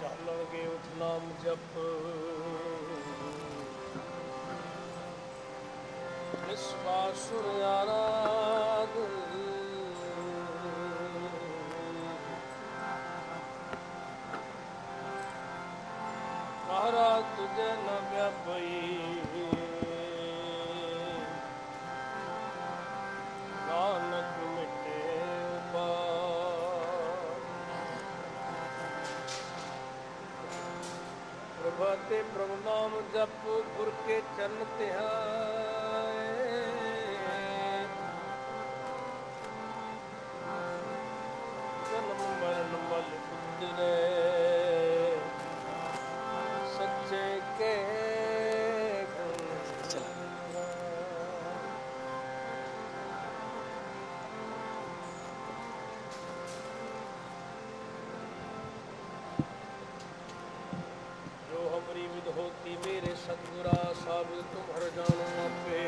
ਚੱਲਣਗੇ ਉਸ ਨਾਮ ਜਪ ਵਿਸ਼ਵਾਸ ਸੁਣਿਆਰਾਗ ਮਹਾਰਾਜ ਤੁਝੇ ਨ ਵਿਆਪਈ ਨਾਨਕ ਮਿਟੇ ਉਪਾਰ ਪ੍ਰਭਾਤੇ ਪ੍ਰਭ ਨਾਮ ਜਪ ਗੁਰ ਕੇ ਚਰਨ ਧਿਆਏ ਸਤਗੁਰਾ ਸਾਬਿਤ ਤੁਮ ਆਪੇ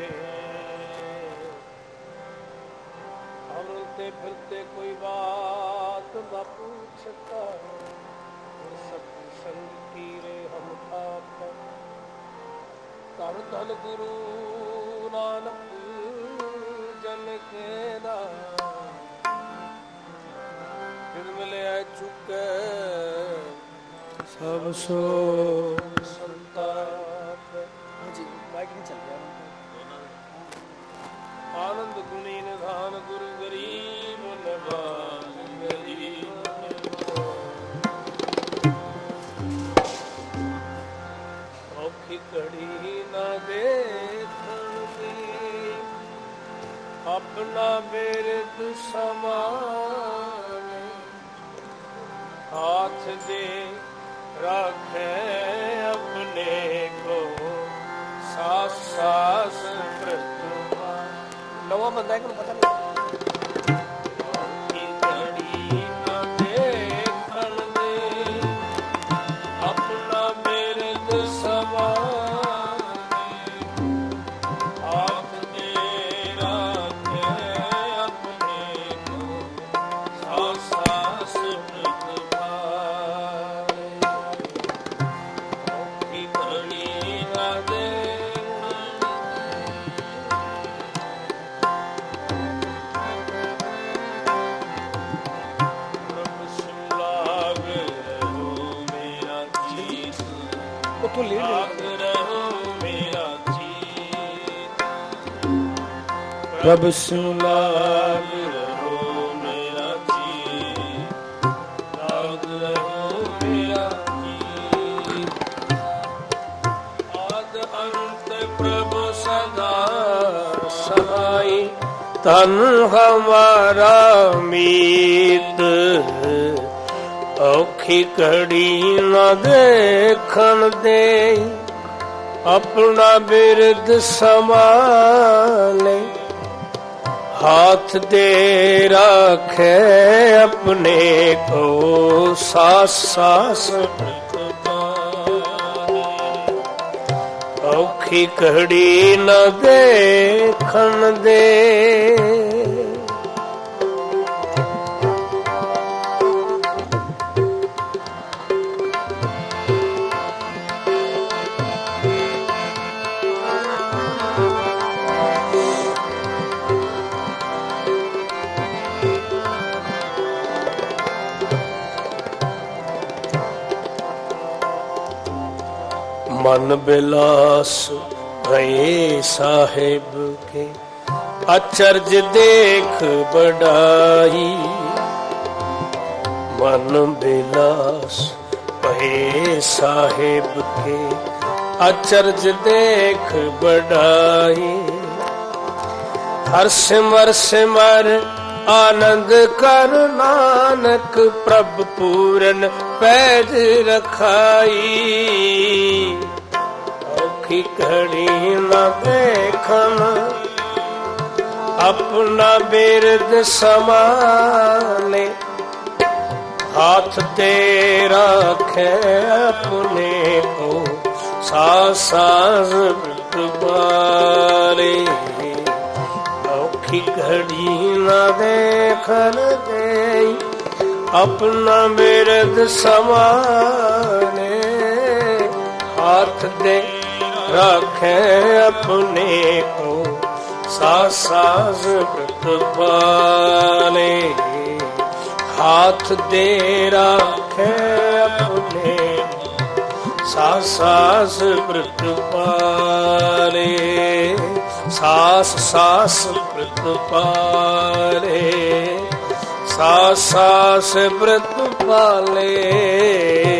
ਹਮਨ ਫਿਰਤੇ ਕੋਈ ਬਾਤ ਨਾ ਪੁੱਛਤਾ ਗੁਰ ਸਤ ਸੰਗ ਕੀਰੇ ਹਮ ਆਪ ਕਰ ਧਨ ਗੁਰੂ ਨਾਨਕ ਜਨ ਕੇ ਦਾ ਫਿਰ ਮਿਲਿਆ ਚੁੱਕੇ ਸਭ ਸੋ ਮਾਈਕ ਨਹੀਂ ਚੱਲ ਪ੍ਰਭ ਸਿਮਲਾਗ ਰਹੋ ਮੇਰਾ ਚੀਤ ਲਾਗ ਰਹੋ ਮੇਰਾ ਚੀਤ ਆਦ ਅੰਤ ਪ੍ਰਭ ਸਦਾ ਸਹਾਈ ਤਨ ਹਮਾਰਾ ਮੀਤ। ਔਖੀ ਘੜੀ ਨਾ ਦੇਖਣ ਦੇ, ਆਪਣਾ ਬਿਰਦ ਸਮਾਲੇ ਹਾਥ ਦੇ ਰੱਖੇ ਆਪਣੇ ਕੋ ਸਾਸ ਸਾਸ ਔਖੀ ਘੜੀ ਨਾ ਦੇਖਣ ਦੇ। ਮਨ ਬਿਲਾਸ ਭਏ ਸਾਹਿਬ ਕੇ। ਅਚਰਜ ਦੇਖ ਬੜਾਈ ਮਨ ਬਿਲਾਸ ਭਏ ਸਾਹਿਬ ਕੇ। ਅਚਰਜ ਦੇਖ ਬੜਾਈ ਹਰ ਸਿਮਰ ਸਿਮਰ ਆਨੰਦ ਕਰ ਨਾਨਕ ਪ੍ਰਭ ਪੂਰਨ ਪੈਜ ਰਖਾਈ। ਟਿਕੜੀ ਨਾ ਦੇਖਣ ਆਪਣਾ ਬਿਰਦ ਸਮਾਲੇ ਹੱਥ ਤੇ ਰੱਖੇ ਆਪਣੇ ਕੋ ਸਾ ਸਾਜ਼ ਔਖੀ ਘੜੀ ਨਾ ਦੇਖਣ ਦੇਈ ਆਪਣਾ ਬਿਰਦ ਸਮਾਲੇ ਹੱਥ ਦੇ रखे अपने को सासाज पाले हाथ दे रखे अपने सासास व्रत पाले सास सास व्रत पाले सास सास व्रत पाले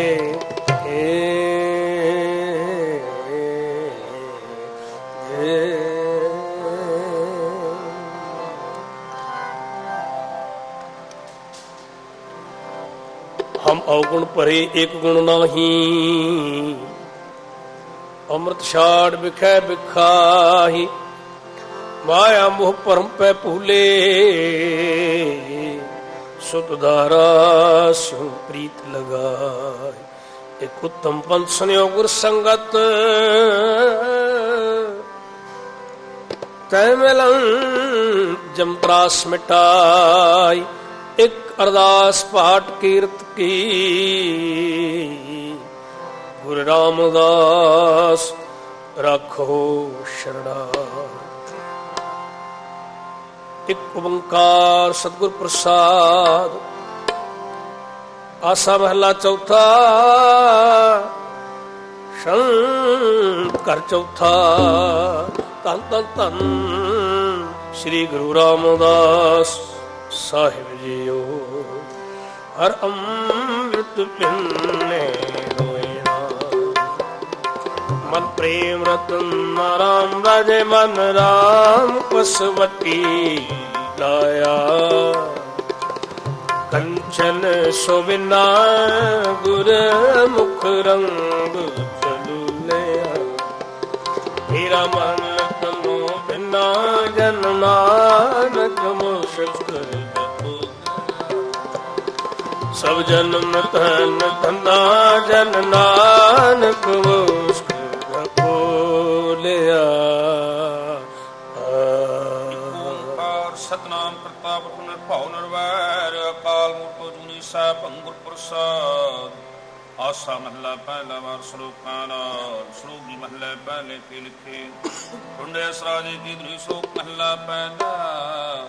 ਔਗੁਣ ਭਰੇ ਇੱਕ ਗੁਣ ਨਾਹੀ। ਅੰਮ੍ਰਿਤ ਛਾੜ ਵਿਖੈ ਵਿਖਾਹੀ, ਮਾਇਆ ਮੋਹ ਭਰਮ ਪੈ ਭੂਲੇ। ਸੁਤ ਧਾਰਾ ਸਿਉ ਪ੍ਰੀਤ ਲਗਾਏ ਇਕ ਉਤਮ ਪੰਥ ਸੁਨਿਓ ਗੁਰ ਸੰਗਤ। ਤੈ ਮਿਲਨ ਜਮਤਰਾਸ ਮਿਟਾਈ ਇੱਕ ਅਰਦਾਸ ਪਾਠ ਕੀਰਤ ਕੀ। ਗੁਰੂ ਰਾਮਦਾਸ, ਰੱਖੋ ਸ਼ਰਣਾ ਇੱਕ ਓੰਕਾਰ ਸਤਿਗੁਰ ਪ੍ਰਸਾਦ। ਆਸਾ ਮਹਲਾ ਚੌਥਾ। ਸ਼ੰਕਰ ਚੌਥਾ। ਤਨ ਤਨ ਤਨ ਸ੍ਰੀ ਗੁਰੂ ਰਾਮਦਾਸ। ਸਾਹਿਬ ਜੀਓ, ਹਰ ਅੰਮ੍ਰਿਤ ਪਿੰਨੇ ਹੋਏ ਮਨ ਪ੍ਰੇਮ ਰਤਨ ਰਾਮ ਰਾਜੇ ਮਨ ਰਾਮ ਪਸਵਤੀ ਲਾਇਆ। ਕੰਚਨ ਸੋਵਿਨਾ ਗੁਰ ਮੁਖ ਰੰਗ ਚਲੂਲਿਆ ਮੇਰਾ ਮਨ ਜਨ ਨਾਨਕ ਮੁਸ਼ਕ ਸਭ ਜਨਮ ਤਨ ਤਨਾ ਜਨ ਨਾਨਕ ਮੁਸ਼ਕ ਬੋਲਿਆ। ਸਤਨਾਮ ਪ੍ਰਤਾਪ ਪੁਰਖ ਨਿਰਭਉ ਨਿਰਵੈਰ ਅਕਾਲ ਮੂਰਤਿ ਜੁਨੀ ਸਾਹਿਬ ਭੰਗੁਰ ਪ੍ਰਸਾਦ। ਆਸਾ ਮਹਲਾ ਪਹਿਲਾ ਵਾਰ ਸ਼ਲੋਕਾਂ ਨਾਲ ਸ਼ਲੋਕੀ ਮਹਲੇ ਪਹਿਲੇ ਤੇ ਲਿਖੇ। ਟੁੰਡੇ ਸਰਾਜੇ ਕੀ ਦ੍ਰਿ ਸ਼ਲੋਕ ਮਹਲਾ ਪਹਿਲਾ।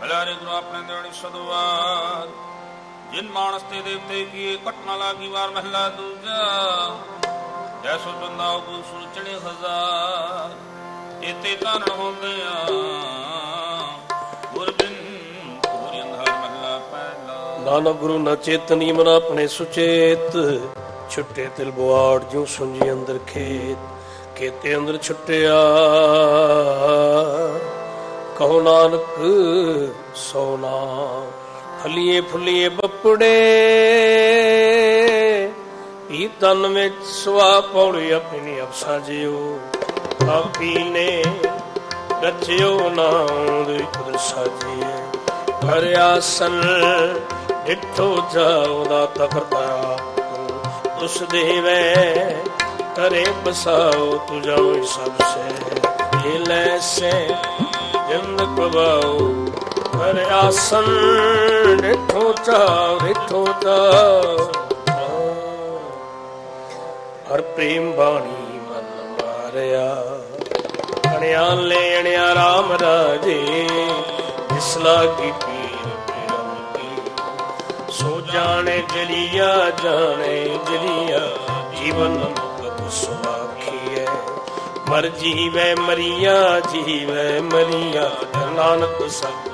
ਮਲਾਰੇ ਗੁਰੂ ਆਪਣੇ ਦੇਣੀ ਸਦਵਾਦ ਜਿਨ ਮਾਨਸ ਤੇ ਦੇਵਤੇ ਕੀ ਘਟਨਾ ਲਾਗੀ ਵਾਰ ਮਹੱਲਾ ਦੂਜਾ। ਜੈਸੋ ਚੰਦਾ ਉਹ ਸੁਣ ਚੜੇ ਹਜ਼ਾਰ। ਇਤੇ ਧਨ ਹੁੰਦੇ ਆ ਨਾਨਕ ਗੁਰੂ ਨਾ ਚੇਤਨੀ ਮਨ ਆਪਣੇ ਸੁਚੇਤ। ਛੁੱਟੇ ਤਿਲ ਬਵਾੜ ਜਿਉ ਸੁੰਜੀ ਅੰਦਰ ਖੇਤ ਕੇਤੇ ਅੰਦਰ ਛੁੱਟਿਆ। ਕਹੋ ਨਾਨਕ ਸੋਨਾ ਫਲੀਏ ਫੁੱਲੀਏ ਬੱਪੜੇ। ਈ ਤਨ ਵਿੱਚ ਸਵਾ ਪੌੜੀ ਆਪਣੀ ਅਫਸਾ ਜਿਓ ਆਪੀ ਨੇ ਰਚਿਓ ਨਾਮ ਦੇ ਕੁਦਰ ਸਾਜੀਏ। ਹਰ ਆਸਨ ਡਿਠੋ ਜਾਉਦਾ ਤਕਰਤਾ ਉਸ ਦੇਵੇ ਕਰੇ ਬਸਾਓ ਤੂ ਜਾਉ ਸਭ ਸੇ ਇਹ ਲੈ ਸੇ ਜਿੰਦ ਪਵਾਓ ਹਰ ਆਸਨ ਡਿਠੋ ਚਾਉ ਡਿਠੋ ਹਰ ਪ੍ਰੇਮ ਬਾਣੀ ਮਨ ਮਾਰਿਆ, ਅਣਿਆ ਲੈਣਿਆ RAM ਰਾਜੇ ਜਿਸ ਲਾਗੀ ਜਾਣੇ ਜਲੀਆ ਜਾਣੇ ਜਲੀਆ। ਜੀਵਨ ਮੁਕਤ ਸੁਆਖੀਐ ਮਰ ਜੀਵੈ ਮਰੀਆ ਜੀਵੈ ਮਰੀਆ। ਨਾਨਕ ਸਤਿ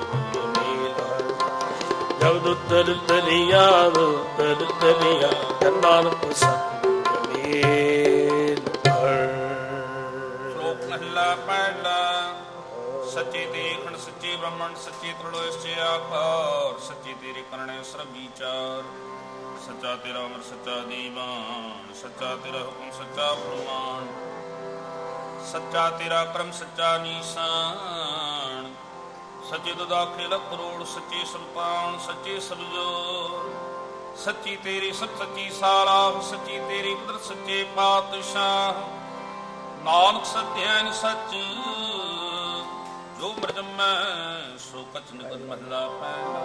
ਜਬ ਦੁੱਤਰ ਤਰੀਆ ਦੁੱਤਰ ਤਰੀਆ ਨਾਨਕ ਸਤਿ ਮੇਲ ਬ੍ਰਹਮਣ ਸੱਚੇ ਤ੍ਰਿਲੋਕ ਸੱਚੇ ਆਕਾਰ ਸੱਚੇ ਤੇਰੇ ਕਰਨੇ ਸਰਬ ਵਿਚਾਰ ਸੱਚਾ ਤੇਰਾ ਅਮਰ, ਸੱਚਾ ਦੀਵਾਨ, ਸੱਚਾ ਤੇਰਾ ਹੁਕਮ, ਸੱਚਾ ਫਰਮਾਨ ਸੱਚਾ ਤੇਰਾ ਕਰਮ, ਸੱਚਾ ਨੀਸਾਨ। ਸੱਚੇ ਦੁਦਾਖੇ ਲੱਖ ਕਰੋੜ, ਸੱਚੇ ਸੁਲਤਾਨ ਸੱਚੇ ਸਬਜੋਰ। ਸੱਚੀ ਤੇਰੀ ਸਤ ਸੱਚੀ ਸਾਰਾ, ਸੱਚੀ ਤੇਰੀ ਕੁਦਰਤ ਸੱਚੇ ਪਾਤਸ਼ਾਹ। ਨਾਨਕ ਸਤਿਆਨ ਸੱਚ ਜੋ ਮਰਜਮੈ ਸੋ ਕਚ ਨਿਕਲ ਮਹਲਾ ਪਹਿਲਾ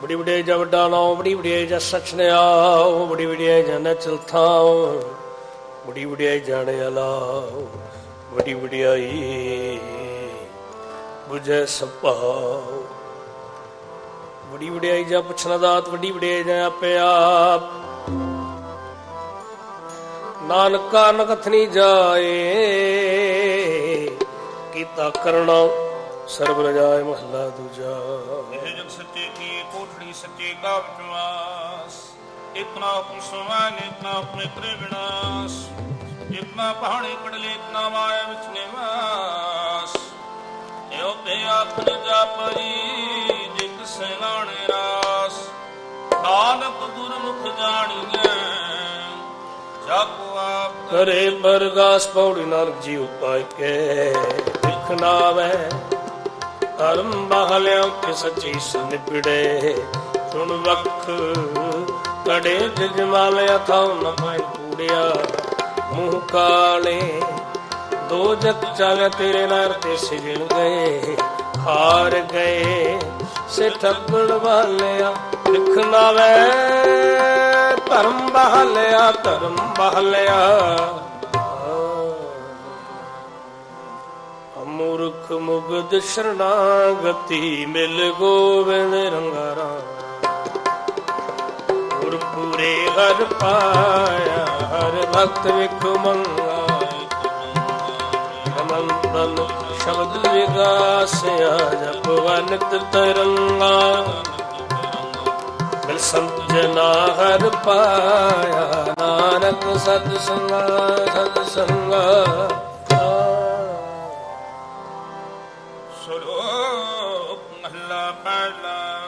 ਬੜੀ ਬੜੀ ਜਾ ਵੱਡਾ ਨਾਮ ਬੜੀ ਬੜੀ ਜਾ ਸਚ ਨੇ ਆਓ ਬੜੀ ਬੜੀ ਜਾ ਨਚਲ ਥਾਓ ਬੜੀ ਬੜੀ ਜਾਣੇ ਅਲਾਓ ਬੜੀ ਬੜਾਈ ਬੁਝੇ ਸਪਾਓ ਬੜੀ ਵਡਿਆਈ ਜਾਂ ਪੁੱਛਣਾ ਦਾਤ ਵੱਡੀ ਵਡਿਆਈ ਜਾਂ ਆਪੇ ਆਪ। ਨਾਨਕਾ ਨਗਥ ਜਾਏ ਕੀਤਾ ਕਰਣਾ, ਸਰਬ ਰਜਾਏ ਮਹੱਲਾ ਦੂਜਾ। ਇਹ ਜਗ ਸੱਚੇ ਕੀ ਕੋਠੜੀ ਸੱਚੇ ਕਾ ਵਿਚਵਾਸ ਇਕ ਨਾ ਹੁਕਮ ਸਮਾਨ ਵਿਨਾਸ਼। ਇਕ ਪਹਾੜੇ ਕੜਲੇ ਇਕ ਮਾਇਆ ਵਿੱਚ ਨਿਵਾਸ। ਇਹੋ ਤੇ ਆਖਨ ਜਾਪਰੀ ਜਿਤ ਸੈਲਾਣੇ ਰਾਸ। ਨਾਨਕ ਗੁਰਮੁਖ ਜਾਣੀਐ ਜਾਕੋ ਆਪ। ਕਰੇ ਬਰਗਾਸ ਪੌੜੀ ਨਾਨਕ ਜੀ ਉਪਾਇ ਕੇ। ਦਿਖਨਾਵੇ ਧਰਮ ਬਹਲਿਓ ਕਿ ਸੱਚੀ ਸੁਨਿਪੜੇ। ਸੁਣ ਵਖ, ਕੜੇ ਜਜਮਾਲ ਅਥਾਉ ਨ ਪਾਈ ਕੂੜਿਆ। ਮੂੰਹ ਕਾਲੇ, ਦੋ ਜਗ ਚਾਵੇ ਤੇਰੇ ਨਾਰ ਤੇ ਸਿਜਣ ਗਏ। ਹਾਰ ਗਏ ਸੇ ਠੱਗਣ ਵਾਲਿਆ ਦਿਖਨਾਵੇ ਧਰਮ ਬਹਲਿਆ ਧਰਮ ਬਹਲਿਆ। ਅਮੂਰਖ ਮੁਗਦ ਸ਼ਰਨਾਗਤੀ ਮਿਲ ਗੋਵਿੰਦ ਰੰਗਾਰਾ। ਗੁਰ ਪੂਰੇ ਹਰ ਪਾਇਆ, ਹਰ ਭਗਤ ਵਿਖ ਮੰਗਾ ਅਨੰਤਨ ਸ਼ਬਦ ਵਿਗਾਸਿਆ ਜਪਵਨਤ ਤਰੰਗਾ। ਮਿਲ ਸੰਤ ਜਨਾ ਹਰ ਪਾਇਆ, ਨਾਨਕ ਸਤ ਸੰਗਾ ਸਤ ਸੰਗਾ। ਸਲੋਕ ਮਹਲਾ ਪਹਿਲਾ।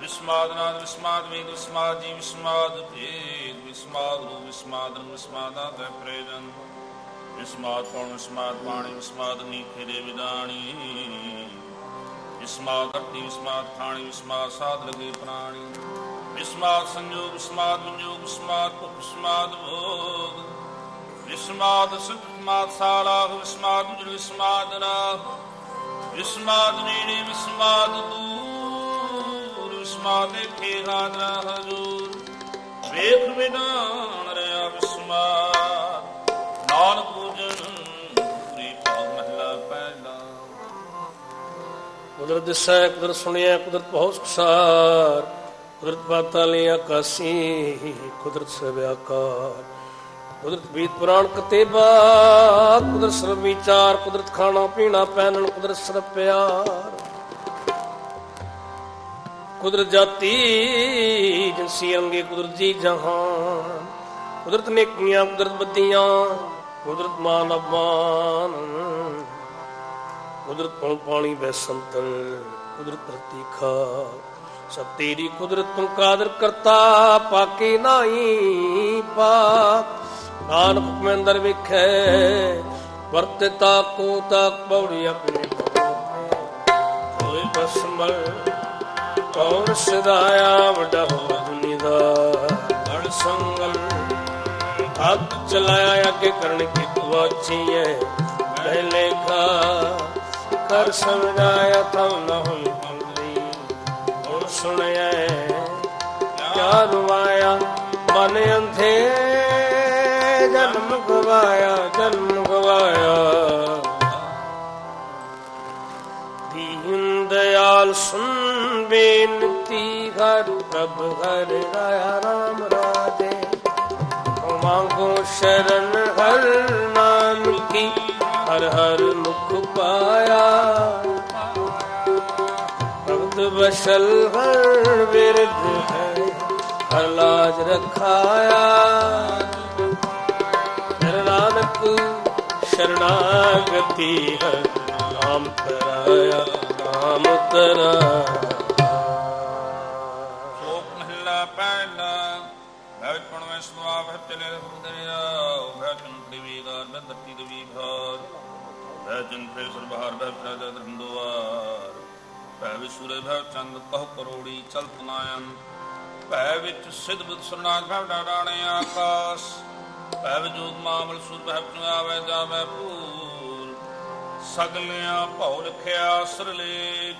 ਵਿਸਮਾਦ ਨਾਦ, ਵਿਸਮਾਦ ਵੇਦ ਵਿਸਮਾਦ ਜੀ, ਵਿਸਮਾਦ ਭੇਦ, ਵਿਸਮਾਦ ਰੂਪ ਵਿਸਮਾਦ ਰੰਗ ਵਿਸਮਾਦਾ ਤੈ ਪ੍ਰੇਜਨ ਵਿਸਮਾਦ ਪਉਣ ਵਿਸਮਾਦ ਬਾਣੀ ਵਿਸਮਾਦ ਨੀਖੇ ਦੇ ਵਿਦਾਣੀ ਵਿਸਮਾਦ ਅਰਤੀ ਵਿਸਮਾਦ ਖਾਣੀ ਵਿਸਮਾਦ ਸਾਧ ਲਗੇ ਪ੍ਰਾਣੀ। ਵਿਸਮਾਦ ਸੰਜੋਗ ਵਿਸਮਾਦ ਵਿਜੋਗ ਵਿਸਮਾਦ ਭੁਖ ਵਿਸਮਾਦ ਭੋਗ ਵਿਸਮਾਦ ਸੁਖ ਵਿਸਮਾਦ ਸਾਲਾ ਵਿਸਮਾਦ ਉਜੜ ਵਿਸਮਾਦ ਰਾਹ। ਵਿਸਮਾਦ ਨੇੜੇ ਵਿਸਮਾਦ ਦੂਰ। ਵਿਸਮਾਦ ਦੇਖੇ ਹਾਜ਼ਰਾ ਹਜੂਰ। ਵੇਖ ਵਿਦਾਨ ਰਿਆ ਵਿਸਮਾਦ ਕੁਦਰਤ ਦਿਸੈ ਕੁਦਰਤ ਸੁਣਿਆ, ਕੁਦਰਤ ਬਹੁਤ ਸਾਰ ਕੁਦਰਤ ਬਾਤਾਂ ਲਈ ਆਕਾਸੀ, ਕੁਦਰਤ ਸਭ ਆਕਾਰ। ਕੁਦਰਤ ਬੀਤ ਪੁਰਾਣ ਕਤੇਬਾ, ਕੁਦਰਤ ਸਰਬ ਵਿਚਾਰ, ਕੁਦਰਤ ਖਾਣਾ ਪੀਣਾ ਪਹਿਨਣ, ਕੁਦਰਤ ਸਰਬ ਪਿਆਰ। ਕੁਦਰਤ ਜਾਤੀ, ਜਿਨਸੀ ਅੰਗੇ ਕੁਦਰਤ ਜੀ ਜਹਾਨ। ਕੁਦਰਤ ਨੇਕੀਆਂ, ਕੁਦਰਤ ਬੱਦੀਆਂ ਕੁਦਰਤ ਮਾਨ ਅਪਮਾਨ, ਕੁਦਰਤ ਪਉ ਪਾਣੀ ਬੈਸੰਤਨ ਕੁਦਰਤ ਪ੍ਰਤੀਖਾ ਸਭ ਤੇਰੀ ਕੁਦਰਤ ਤੂੰ ਕਾਦਰ ਕਰਤਾ, ਪਾਕੇ ਨਾਹੀ ਪਾਕ ਨਾਨਕ ਹੁਕਮ ਵਿਖੇ ਵਰਤਤਾ ਕੋ ਤੱਕ ਬੌੜੀ ਆਪਣੇ ਹੋਏ ਬਸਮਲ, ਕੌਣ ਸਦਾਇਆ, ਵੱਡਾ ਹੋ ਦੁਨੀ ਦਾ। ਗੜ ਸੰਗਲ ਹੱਥ ਚਲਾਇਆ, ਅੱਗੇ ਕਰਨ ਕੀ ਵਾਚੀਏ ਪਹਿਲੇ ਕਾ ਕਰ ਸਮਝਾਇਆ ਤਾਂ ਨਾ ਹੋਈ ਬੰਦੀ ਹੁਣ ਸੁਣਿਆ ਕਿਆ ਰਵਾਇਆ ਮਨ ਅੰਧੇ ਜਨਮ ਗਵਾਇਆ ਜਨਮ ਗਵਾਇਆ। ਦੀਨ ਦਇਆਲ ਸੁਨ ਬੇਨਤੀ ਘਰ ਪ੍ਰਭ ਘਰ ਰਾਇਆ ਰਾਮ ਰਾਜੇ। ਮੰਗੋ ਸ਼ਰਨ ਹਰ ਨਾਨਕੀ ਹਰ ਹਰ ਮੁਖ ਪਾਇਆ ਭਗਤ ਬਸ਼ਲ ਹਰ ਵਿਰਧ ਹੈ ਹਰ ਲਾਜ ਰਖਾਇਆ ਹਰ ਨਾਨਕ ਸ਼ਰਨਾਗਤੀ ਹਰ ਨਾਮ ਤਰਾਇਆ ਨਾਮ ਤਰਾਇਆ ਚਲੇ ਹੁੰਦਰਿਆ ਭੈ ਚੰ ਦੇਵੀਦਾਰ ਮੈਂ ਦਤੀ ਦੇਵੀ ਭਾਰ। ਭੈ ਚੰ ਫੇ ਸਰਬਹਾਰ ਭੈ ਪ੍ਰਜਾ ਦਰੰਦੋਵਾਰ। ਭੈ ਵਿੱਚ ਭੈ ਚੰਦ, ਕਹੁ ਕਰੋੜੀ ਚਲਤ ਨਾਇਨ ਭੈ ਵਿੱਚ ਸਿਧ ਬੁੱਧ ਸੁਨਾ ਭੈ ਡਾਣੇ ਆਕਾਸ। ਭੈ ਵਿੱਚ ਮਾਮਲ ਸੂਰ ਭੈ ਪਨੁ ਜਾਵੇ ਭੂਲ। ਸਗਲਿਆਂ ਭਉ ਲਿਖਿਆ ਸਰਲੇ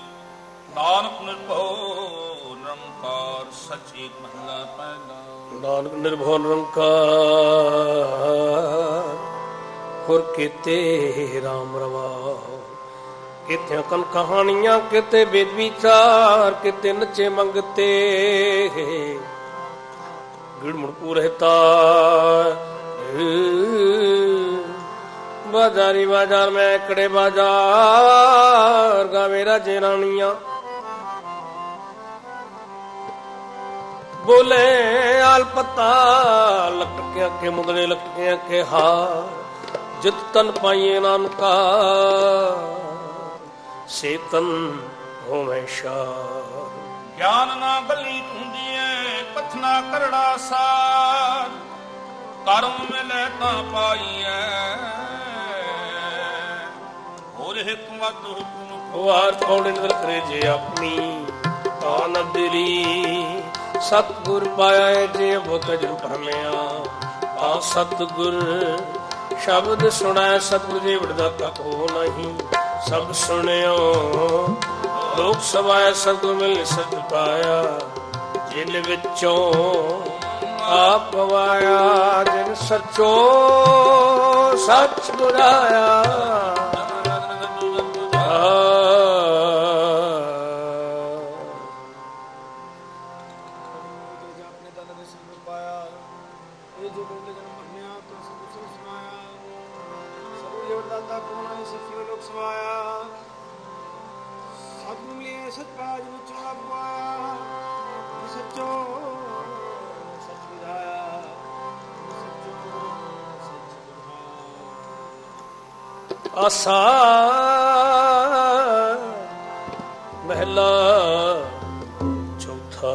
ਨਾਨਕ ਨਿਰਭਉ, ਨਿਰੰਕਾਰ ਸੱਚੀ ਮਹਲਾ ਪਹਿਲਾ ਨਾਨਕ ਨਿਰਭਉ ਨਿਰੰਕਾਰ। ਹੁਰ ਕੀਤੇ RAM ਰਵਾ। ਕਿਤੇ ਕਨ ਕਹਾਣੀਆਂ, ਕਿਤੇ ਵੇਦ ਕਿਤੇ ਨਚੇ ਮੰਗਤੇ। ਗਿੜ ਰਹਤਾ ਬਾਜ਼ਾਰੀ ਬਾਜ਼ਾਰ ਮੈਂ ਕੜੇ ਬਾਜ਼ਾਰ, ਗਾਵੇ ਰਾਜੇ ਰਾਣੀਆਂ। ਬੋਲੇ ਆਲ ਪਤਾ ਲਟਕਿਆ ਕੇ ਮੁੰਦਰੇ ਲਟਕਿਆ ਕੇ ਹਾਰ ਜਿਤ ਤਨ ਪਾਈਏ ਨਾਨਕਾ ਸੇਤਨ ਹੋਵੇਂ ਸ਼ਾਰ। ਗਿਆਨ ਨਾ ਗੱਲੀ ਹੁੰਦੀਏ ਕਥਨਾ ਕਰੜਾ ਸਾਰ ਕਰਮ ਮਿਲੇ ਤਾਂ ਪਾਈਐ। ਹੋਰ ਹਕਮਤ ਹੁਕਮ ਵਾਰ ਪੌੜੇ ਨਦਰ ਕਰੇ ਜੇ ਆਪਣੀ ਆਨੰਦਰੀ ਸਤਗੁਰ ਪਾਇਆ ਜੇ ਬਹੁਤ ਜਨ ਭਰਮਿਆ। ਆ ਸਤਗੁਰ ਸ਼ਬਦ ਸੁਣਾਇ ਸਤਗੁਰ ਜੀ ਵਡਦਾ ਕੋ ਨਹੀਂ। ਸਭ ਸੁਣਿਓ, ਲੋਕ ਸਭਾਇ ਸਤਗੁਰ ਮਿਲ ਸਤ ਪਾਇਆ। ਜਿਨ ਵਿੱਚੋਂ ਆਪ ਗਵਾਇਆ ਜਿਨ ਸਚੋ ਸਚ ਬੁਲਾਇਆ ਆਸਾ ਮਹਿਲਾ ਚੌਥਾ।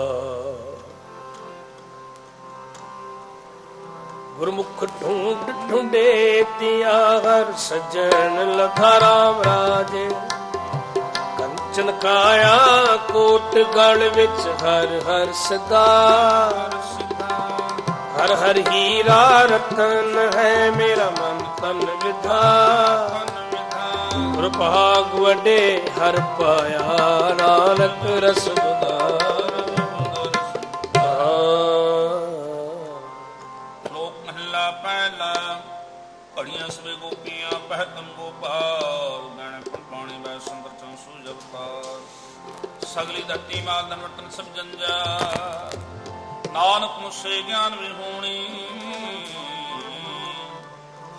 ਗੁਰਮੁਖ ਢੂੰਡ ਢੂੰਡੇ ਤਿਆ ਹਰ ਸਜਣ ਲਖਾ ਰਾਮ ਰਾਜੇ। ਕੰਚਨ ਕਾਇਆ ਕੋਟ ਗਲ ਵਿੱਚ ਹਰ ਹਰ ਸਦਾ। ਹਰ ਹਰ ਹੀਰਾ ਰਤਨ ਹੈ ਮੇਰਾ ਮਨ ਤਨ ਵਿਧਾ। ਗੁਰ ਭਾਗ ਵਡੇ ਹਰ ਪਾਇਆ, ਨਾਨਕ ਰਸ ਲੋਕ ਮਹੱਲਾ ਪਹਿਲਾ, ਘੜੀਆਂ ਸਵੇ ਗੋਪੀਆਂ ਪਹਿਤਨ ਗੋਪਾਲ ਗਣ ਪਾਣੀ ਬੈ ਸੰਦਰ ਚੋਂ ਸੂਜਵਤਾਰ ਸਗਲੀ ਧਰਤੀ ਮਾਲ ਦਨ ਵਟਨ ਸਭ ਨਾਨਕ ਮੁਸੇ ਗਿਆਨ ਵਿਹੂਣੀ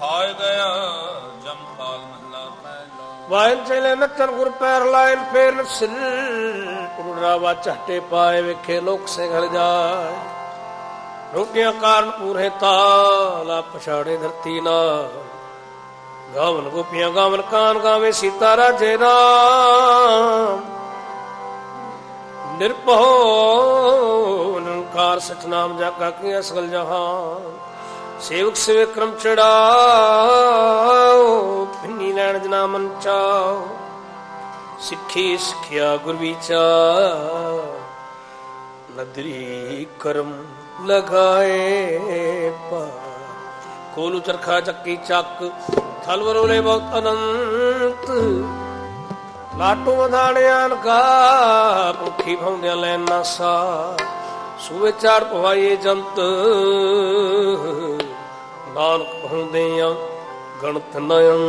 ਹਾਇ ਗਿਆ ਜਮਪਾਲ ਮਹੱਲਾ ਪਹਿਲਾ ਵਾਇਨ ਚਲੇ ਨੱਚਨ ਗੁਰ ਪੈਰ ਲਾਇਨ ਫੇਰ ਸਿਰ ਪੁਰਾਵਾ ਝਟੇ ਪਾਏ ਵੇਖੇ ਲੋਕ ਸਿੰਘਲ ਜਾਏ ਰੋਟੀਆਂ ਕਾਰਨ ਪੂਰੇ ਤਾਲਾ ਪਛਾੜੇ ਧਰਤੀ ਨਾ ਗਾਵਨ ਗੋਪੀਆਂ ਗਾਵਨ ਕਾਨ ਗਾਵੇ ਸੀਤਾ ਰਾਜੇ ਰਾਮ ਨਿਰਭਉ ਨਿਰੰਕਾਰ ਸਤਨਾਮ ਜਾਗਾ ਕੀ ਅਸਗਲ ਜਹਾਨ ਸੇਵਕ ਸੇਵੇ ਕਰਮ ਚੜਾਓ, ਪਿੰਨੀ ਲੈਣ ਜਨਾ ਮਨ ਚਾਓ। ਸਿੱਖੀ ਸਿੱਖਿਆ ਗੁਰ ਵਿਚਾਰ, ਨਦਰੀ ਕਰਮ ਲਗਾਏ ਪਾ ਕੋਲੂ ਚਰਖਾ ਚੱਕੀ ਚੱਕ, ਥਲ ਵਰੋਲੇ ਬਹੁਤ ਅਨੰਤ। ਲਾਟੂ ਵਧਾਣਿਆ ਲਗਾ, ਭੁੱਖੀ ਭੌਂਦਿਆਂ ਲੈਣਾ ਸਾ ਸੂਵੇ ਚਾੜ ਜੰਤ। ਨਾਨਕ ਹੁੰਦਿਆਂ ਗਣਤ ਨਯਨ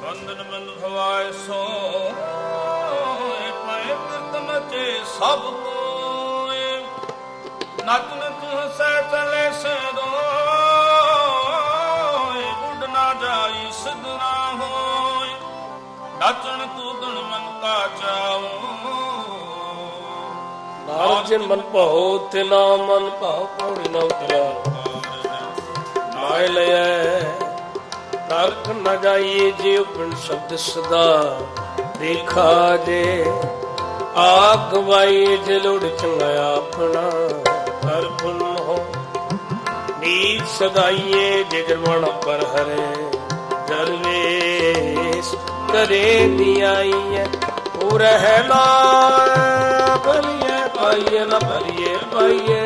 ਬੰਧਨ ਬੰਧ ਭਵਾਏ ਸੋ ਪਏ ਕਿਰਤ ਮਚੇ ਸਭ ਕੋਏ। ਨਚਨ ਤੂੰ ਸਹਿ ਚਲੇ ਸਦੋ ਉੱਡ ਨਾ ਜਾਈ ਸਿਧ ਨਾ ਹੋਏ। ਨਚਨ ਤੂੰ ਗੁਣ ਮਨ ਕਾ ਚਾਉ। ਨਾਰਦ ਜਿਨ ਮਨ ਭਾਉ, ਤੇ ਨਾ ਮਨ ਭਾਉ, ਪੌੜੀ ਨਾ ਉਤਰਾ ਮਾਇ ਲਿਐ ਨਰਕ ਨ ਜਾਈਏ ਜੇ ਪਿੰਡ ਸ਼ਬਦ ਸਦਾ। ਦੇਖਾ ਜੇ, ਆਗ ਵਾਈ ਜੇ ਚੰਗਾ ਆਪਣਾ। ਹਰ ਪੁਨ ਹੋ ਨੀਤ ਸਦਾਈਏ, ਜੇ ਪਰ ਹਰੇ। ਦਰਵੇਸ਼ ਕਰੇ ਦੀ ਆਈਏ ਹਉ ਰਹਿ ਪਾਈਏ ਨਾ ਭਲੀਏ ਪਾਈਏ।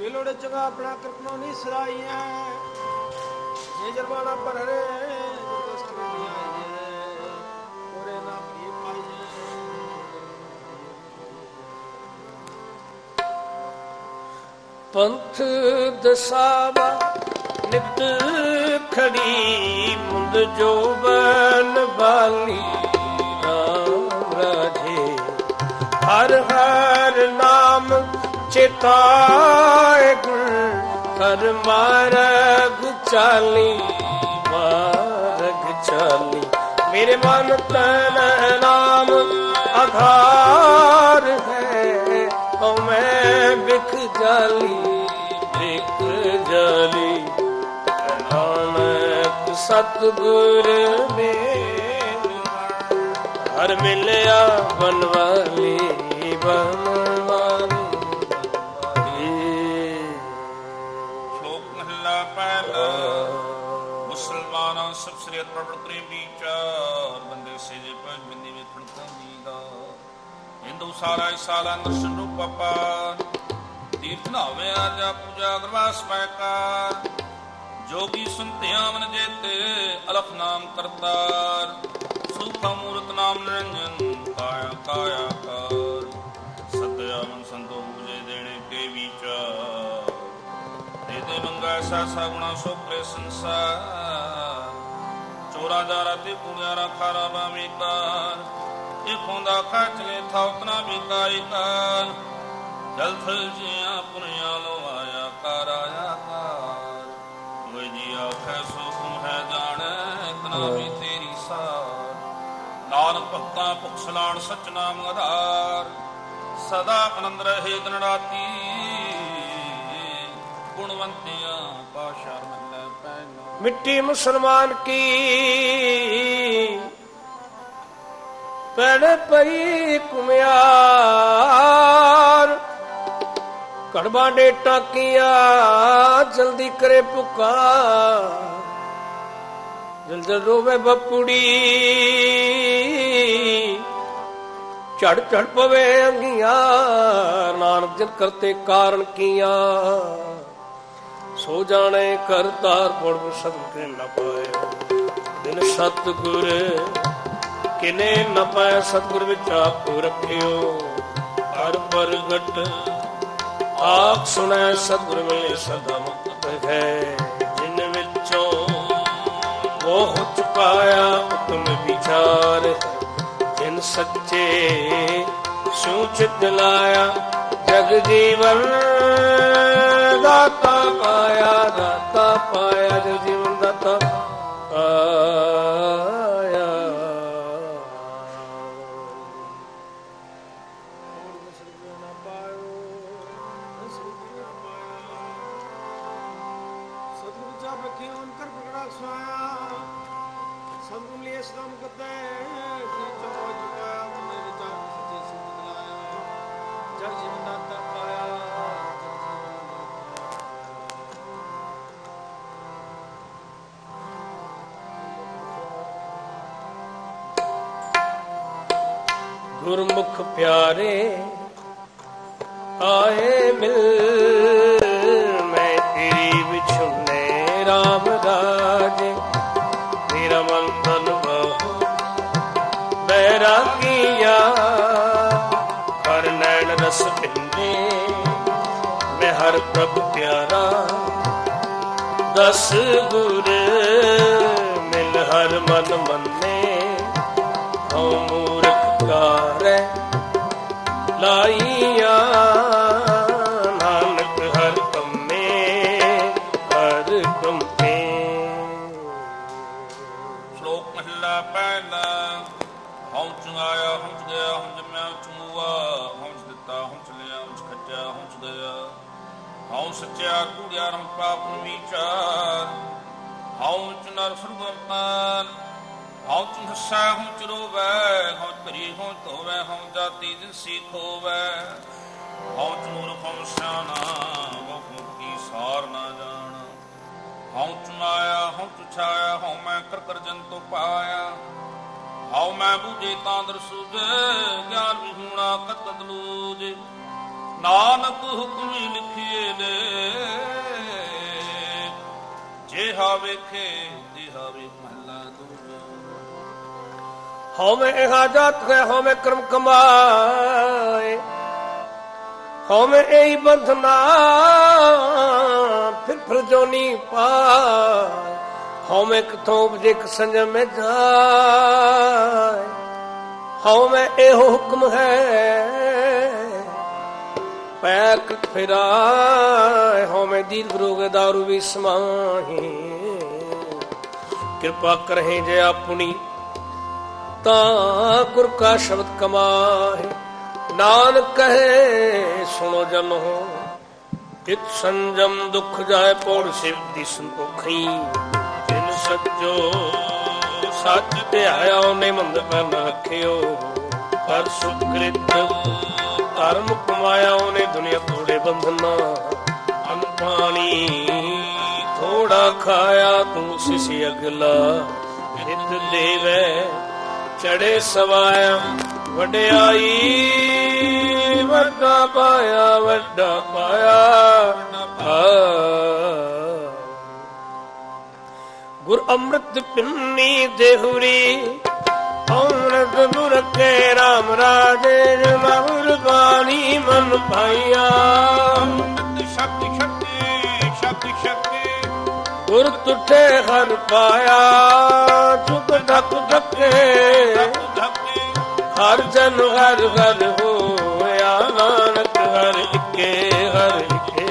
ਨਾ ਜਨ ਆਪਣਾ ਕਿਰਪਨੋ ਨਹੀਂ ਸਰਾਈਏ ਜੇ ਜਰਵਾਣਾ ਪਰ ਰੇ ਦਸ ਨਹੀਂ ਆਈਏ ਪੰਥ ਦਸਾਵਾ, ਨਿਤ ਖੜੀ ਮੁੰਦ ਜੋਬਨ ਵਾਲੀ ਰਾਮ ਰਾਜੇ। ਹਰ ਹਰ ਨਾਮ ਚਿਤਾਏ ਗੁਰ ਹਰ ਮਾਰਗ ਚਾਲੀ ਮਾਰਗ ਚਾਲੀ। ਮੇਰੇ ਮਨ ਤਨ ਨਾਮ ਆਧਾਰ ਮੈਂ ਜਾਲੀ, ਵਿਖ ਜਾਲੀ। ਨਾਨਕ ਸਤਿਗੁਰ ਮੇਲ ਹਰ ਮਿਲਿਆ ਬਨਵਾਲੀ ਬਨਵਾਲੀ ਸ਼ਲੋਕ ਮਹਲਾ ਪਹਿਲਾ। ਮੁਸਲਮਾਨਾਂ ਸਭ ਸ੍ਰੀ ਅਰਪਣ ਕਰੇ ਵਿਚਾਰ ਬੰਦੇ ਸੇਜੇ ਪਰ ਬਿੰਦੀ ਵੇਖਣ ਤੋਂ ਦੀਦਾ ਹਿੰਦੂ ਸਾਰਾ ਇਸ ਸਾਲਾ ਦਰਸ਼ਨ ਰੂਪ ਪਾਰ ਤੀਰਥ ਨਾਵੇ ਆਜਾ ਪੂਜਾ ਗਰਵਾਸ ਪੈਕਾਰ ਜੋਗੀ ਸੁਨਤਿਆਂ ਮਨ ਜੇਤੇ ਅਲਖ ਨਾਮ ਕਰਤਾਰ। ਸੁਖਾ ਮੂਰਤ ਨਾਮ ਨਿਰੰਜਨ ਕਾਇਆ ਕਾਇਆ ਕਾਰ ਸਤਿਆ ਮਨ ਸੰਤੋ ਬੂਝੇ ਦੇਣੇ ਕੇ ਵਿਚਾਰ। ਤੇ ਤੇ ਮੰਗਾ ਐਸਾ ਸਗੁਣਾ ਸੋਪਰੇ ਸੰਸਾਰ। ਚੋਰਾ ਜਾਰਾ ਤੇ ਕੁੜਿਆਰਾ ਖਾਰਾ ਬਾਵੇਂ ਕਾਰ। ਇਹ ਖੋਂਦਾ ਖਚ ਲੈ ਥਾਉਤਨਾ ਵਿਕਾਈ ਕਾਰ ਜਲ ਥਲ ਜਿਆ ਪੁਨਿਆ ਲੋ ਆਇਆ ਕਰ ਆਇਆ ਕਾਰ ਹੋਏ ਜੀ ਆਖੈ ਸੋ ਹੈ ਜਾਣੈ ਇਤਨਾ ਵੀ ਤੇਰੀ ਸਾਰ। ਨਾਨਕ ਭਗਤਾਂ ਭੁਖ ਸਲਾਣ ਸਚ ਨਾਮ ਆਧਾਰ। ਸਦਾ ਆਨੰਦ ਰਹੇ ਦਿਨ ਰਾਤੀ। ਗੁਣਵੰਤਿਆਂ ਪਾਸ਼ਾ ਮੱਲੇ ਪੈਨੋ ਮਿੱਟੀ ਮੁਸਲਮਾਨ ਕੀ? ਪੜ ਪਈ ਕੁਮਿਆਰ ਕੜਬਾ ਦੇ ਟਾਕੀਆਂ, ਜਲਦੀ ਕਰੇ ਪੁਕਾਰ। ਜਲ ਜਲ ਰੋਵੇ ਬਪੁੜੀ। ਝੜ ਝੜ ਪਵੇ ਅੰਗੀਆਂ, ਨਾਨਕ ਜਨ ਕਰਤੇ ਕਾਰਨ ਕੀਆਂ। ਸੋ ਜਾਣੇ ਕਰਤਾਰ ਪੁਰਬ ਸਤਿ ਨ ਪਾਇਓ ਦਿਨ ਸਤਿਗੁਰ, ਕਿਨੇ ਨ ਪਾਇ ਸਤਿਗੁਰ ਵਿੱਚ ਆਪ ਰੱਖਿਓ। ਹਰ ਪ੍ਰਗਟ ਆਖ ਸੁਣੈ ਸਤਿਗੁਰ ਮਿਲੇ ਸਦਾ ਮੁਕਤ ਹੈ, ਜਿਨ ਵਿੱਚੋਂ ਮੋਹ ਚੁਕਾਇਆ ਉਤਮ ਵਿਚਾਰ ਜਿਨ ਸੱਚੇ ਸੂਚਿਤ ਲਾਇਆ, ਜਗ ਜੀਵਨ ਦਾਤਾ ਪਾਇਆ ਦਾਤਾ ਪਾਇਆ, ਜਗ ਜੀਵਨ ਦਾਤਾ ਪਾਇਆ। ਗੁਰਮੁਖ ਪਿਆਰੇ ਆਏ ਮਿਲ, ਮੈਂ ਤੇਰੀ ਵਿਛੁਨੇ RAM ਰਾਜੇ, ਮੇਰਾ ਮਨ ਤਨ ਬਹੁ ਬੈਰਾਗੀਆ, ਹਰ ਨੈਣ ਰਸ ਪਿੰਦੇ, ਮੈਂ ਹਰ ਪ੍ਰਭ ਪਿਆਰਾ। ਦਸ ਗੁਰ ਮਿਲ ਹਰ ਮਨ ਮੰਨੇ, ਹਉ ਲਾਈਆ, ਨਾਨਕ ਹਰ ਕੰਮੇ ਹਰ ਕੰਮੇ। ਸ਼ਲੋਕ ਮਹਲਾ ਪਹਿਲਾ, ਹਉ ਚੁੰਗਾਇਆ ਹਉ ਗਿਆ, ਹਉ ਜੰਮਿਆ ਚੁੰਗੂਆ ਹਉ ਦਿੱਤਾ, ਹਉ ਚ ਲਿਆ, ਹਉ ਚ ਖੱਟਿਆ ਹਉ ਗਿਆ ਹਉ ਸੱਚਿਆ ਕੂੜਿਆ ਰੰਪਾ ਪਾਪ ਨੂੰ ਵਿਚਾਰ ਹਉ ਚ ਨਰ ਸੁਰਗਵਤਾਨ ਹਉ ਚੁ ਹਉ ਚੁ ਹਉ ਧਰੀ ਹਉ ਧੋਵੈ, ਹਉ ਜਾਤੀ ਦਿਸੀ ਖੋਵੈ ਹਉ ਚੁ ਹਉ ਸਿਆਣਾ, ਬਹੁ ਕੀ ਸਾਰ ਨਾ ਜਾਣ। ਹਉ ਚੁ ਹਉ ਚੁ ਹਉ ਮੈਂ ਕਰ ਕਰ ਜੰਤੁ ਪਾਇਆ। ਹਉ ਮੈਂ ਬੂਝੇ ਤਾਂ ਦਰਸੂਜ ਸੂਝੇ, ਗਿਆਨ ਵਿਹੂਣਾ ਕਤ ਕਤ ਨਾਨਕ ਹੁਕਮੀ ਲਿਖੀਏ ਨੇ ਜੇ ਹਾ ਵੇਖੇ ਤੇ ਹਾਵੇ ਹਉ ਮੈਂ ਇਹਾ ਜਾਤ ਹੈ ਹਉ ਮੈਂ ਕਰਮ ਕਮਾਏ ਹਉ ਮੈਂ ਇਹੀ ਬੰਧਨਾ, ਫਿਰ ਫਿਰ ਪਾ ਪਾਏ ਕਿਥੋਂ ਉਪਜੇ ਕ ਸੰਜਮ ਮੈਂ ਜਾਏ ਹਉ ਇਹੋ ਹੁਕਮ ਹੈ, ਪੈਕ ਫਿਰਾਏ ਹਉ ਮੈਂ ਦੀਦ ਦਾਰੂ ਵੀ ਸਮਾਹੀ, ਕਿਰਪਾ ਕਰਹਿ ਜੇ ਆਪਣੀ ਤਾਂ ਗੁਰ ਕਾ ਸ਼ਬਦ ਕਮਾਏ ਨਾਨਕ ਕਹੇ, ਸੁਣੋ ਜਨ ਇਤ ਸੰਜਮ ਦੁਖ ਜਾਏ ਪੌੜ ਸਿਵ ਦੀ ਸੰਤੋਖੀ। ਜਿਨ ਸੱਚੋ ਸੱਚ ਧਿਆਇਆ ਉਹਨੇ ਮੰਦ ਪੈਨ ਰੱਖਿਓ ਪਰ ਸੁਕ੍ਰਿਤ ਧਰਮ ਕਮਾਇਆ ਉਹਨੇ ਦੁਨੀਆ ਤੋੜੇ ਬੰਧਨਾ। ਅਨ ਪਾਣੀ ਥੋੜਾ ਖਾਇਆ ਤੂੰ ਸਿਸੀ ਅਗਲਾ। ਨਿਤ ਦੇਵੇ ਚੜੇ ਸਵਾਇਆ ਵਡਿਆਈ ਵੱਡਾ ਪਾਇਆ ਵੱਡਾ ਪਾਇਆ ਗੁਰ ਅੰਮ੍ਰਿਤ ਪਿੰਨੀ ਦੇਹੁਰੀ ਅੰਮ੍ਰਿਤ ਗੁਰ ਕੇ RAM ਰਾਜੇ ਜਮੁਰ ਬਾਣੀ ਮਨ ਭਾਈਆ। ਅੰਮ੍ਰਿਤ ਸ਼ਕਤੀ ਸ਼ਕਤੀ ਸ਼ਕਤੀ। ਗੁਰ ਤੁਠੇ ਹਰ ਪਾਇਆ ਚੁਕ ਢਕ ਢਕੇ ਧੱਕ ਧੱਕੇ ਹਰ ਜਨ ਹਰ ਹਰ ਹੋਇਆ ਨਾਨਕ, ਹਰ ਇਕੇ ਹਰ ਇਕੇ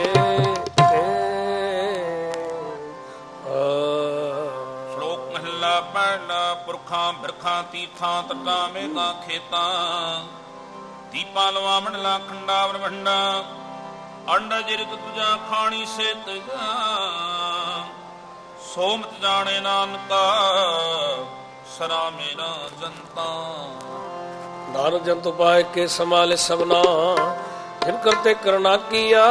ਸ਼ਲੋਕ ਮਹਲਾ ਪਹਿਲਾ ਪੁਰਖਾਂ, ਬਿਰਖਾਂ, ਤੀਰਥਾਂ, ਤਟਾਂ, ਮੇਘਾਂ, ਖੇਤਾਂ। ਦੀਪਾਂ ਲਵਾ ਮੰਡਲਾ ਖੰਡਾ ਵਰਵੰਡਾ ਅੰਡ ਜਿਰਗ ਤੁਜਾ ਖਾਣੀ ਸੇਤ ਤਜਾ ਸੋਮਤ ਜਾਣੇ ਨਾਨਕਾ, ਸਰਾ ਮੇਰਾ ਜਨਤਾ। ਨਾਨਕ ਤੋਂ ਪਾਏ ਕੇ ਸਮਾਲੇ ਸਭਨਾ। ਜਿਨ ਕਰਤੇ ਕਰਨਾ ਕੀਆ,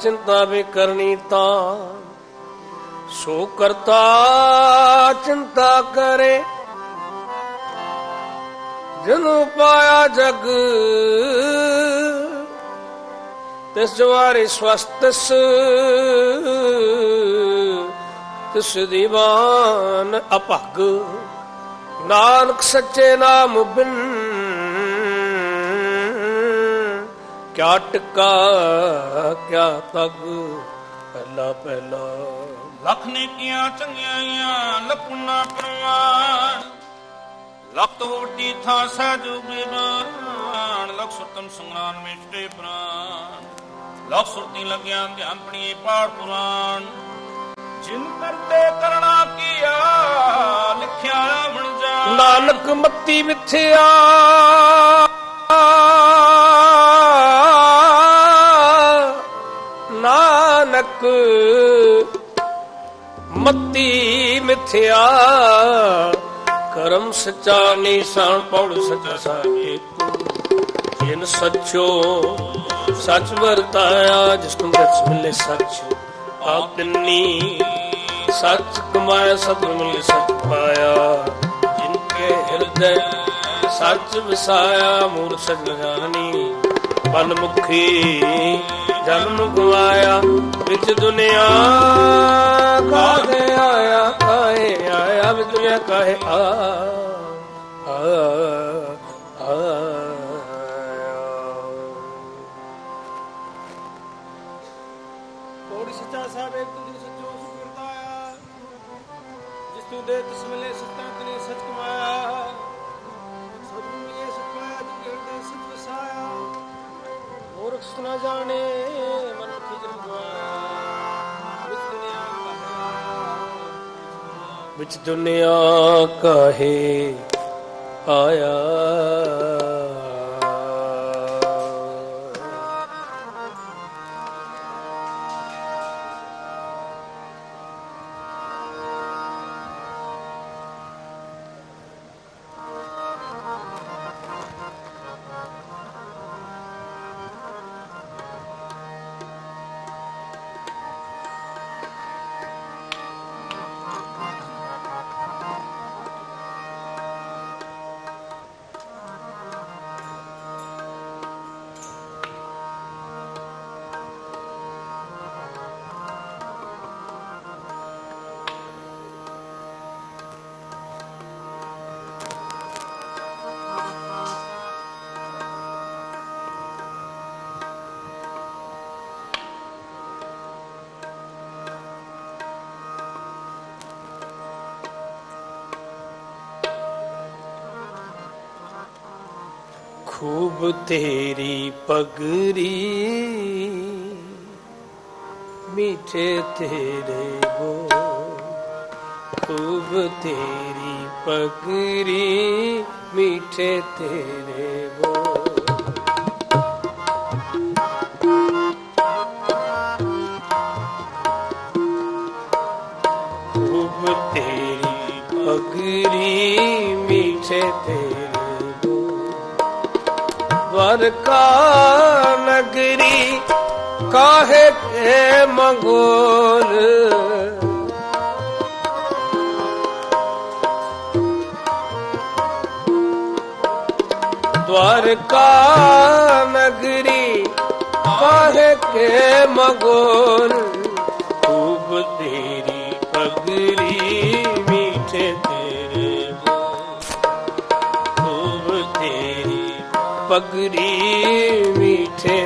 ਚਿੰਤਾ ਵੀ ਕਰਨੀ ਤਾਂ। ਸੋ ਕਰਤਾ, ਚਿੰਤਾ ਕਰੇ। ਜਿਨੂ ਪਾਇਆ ਜਗ, ਤਿਸ ਜਵਾਰੇ ਸਵਸਤਸ ਤਿਸ ਦੀਵਾਨ ਅਭਗ। ਨਾਨਕ ਸੱਚੇ ਨਾਮ ਬਿਨ ਕਿਆ ਟਿਕਾ, ਕਿਆ ਤਗ, ਪਹਿਲਾ ਪਹਿਲਾ। ਲੱਖ ਨੇ ਕੀਆਂ ਚੰਗਿਆਈਆਂ ਲਖੁਨਾ ਪ੍ਰਵਾਨ ਲੱਖ ਤੋਂ ਵੱਡੀ ਥਾਂ ਬਿਮਾਨ ਲੱਖ ਸੁਤਮ ਸੰਗਰਾਨ ਮਿਟੇ ਪ੍ਰਾਨ ਲੱਖ ਸੁਰਤੀ ਲੱਗਿਆ ਧਿਆਨ ਪਣੀਏ ਪਾੜ ਪੁਰਾਣ। ਜਿਨ ਕਰਤੇ ਕਰਣਾ ਕੀਆ, ਲਿਖਿਆ ਨਾਨਕ ਮੱਤੀ ਮਿਥਿਆ। ਨਾਨਕ ਮੱਤੀ ਮਿਥਿਆ। ਕਰਮ ਸਚਾ ਨਿਸ਼ਾਨ ਪੌੜ ਸਚਾ ਸਾਕੇ ਜਿਨ ਸੱਚੋ ਸੱਚ ਵਰਤਾਇਆ, ਜਿਸ ਨੂੰ ਸੱਚ ਮਿਲੇ ਸੱਚ। ਆਪ ਸੱਚ ਕਮਾਇਆ ਸਤ ਮਿਲੇ ਸੱਚ ਪਾਇਆ। ਜਿਨ ਸੱਚ ਵਸਾਇਆ ਮੂਰ ਸਚ ਜਾਣੀ ਬਨ ਮੁਖੀ ਜਨਮ ਗਵਾਇਆ, ਵਿੱਚ ਦੁਨੀਆ ਕਾਹੇ ਆਇਆ ਕਾਹੇ ਆਇਆ, ਵਿੱਚ ਦੁਨੀਆ ਕਾਹੇ ਆ ਆ ਆਇਆ ਮੂਰਖ ਸੁਨਾ ਜਾਣੇ ਮਨੁੱਖ ਜਨ ਵਿੱਚ ਦੁਨੀਆ ਕਾਹੇ ਆਇਆ। ਤੇਰੀ ਪਗਰੀ, ਮੀਠੇ ਤੇਰੇ ਬੋ ਖੂਬ ਤੇਰੀ ਪਗਰੀ, ਮੀਠੇ ਤੇਰੇ ਬੋ ਖੂਬ ਤੇਰੀ ਪਗਰੀ, ਮੀਠੇ ਤੇਰੇ द्वारका नगरी काहे के मंगोल द्वारका नगरी काहे के मंगोल खूब तेरी पगली मीठे पगरी मीठे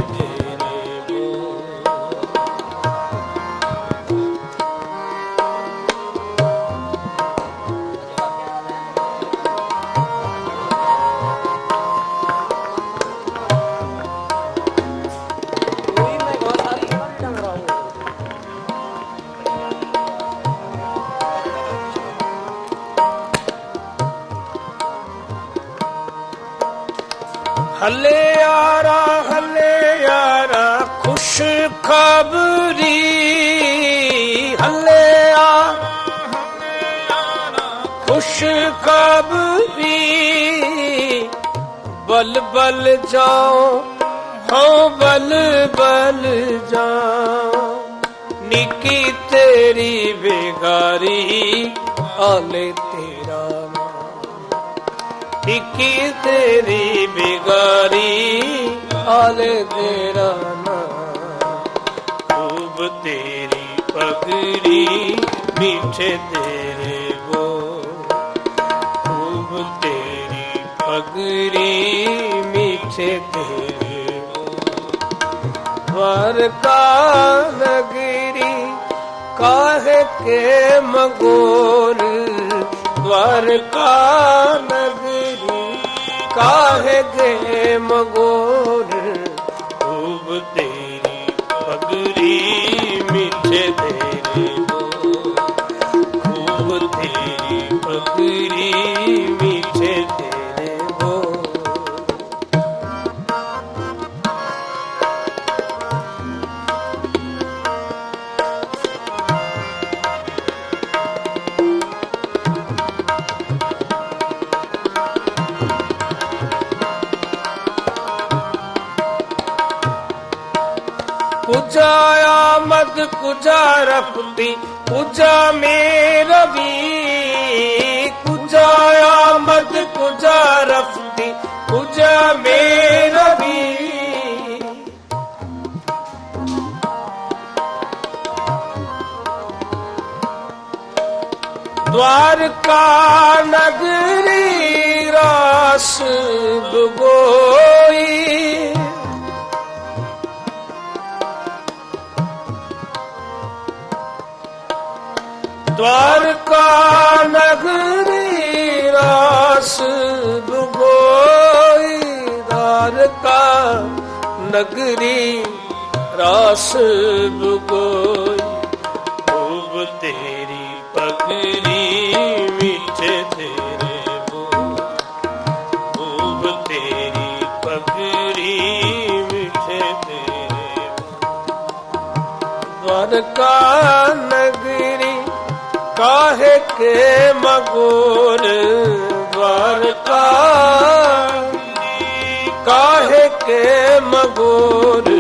ਹੱਲੇ ਯਾਰਾ ਹੱਲੇ ਯਾਰਾ, ਖੁਸ਼ ਖਬਰੀ। ਹੱਲੇ ਆ, ਖੁਸ਼ ਖਬਰੀ। ਬਲ ਬਲ ਜਾਓ ਹੋ ਬਲ ਬਲ ਜਾ ਨਿੱਕੀ ਤੇਰੀ ਬੇਗਾਰੀ ਆਲੇ ਟਿੱਕੀ ਤੇਰੀ ਬਿਗਾਰੀ ਆਲੇ ਤੇਰਾ ਨਾਮ ਖੂਬ ਤੇਰੀ ਪਗੜੀ ਮੀਠੇ ਤੇਰੇ ਬੋ ਖੂਬ ਤੇਰੀ ਪਗੜੀ ਮੀਠੇ ਤੇਰੇ ਬੋ ਵਰਕਾ ਨਗਰੀ ਕਾਹੇ ਕੇ ਮਗੋਰ द्वारका नगरी ਕਾਹੇ ਦੇ ਮਗੋਰ ਖੂਬ मुद कुजा रखती कुजा में रवि कुजा आमद कुजा रखती कुजा में रवि द्वारका नगरी रास बुगोई द्वारका नगरी रास बुगोई द्वारका नगरी रास बुगोई खूब तेरी पगरी मीठे तेरे बोल खूब तेरी पगरी मीठे तेरे बोल द्वारका नगरी ਕਾਹੇ ਕੇ ਮਗੋਰ ਦਵਾਰਕਾ। ਕਾਹੇ ਕੇ ਮਗੋਰ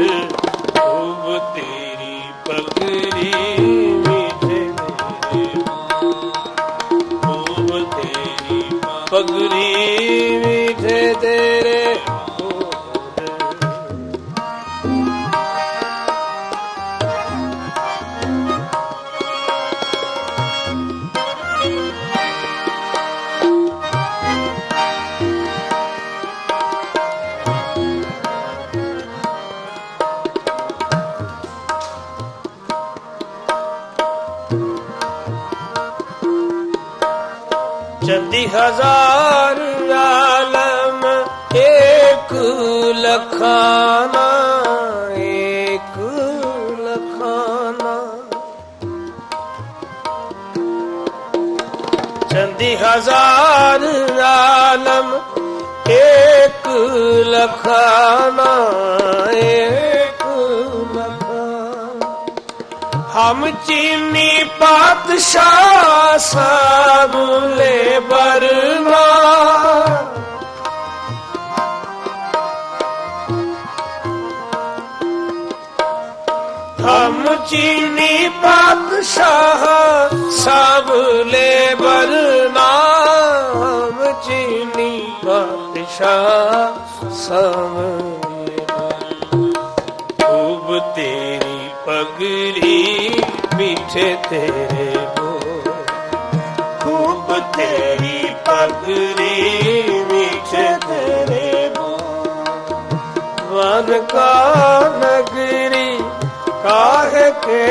ਹਜ਼ਾਰ ਆਲਮ ਏਕ ਲਖਾਨਾ ਏਕ ਲਖਾਨਾ। ਚੰਦੀ ਹਜ਼ਾਰ ਆਲਮ ਏਕ ਲਖਾਨਾ ਏਕ हम चीनी पातशाह साबुले बरना हम चीनी पातशाह साबुले बरना हम चीनी पातशाह साबुले खूब तेरी पगली ਪਿੱਛੇ ਤੇਰੇ ਬੋਲ ਖੂਬ ਤੇਰੀ ਪਗੜੀ ਵਿੱਚ ਤੇਰੇ ਬੋਲ ਵਨ ਕਾ ਨਗਰੀ ਕਾਹ ਕੇ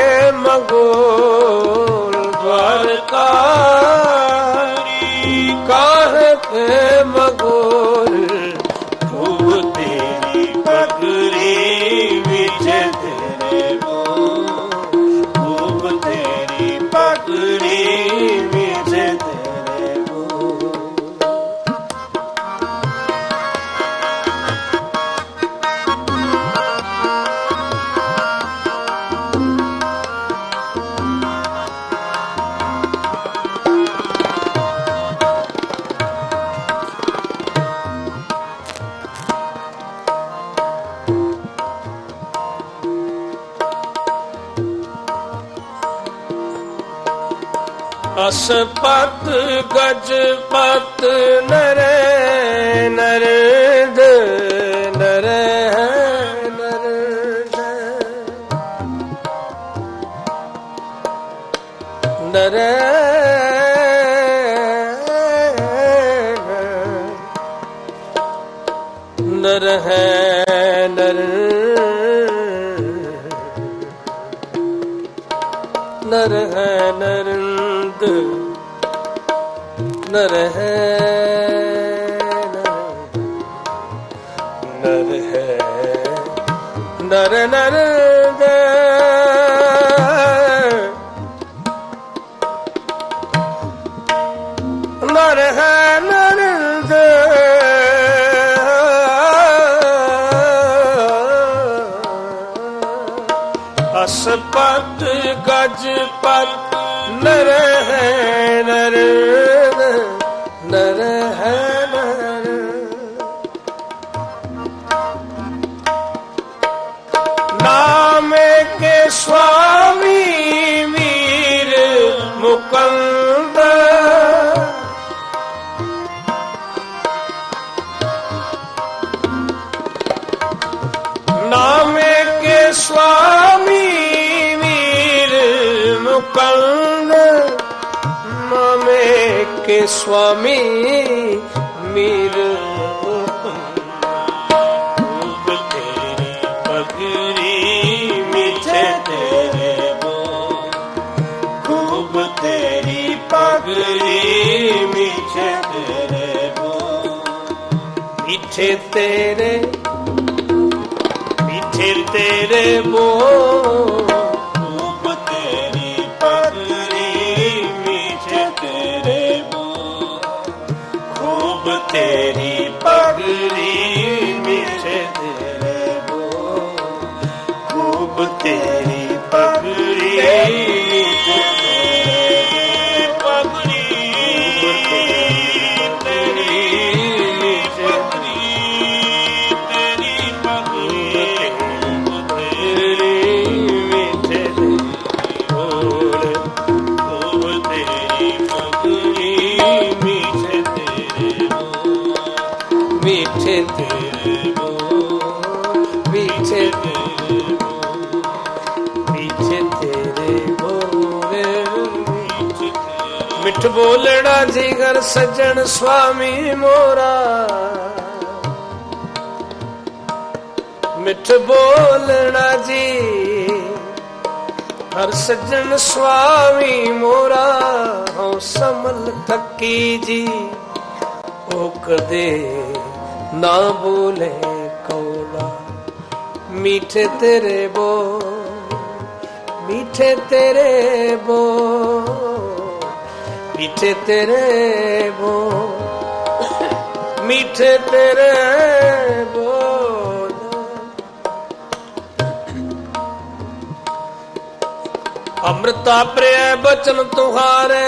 ਬਚਨ ਤੁਹਾਰੇ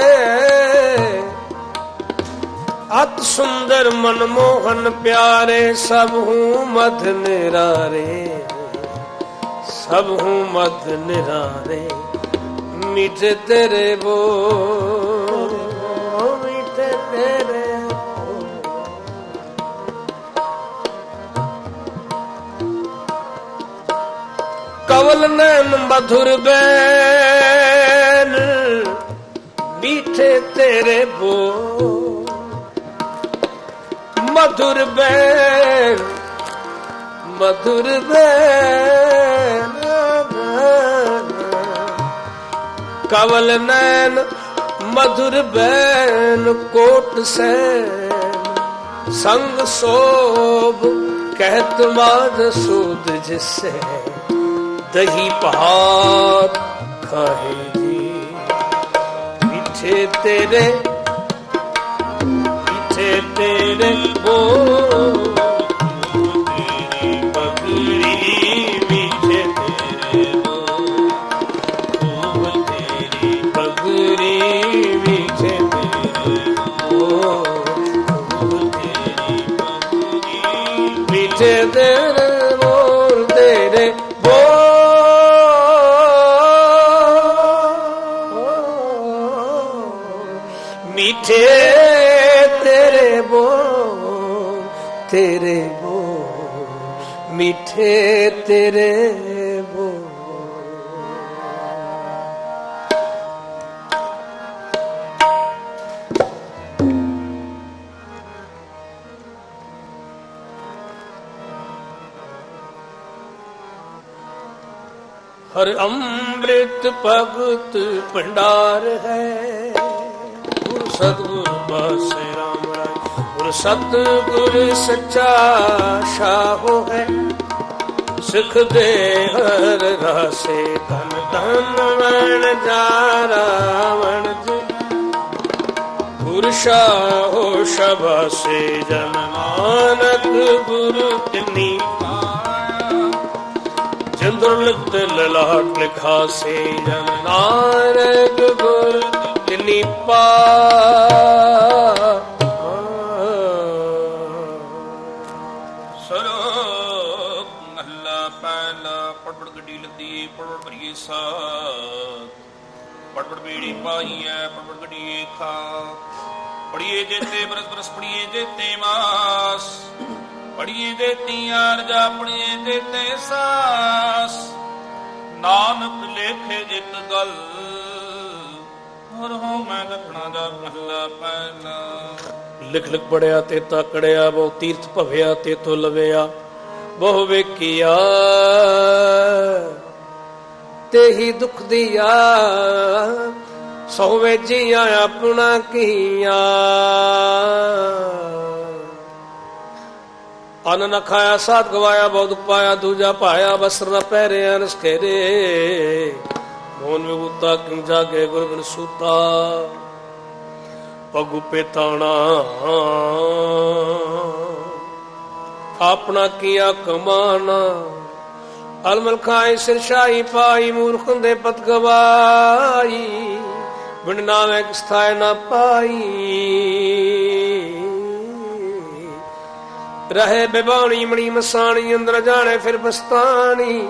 ਅਤ ਸੁੰਦਰ ਮਨਮੋਹਨ ਪਿਆਰੇ, ਸਭ ਹੂੰ ਮਧ ਨਿਰਾਰੇ। ਸਭ ਹੂੰ ਮਧ ਨਿਰਾਰੇ, ਮਿੱਠੇ ਤੇਰੇ ਬੋਲ ਮਿੱਠੇ ਤੇਰੇ ਕਵਲ ਨੈਣ ਮਧੁਰ ਬੈਨ ਮੀਠੇ ਤੇਰੇ ਬੋ ਮਧੁਰ ਬੈਨ ਮਧੁਰ ਬੈਨ ਕਵਲ ਨੈਣ, ਮਧੁਰ ਬੈਨ ਕੋਟ ਸੈਨ ਸੰਗ ਸੋਭ, ਕਹਿਤ ਮਾਦ ਸੂਦ ਜਿਸੇ। ਦਹੀ ਭਾਤ ਖਾਏ ਮਿੱਠੇ ਤੇਰੇ ਮਿੱਠੇ ਤੇਰੇ ਬੋ ਬੋਲ ਤੇਰੇ ਬੋਲ ਹਰ ਅੰਮ੍ਰਿਤ ਭਗਤ ਭੰਡਾਰ ਹੈ। ਗੁਰ ਸਤਗੁਰ ਪਾਸੇ ਰਾਮ ਰਾਜ। ਗੁਰ ਸਤਗੁਰ ਸੱਚਾ ਸ਼ਾਹੋ ਹੈ। ਸਿੱਖ ਦੇ ਹਰ ਰਾਸੇ ਤਨ ਤਨ ਵਣ ਜਾ ਰਾਵਣ ਜੀ। ਗੁਰ ਸ਼ਾਹੋ ਸ਼ਬਾਸੇ, ਜਨ ਨਾਨਕ ਗੁਰ ਕਿੰਨੀ ਪਾਇਆ। ਚੰਦਰ ਲਿਖਤ ਲਲਾਟ ਲਿਖਾ ਸੇ ਜਨ ਨਾਨਕ ਗੁਰ ਕਿੰਨੀ ਪਾ ਬੀੜੀ ਪਾਈਐ ਪੜਪੜ ਗੱਡੀ ਪੜੀਏ ਜੇਤੇ ਬਰਸ ਬਰਸ ਪੜੀਏ ਜੇਤੇ ਮਾਸ। ਪੜੀਏ ਜੇਤੀ ਆਰਜਾ ਪੜੀਏ ਜੇਤੇ ਸਾਸ। ਨਾਨਕ ਲੇਖੇ ਜਿਤ ਗਲ, ਹਰ ਹੋ ਮੈਂ ਲਖਣਾ ਦਾ ਮਹੱਲਾ ਪਹਿਲਾ ਲਿਖ ਲਿਖ ਪੜਿਆ ਤੇ ਤਾਕੜਿਆ ਬਹੁ ਤੀਰਥ ਭਵਿਆ ਤੇ ਤੋ ਲਵਿਆ, ਬਹੁ ਵੇਖਿਆ। ਤੇਹੀ ਦੁੱਖ ਦੀਆ ਸੋ ਵੇਜੀਆਂ ਆਪਣਾ ਕੀਆ। ਅਨ ਨ ਖਾਇਆ, ਸਾਧ ਗਵਾਇਆ ਬਹੁਤ ਪਾਇਆ, ਦੂਜਾ ਪਾਇਆ ਬਸਰ ਨ ਪਹਿਰੇ ਅਨਸ ਖੇਰੇ ਮੋਨ ਵਿਗੁਤਾ ਕਿੰ ਜਾਗੇ ਗੁਰ ਬਿਨ ਸੂਤਾ। ਪਗੂ ਪੇਤਾਣਾ। ਆਪਣਾ ਕੀਆ ਕਮਾਨਾ ਅਲਮਲ ਖਾਏ ਸਿਰਸ਼ਾਈ ਪਾਈ ਮੂਰਖ ਦੇ ਪਤ ਗਵਾਈ ਬਿਨ ਨਾਵੇਂ ਸਥਾਇ ਨਾ ਪਾਈ ਰਹੇ ਬਿਬਾਣੀ ਮਣੀ ਮਸਾਣੀ, ਅੰਦਰ ਜਾਣੇ ਫਿਰ ਬਸਤਾਨੀ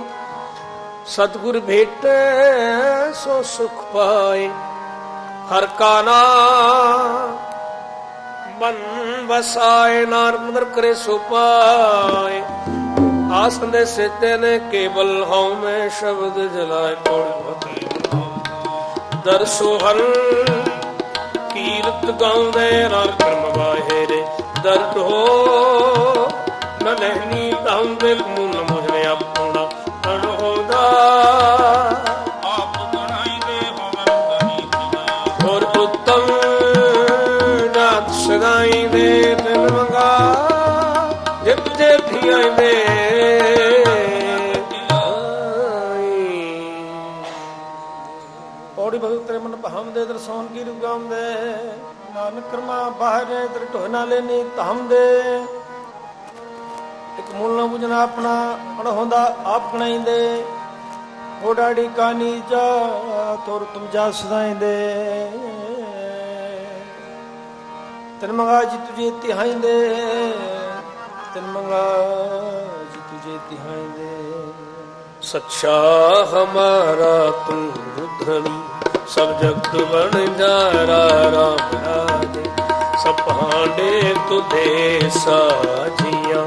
ਸਤਗੁਰ ਭੇਟੇ ਸੋ ਸੁਖ ਪਾਏ, ਹਰ ਕਾ ਨਾਮ ਮਨ ਵਸਾਏ ਨਾਨਕ ਮਦਰ ਕਰੇ ਸੋ ਪਾਏ। ਆਸਨ ਦੇ ਨੇ ਕੇਵਲ ਹਉ ਮੈਂ ਸ਼ਬਦ ਜਲਾਏ ਪੌੜੀ ਦਰਸੋ ਹਰ ਕੀਰਤ ਗਾਉਂਦੇ ਨਾਲ ਕਰਮ ਵਾਹੇਰੇ ਦਰਦ ਹੋ ਨ ਲਹਿਨੀ ਤਾਉਂਦੇ ਮੂਨ ਦਰਸੋਨ ਕੀ ਰੁਗਾਮ ਦੇ ਨਾਨਕ ਕਰਮਾ ਬਾਹਰ ਦਰ ਢੋਨਾ ਲੈਨੀ ਧਮ ਦੇ ਇੱਕ ਮੂਲ ਨਾ ਬੁਝਣਾ ਆਪਣਾ, ਅਣ ਹੁੰਦਾ ਆਪ ਕਣਾਈਂਦੇ ਓਡਾੜੀ ਕਾਨੀ ਜਾ ਤੁਰ ਤੁਮ ਜਾ ਸਦਾਈਂਦੇ। ਤਨ ਮੰਗਾ ਜੀ ਤੁਝੇ ਤਿਹਾਈਂਦੇ। ਤਨ ਮੰਗਾ ਜੀ ਤੁਝੇ ਤਿਹਾਈਂਦੇ। ਸੱਚਾ ਹਮਾਰਾ ਤੂੰ ਧਨੀ ਸਭ ਜਗਤ ਬਣ ਜਾਰਾ ਰਾਮ ਰਾਜੇ, ਸਭ ਭਾਂਡੇ ਤੁਧੇ ਸਾਜੀਆਂ,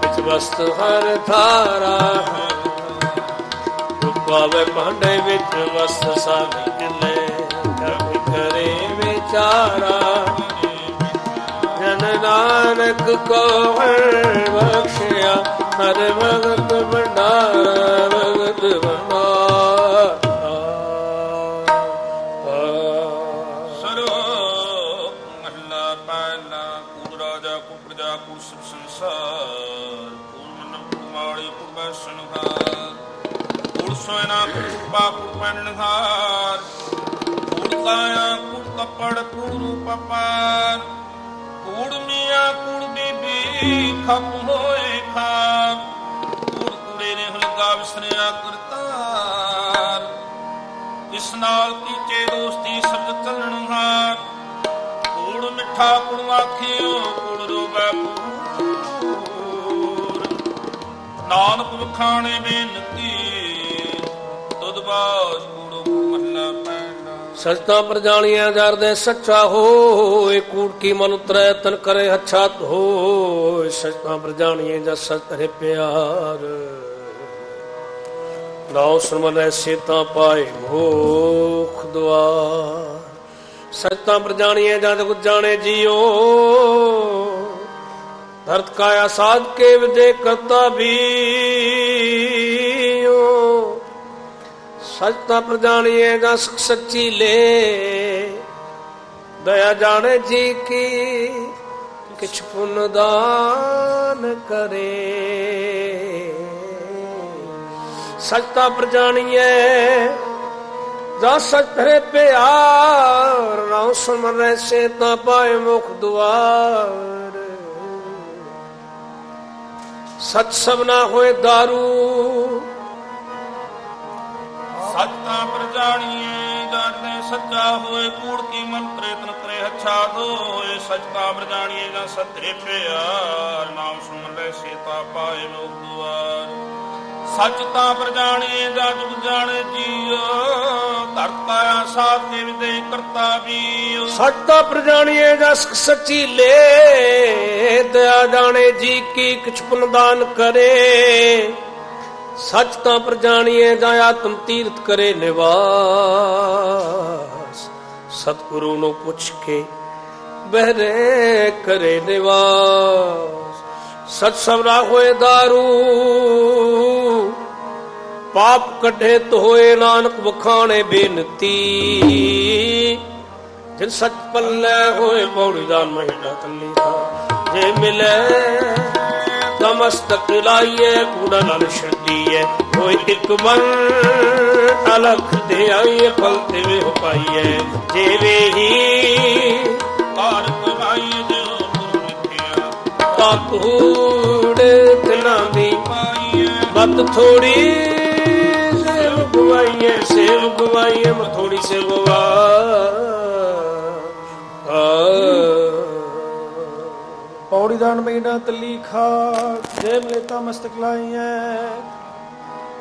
ਵਿੱਚ ਵਸਤ ਹਰ ਧਾਰਾ ਰੁਪਾਵੇ ਭਾਂਡੇ ਵਿੱਚ ਵਸਤ ਸਭ ਨਿਕਲੇ ਜਗ ਕਰੇ ਵਿਚਾਰਾ ਜਨ ਨਾਨਕ ਕੋ ਹਰ ਬਖਸ਼ਿਆ, ਹਰ ਭਗਤ ਭੰਡਾਰਾ ਭਗਤ ਭੰਡਾਰਾ। ਪਾ ਕੁੜ ਕੁੜ ਕਾਇਆ ਕੁੜ ਕਪੜ ਕੁੜ ਮੀਆਂ ਕੁੜ ਬੀਬੀ ਖਪ ਹੋਏ ਖਾਰ। ਕੁੜ ਕੁੜੇ ਨੇ ਹਲਗਾ ਵਿਸਰਿਆ ਕਰਤਾਰ। ਇਸ ਨਾਲ ਕੀਚੇ ਦੋਸਤੀ ਸਬਦ ਚੱਲਣ ਹਾਰ। ਮਿੱਠਾ ਕੁੜ ਆਖਿਓ, ਕੁੜ ਰੋਵੇ ਨਾਨਕ ਵਖਾਣੇ ਬੇਨਤੀ ਤੁਧ ਬਾਸ ਕੂੜ ਮਹਲਾ ਪੈਣਾ ਸਚਤਾ ਪਰ ਜਾਣੀਆਂ ਜਰਦੇ, ਸੱਚਾ ਹੋਏ, ਕੂੜ ਕੀ ਮਨ ਉਤਰੈ, ਤਨ ਕਰੇ ਅੱਛਾ ਹੋਏ ਸਚਤਾ ਪਰ ਜਾਣੀਏ ਜਦ ਪਿਆਰ। ਨਾਉ ਸੁਮਨ ਐਸੇ ਤਾਂ ਪਾਏ ਮੋਖ ਦੁਆਰ। ਸਚਤਾ ਪਰ ਜਦ ਕੁ ਜਾਣੇ ਜੀਓ। ਧਰਤ ਕਾਇਆ ਸਾਧ ਕੇ ਵਿਦੇ ਕਰਤਾ ਵੀ। ਸਚਤਾ ਪਰ ਜਾਣੀਏ ਜਾਂ ਸੱਚੀ ਲੇ। ਦਇਆ ਜਾਣੇ ਜੀ ਕੀ, ਕਿਛ ਪੁੰਨ ਦਾਨ ਕਰੇ। ਸਚਤਾ ਪਰ ਜਾਣੀਏ ਜਾਂ ਸਚ ਧਰੇ ਪਿਆਰ ਰਾਉ ਸਮਰੈ ਸੇ ਤਾਂ ਪਾਏ ਮੁਖ ਦੁਆਰ। ਸਚ ਸਭਨਾ ਹੋਏ ਦਾਰੂ ਸੱਚਤਾ ਪਰ ਜਾਣੀਏ ਜਾਣਦੇ ਸੱਚਾ ਹੋਏ ਕੂੜ ਕੀ ਮਨ ਕਰੇ ਕਰੇ ਅੱਛਾ ਹੋਏ ਸੱਚਤਾ ਪਰ ਜਾਂ ਸਤਰੇ ਪਿਆਰ, ਨਾਮ ਸੁਣ ਲੈ ਸੀਤਾ ਪਾਏ ਲੋਕ ਦੁਆਰ। ਸੱਚਤਾ ਪਰ ਜਾਂ ਜੁਗ ਜਾਣੇ ਜੀਓ। ਧਰਤਾ ਸਾਥ ਦੇ ਕਰਤਾ ਵੀ ਸੱਚਤਾ ਪਰ ਜਾਣੀਏ ਜਸ ਸੱਚੀ ਲੈ, ਦਇਆ ਜਾਣੇ ਜੀ ਕੀ ਕਿਛ ਪੁੰਨ ਕਰੇ। ਸੱਚ ਤਾਂ ਪ੍ਰਜਾਣੀਏ ਜਾਂ ਆਤਮ ਤੀਰਥ ਕਰੇ ਨਿਵਾਸ। ਸਤਿਗੁਰੂ ਨੂੰ ਪੁੱਛ ਕੇ ਬਹਿਰੇ ਕਰੇ ਨਿਵਾਸ। ਸਤ ਸਭਰਾ ਹੋਏ ਦਾਰੂ, ਪਾਪ ਕੱਢੇ ਤੋਏ ਨਾਨਕ ਵਖਾਣੇ ਬੇਨਤੀ। ਜਿਨ ਸੱਚ ਪੱਲੇ ਹੋਏ ਪੌੜੀ ਦਾ ਮਹੀਨਾ ਕੱਲੀ ਦਾ। ਜੇ ਮਿਲੇ ਤਮਸਤਕ ਲਾਈਏ ਕੂੜਾ ਨਾਲ ਛੱਡੀਏ ਹੋਏ ਇੱਕ ਮਨ ਅਲਖ ਦੇ ਆਈਏ ਫਲ ਤੇ ਵੇ ਹੋ ਪਾਈਏ ਜਿਵੇਂ ਹੀ ਕਾਰ ਕਮਾਈ ਜੋ ਗੁਰੂ ਲਿਖਿਆ ਤਾਂ ਕੂੜੇ ਤਿਨਾਂ ਦੀ ਪਾਈਏ ਮਤ ਥੋੜੀ ਸੇਵ ਗਵਾਈਏ ਸੇਵ ਗਵਾਈਏ ਮਤ ਥੋੜੀ ਸੇਵਵਾ ਪੌੜੀ ਦਾਨ ਬੈਣਾ ਤਲੀ ਖਾ, ਜੇ ਮਲੇਤਾ ਮਸਤਕ ਲਾਈਐ।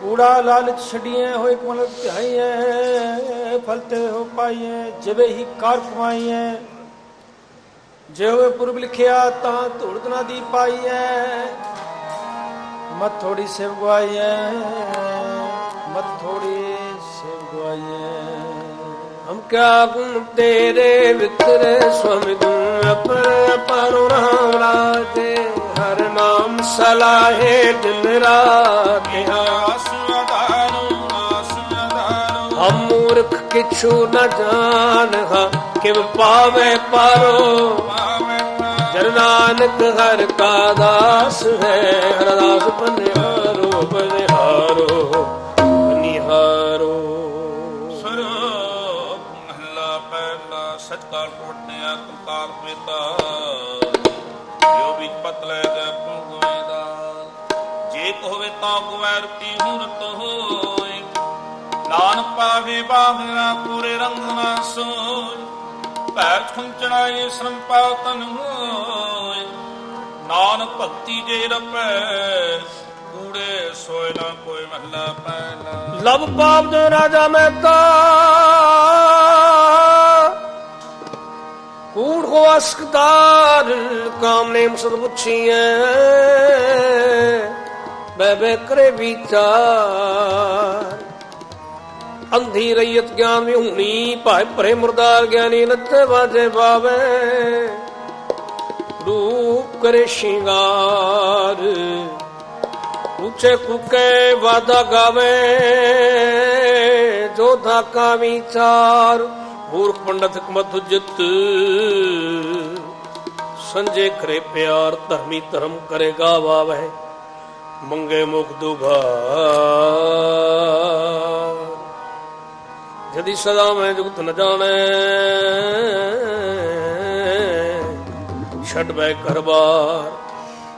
ਕੂੜਾ ਲਾਲਚ ਛੜੀਐ ਹੋਏ ਕਮਲ ਧਿਆਈਐ, ਫਲ ਤੇ ਹੋ ਪਾਈਐ, ਜਿਵੇਂ ਹੀ ਕਾਰ ਕਮਾਈਐ ਜੇ ਹੋਏ ਪੁਰਬ ਲਿਖਿਆ, ਤਾਂ ਧੂੜਤ ਨਾ ਦੀ ਪਾਈਐ। ਮਤ ਥੋੜੀ ਸੇਵ ਗਵਾਈਐ ਮਤ ਥੋੜੀ ਸੇਵ ਗਵਾਈਐ ਹਮ ਕਿਆ ਗੁਣ ਤੇਰੇ ਵਿਤਰੇ ਸੁਮ ਦੂੰ ਅਪਰ ਅਪਰੋ ਰਾਮ ਰਾਜੇ ਹਰ ਨਾਮ ਸਲਾਹੇ ਦਿਨ ਰਾਤੇ ਆਸ ਅਧਾਰੂ ਨ ਜਾਣ ਹਾਂ ਕਿਵ ਪਾਵੇ ਪਾਰੋ। ਪਾਵੇ ਹਰ ਕਾ ਦਾਸ ਹੈ, ਹਰ ਦਾਸ ਬਨਿਆਰੋ ਬਨਿਆਰੋ ਲੈ ਗਏ ਪੁਗਵੇਦਾ ਜੇ ਕੋਵੇ ਤਾਂ ਗੁਵੈ ਹੁਰਤ ਹੋਏ। ਨਾਨਕ ਪਾਵੇ ਬਾਹਰਾ ਪੂਰੇ ਰੰਗ ਨਾ ਸੋਏ। ਪੈਰ ਖੁੰਚਣਾਏ ਸ਼ਰਮ ਪਾਉ ਹੋਏ। ਨਾਨਕ ਭਗਤੀ ਜੇ ਰਪੈ, ਕੂੜੇ ਸੋਏ ਨਾ ਕੋਈ ਮਹਲਾ ਪਹਿਲਾ ਲਬ ਪਾਪ ਦੇ ਰਾਜਾ ਮਹਿਤਾ। ਕੂੜ ਕੋ ਅਸਕਦਾਰ ਕਾਮ ਨੇਮ ਸਦ ਪੁੱਛੀਐ। ਬੈਬੇ ਕਰੇ ਵਿਚਾਰ। ਅੰਧੀ ਰਈਤ ਗਿਆਨ ਵਿਹੂਣੀ, ਭਾਇ ਭਰੇ ਮਰਦਾਰ ਗਿਆਨੀ ਨੱਚੇ ਬਾਜੇ ਬਾਵੇ ਰੂਪ ਕਰੇ ਸ਼ਿੰਗਾਰ ਉੱਚੇ ਕੁਕੇ ਵਾਦਾ ਗਾਵੇ। ਜੋ ਧਾਕਾ ਵਿਚਾਰ ਮੂਰਖ ਪੰਡਤ ਮਤ ਜਿਤ। ਸੰਜੇ ਕਰੇ ਪਿਆਰ, ਧਰਮੀ ਧਰਮ ਕਰੇਗਾ ਗਾਵਾਵੇ ਮੰਗੇ ਮੁਖ ਦੁਭਾ। ਜਦੀ ਸਦਾ ਮੈਂ ਜੁਗਤ ਨ ਜਾਣੈ, ਛੱਡ ਬੈ ਕਰਬਾਰ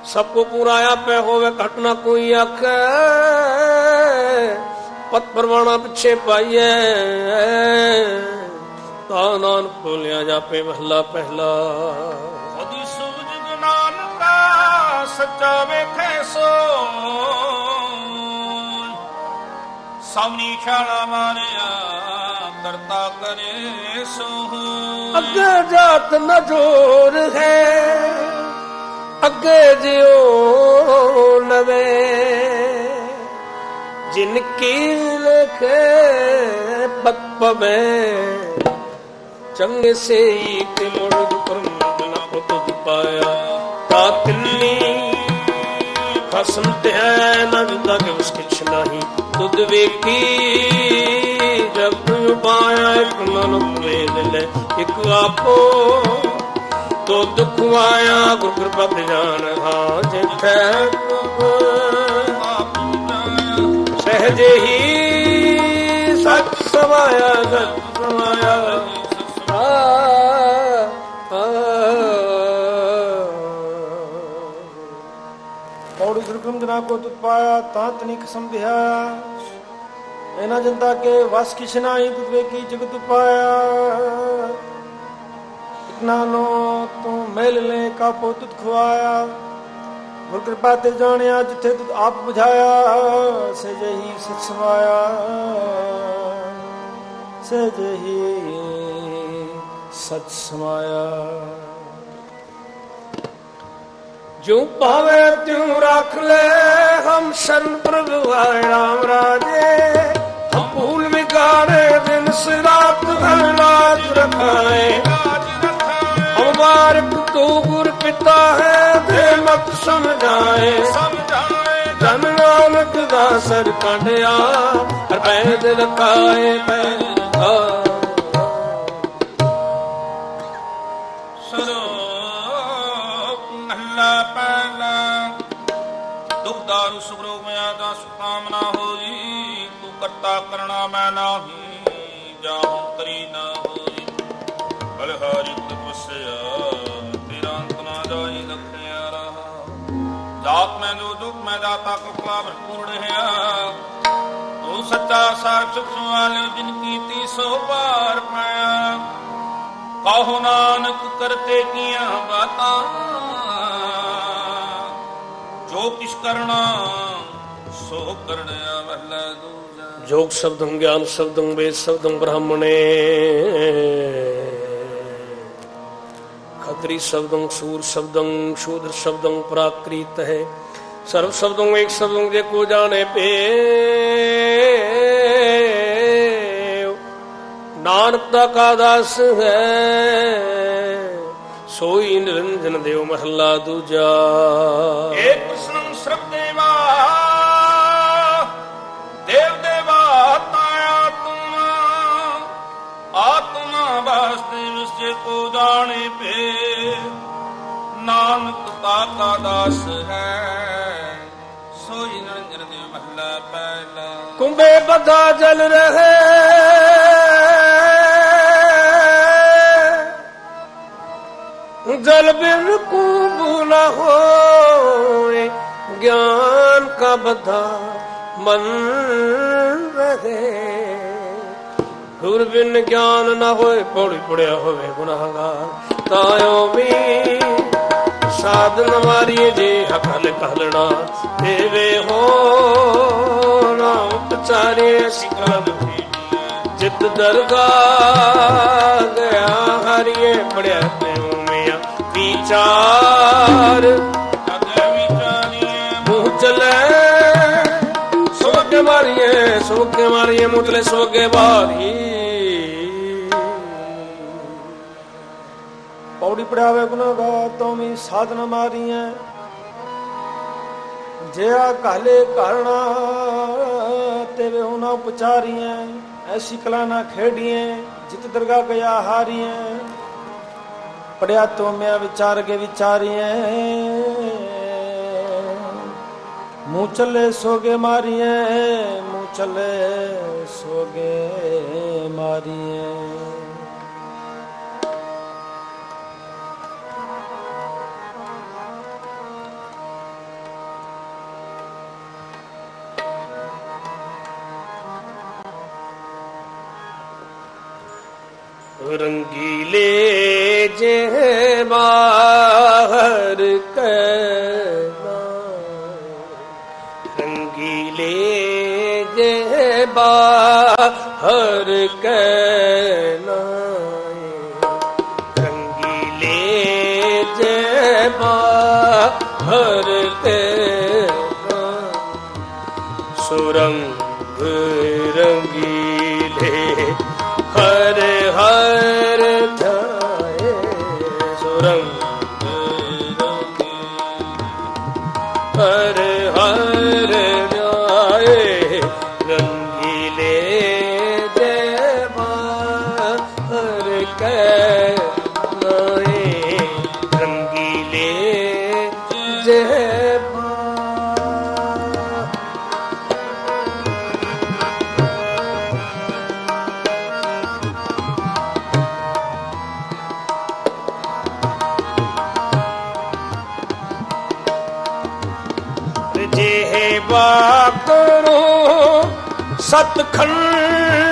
ਸਭ ਕੋ ਪੂਰਾ ਪੈ ਹੋਵੇ ਘਟਨਾ ਕੋਈ ਆਖੈ। ਪਤ ਪਰਵਾਣਾ ਪਿੱਛੇ ਪਾਈਐ। ਤਾ ਨਾਨਕ ਭੁਲਿਆ ਜਾਪੇ ਮਹਲਾ ਪਹਿਲਾ। ਉਹਦੀ ਸੂਝ ਨਾਨਕਾ ਸੱਚਾ ਵੇਖੇ ਸੋ ਸਾਮਣੀ ਖਿਆਲਾ ਮਾਰਿਆ ਕਰਤਾ ਕਰੇ ਸੋ ਅੱਗੇ ਜਾਤ ਨ ਜੋਰ ਹੈ ਅੱਗੇ ਜਿਉ ਨਵੇ। ਜਿਨ ਕੀ ਲਖੇ ਪਵੇ। ਚੰਗੇ ਸੇ ਹੀ ਤੇ ਮੁਰਦ ਕਰਮ ਬਿਨਾ ਪਾਇਆ ਤਾ ਤਿੰਨੀ ਖਸਮ ਤੇ ਹੈ, ਨਾ ਜਿੰਦਾ ਕਿ ਉਸ ਕਿਛ ਨਹੀਂ ਤੁਧ ਵੇਖੀ ਜਬ ਪਾਇਆ, ਇੱਕ ਮਨ ਵੇਦ ਲੈ ਇੱਕ ਆਪੋ ਤੋ ਦੁਖ ਆਇਆ ਗੁਰ ਕਿਰਪਾ ਤੇ ਜਾਣ ਹਾਂ ਜਿਠੈ ਸਹਜੇ ਹੀ ਸਤ ਸਮਾਇਆ ਸਤ ਸਮਾਇਆ। ਪੌੜੀ ਦੁਰਗਮ ਜਨਾ ਕੋ ਤੁਤ ਪਾਇਆ ਤਾਂ ਤਨਿਕ ਸੰਭਿਆ ਐਨਾ ਜਨਤਾ ਕੇ ਵਸ ਕਿਛ ਨਾਹੀ ਤੁਤ ਵੇਖੀ ਜਗਤ ਪਾਇਆ ਇਤਨਾ ਨੋ ਤੂੰ ਮਿਲ ਲੈ ਕਾਪੋ ਤੁਤ ਖਵਾਇਆ ਗੁਰ ਕਿਰਪਾ ਤੇ ਜਾਣਿਆ ਜਿੱਥੇ ਤੁਤ ਆਪ 부ਝਾਇਆ ਸੇ ਜਹੀ ਸਚ ਸਮਾਇਆ ਜਿਉ ਪਾਵੇ ਤਿਉ ਰੱਖ ਲੈ ਹਮ ਸਰਨ ਪ੍ਰਭੂ ਰਾਮ ਰਾਜੇ। ਹਮ ਭੂਲ ਵਿਗਾੜੇ ਦਿਨ ਸਿਰਾਤ ਨਾਜ ਰਖਾਏ। ਹਮ ਮਾਰਗ ਤੂੰ ਗੁਰ ਪਿਤਾ ਹੈ, ਤੇ ਮਤ ਸਮਝਾਏ। ਸਮਝਾਏ ਜਨ ਨਾਨਕ ਦਾ ਸਰ ਕੰਡਿਆ ਹਰ ਪੈ ਦਿਲ ਕਾਏ ਪੈ ਦਿਲ ਦਾਰੂ ਸੁਖ ਮਿਆ ਦਾ ਸੁਕਾਮਨਾ ਹੋਈ, ਤੂੰ ਕਰਤਾ ਕਰਣਾ ਮੈਂ ਨਾਹੀ ਜਾਹੂ ਕਰੀ ਨਾ ਹੋਈ। ਬਲਹਾਰੀ ਤਪਸਿਆ ਤੇਰਾ ਅੰਤ ਨਾ ਜਾਈ ਲਖਿਆ ਰਹਾ। ਜਾਤ ਮੈਂ ਜੋ ਦੁਖ, ਮੈਂ ਦਾਤਾ ਕਪਲਾ ਭਰਪੂਰ ਰਹਾ। ਤੂੰ ਸੱਚਾ ਸਾਹਿਬ ਸੁਖ ਸੁਆਲੇ ਜਿਨ ਕੀਤੀ ਸੋ ਪਾਰ ਪਾਇਆ। ਕਹੋ ਨਾਨਕ ਕਰਤੇ ਕੀਆਂ ਬਾਤਾਂ। ਜੋ ਕਿਛ ਕਰਣਾ ਸੋ ਕਰਣਿਆ ਮਹਲਾ ਦੂਜਾ। ਜੋਗ ਸ਼ਬਦੰ, ਗਿਆਨ ਸ਼ਬਦੰ, ਵੇਦ ਸ਼ਬਦੰ ਬ੍ਰਾਹਮਣੇ। ਖਤਰੀ ਸ਼ਬਦੰ, ਸੂਰ ਸ਼ਬਦੰ, ਸ਼ੂਦਰ ਸ਼ਬਦੰ ਪ੍ਰਾਕ੍ਰਿਤ ਹੈ। ਸਰਵ ਸ਼ਬਦੰ ਇੱਕ ਸ਼ਬਦੰ ਜੇ ਕੋ ਜਾਣੇ ਪੇ ਨਾਨਕ ਦਾ ਕਾਦਸ ਹੈ। ਸੋਈ ਨਿਰੰਜਨ ਦੇਵ ਮਹੱਲਾ ਦੂਜਾ। ਏ ਕ੍ਰਿਸ਼ਨ ਸਰਬ ਦੇਵਾ ਦੇਵ ਦੇਵਾ ਤਾਇਆ ਤੁਮ ਆਤਮਾ ਵਾਸਤੇ ਵਿਸੇ ਕੋ ਜਾਣੇ ਪੇ। ਨਾਨਕ ਤਾ ਕਾ ਦਾਸ ਹੈ ਸੋਈ ਨਿਰੰਜਨ ਦੇਵ ਮਹੱਲਾ ਪਹਿਲਾ। ਕੁੰਭੇ ਬੱਧਾ ਜਲ ਰਹੇ जलबिन को भूला हो ज्ञान का बधा मन रहे हुर बिन ज्ञान ना होए पौड़ी पड़िया होवे गुनाहगार तायो मी साधन मारिए जे हकल कहलना देवे हो ना उपचारे शिकल जित दरगाह गया हरिए पड़िया ते ਵਿਚਾਰ। ਅਗੇ ਵਿਚਾਰੀਏ ਮੂੰਹ ਚਲੇ ਮਾਰੀਏ ਸੋਕੇ ਮਾਰੀਏ ਮੁਤਲੇ ਸੋਕੇ ਮਾਰੀ ਪੌੜੀ ਪੜਾਵੇ ਗੁਨਾਹਗਾਰ ਤੋਂ ਵੀ ਸਾਧਨ ਮਾਰੀਐ ਜਿਆ ਕਾਲੇ ਕਰਣਾ ਤੇ ਵੇ ਉਹਨਾਂ ਉਪਚਾਰੀਐ ਐਸੀ ਕਲਾ ਨਾ ਖੇਡੀਐ ਜਿਤ ਦਰਗਾ ਗਿਆ ਹਾਰੀਐ ਪੜਿਆ ਤੋਂ ਮੈਂ ਵਿਚਾਰ ਕੇ ਵਿਚਾਰੀਐ ਮੂੰਹ ਚਲੇ ਸੋਗੇ ਮਾਰੀਐ ਮੂੰਹ ਚੱਲੇ ਸੋਗੇ ਮਾਰੀਐ ਰੰਗੀਲੇ ਜੇ ਬਾਹਰ ਕਨਾ ਰੰਗੀਲੇ ਜੇ ਬਾਹਰ ਕਨਾ ਰੰਗੀਲੇ ਜੇ ਬਾਹਰ ਕਨਾ ਸੁਰੰਗ ਸਤਖੰਡ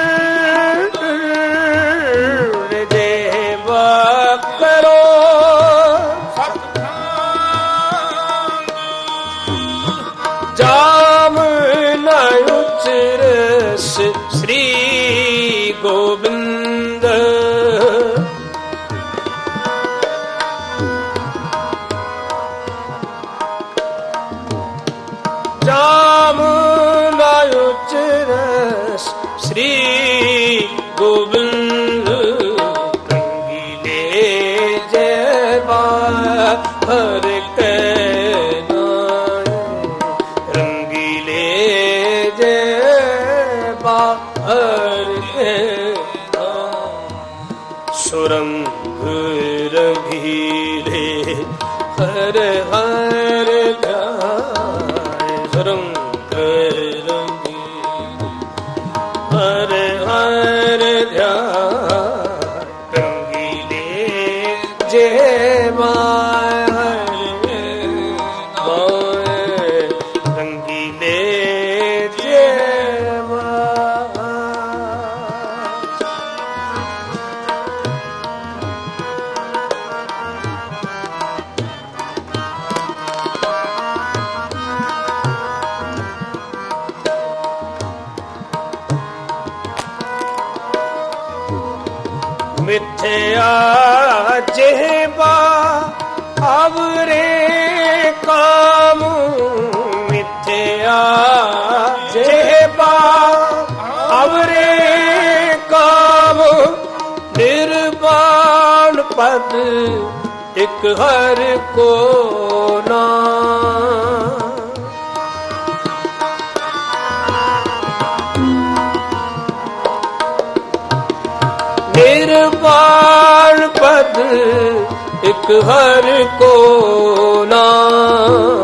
ਜਿਹਬਾ ਆਵਰੇ ਕਾਮ ਨਿਰਵਾਣ ਪਦ, ਇਕ ਹਰ ਕੋ ਨਾਮ ਨਿਰਵਾਣ ਪਦ, ਇਕ ਹਰ ਕੋ ਨਾਮ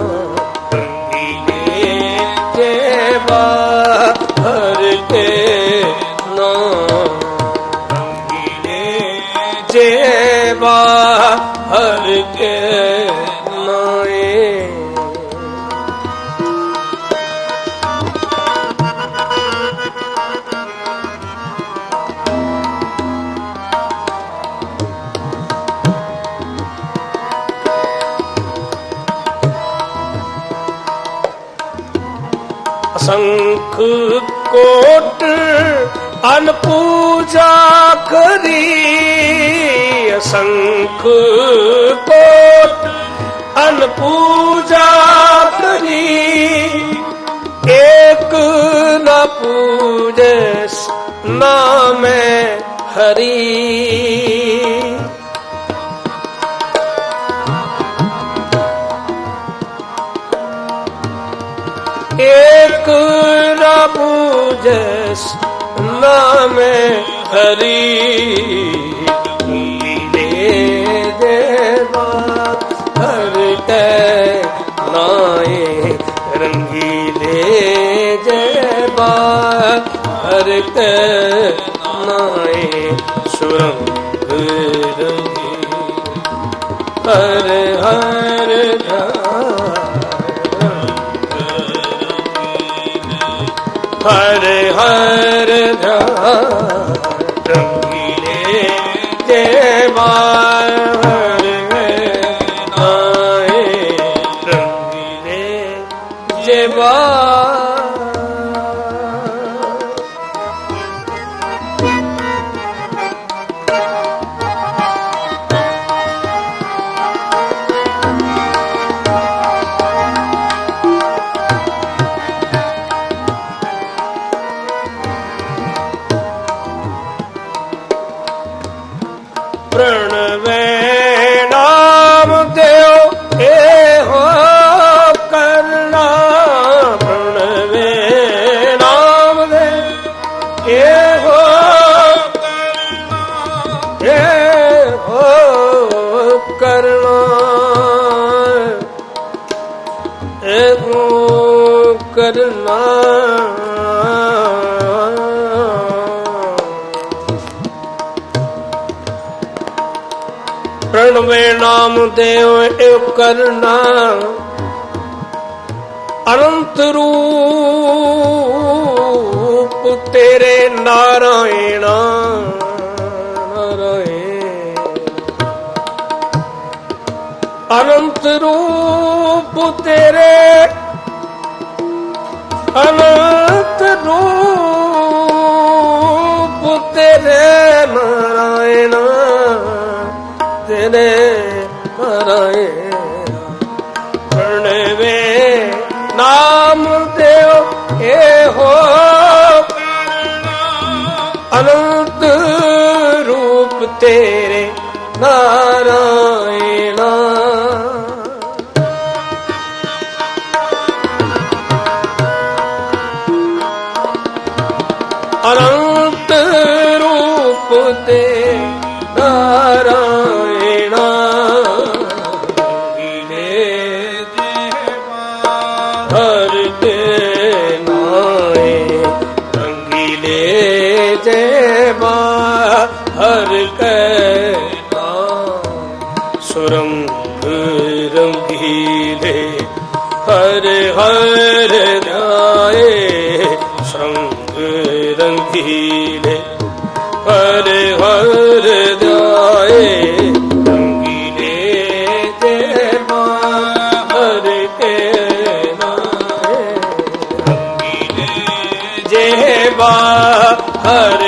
ਅਨ ਪੂਜਾ ਕਰੀ ਅਸੰਖ ਕੋਟ ਅਨ ਪੂਜਾ ਕਰੀ ਏਕ ਨ ਪੂਜੈਸ ਨਾਮੇ ਹਰੀ। ਏਕ ਨ ਪੂਜੈਸ ਨਾਮ ਹਰੀ। ਲੀਲੇ ਹਰ ਕੈ ਨਾਏ। ਰੰਗੀਲੇ ਹਰ ਕੈ ਸੁਰੰਗ ਰੰਗੀ। ਹਰ ਹਰ Hare Hare Hare शिवा हरे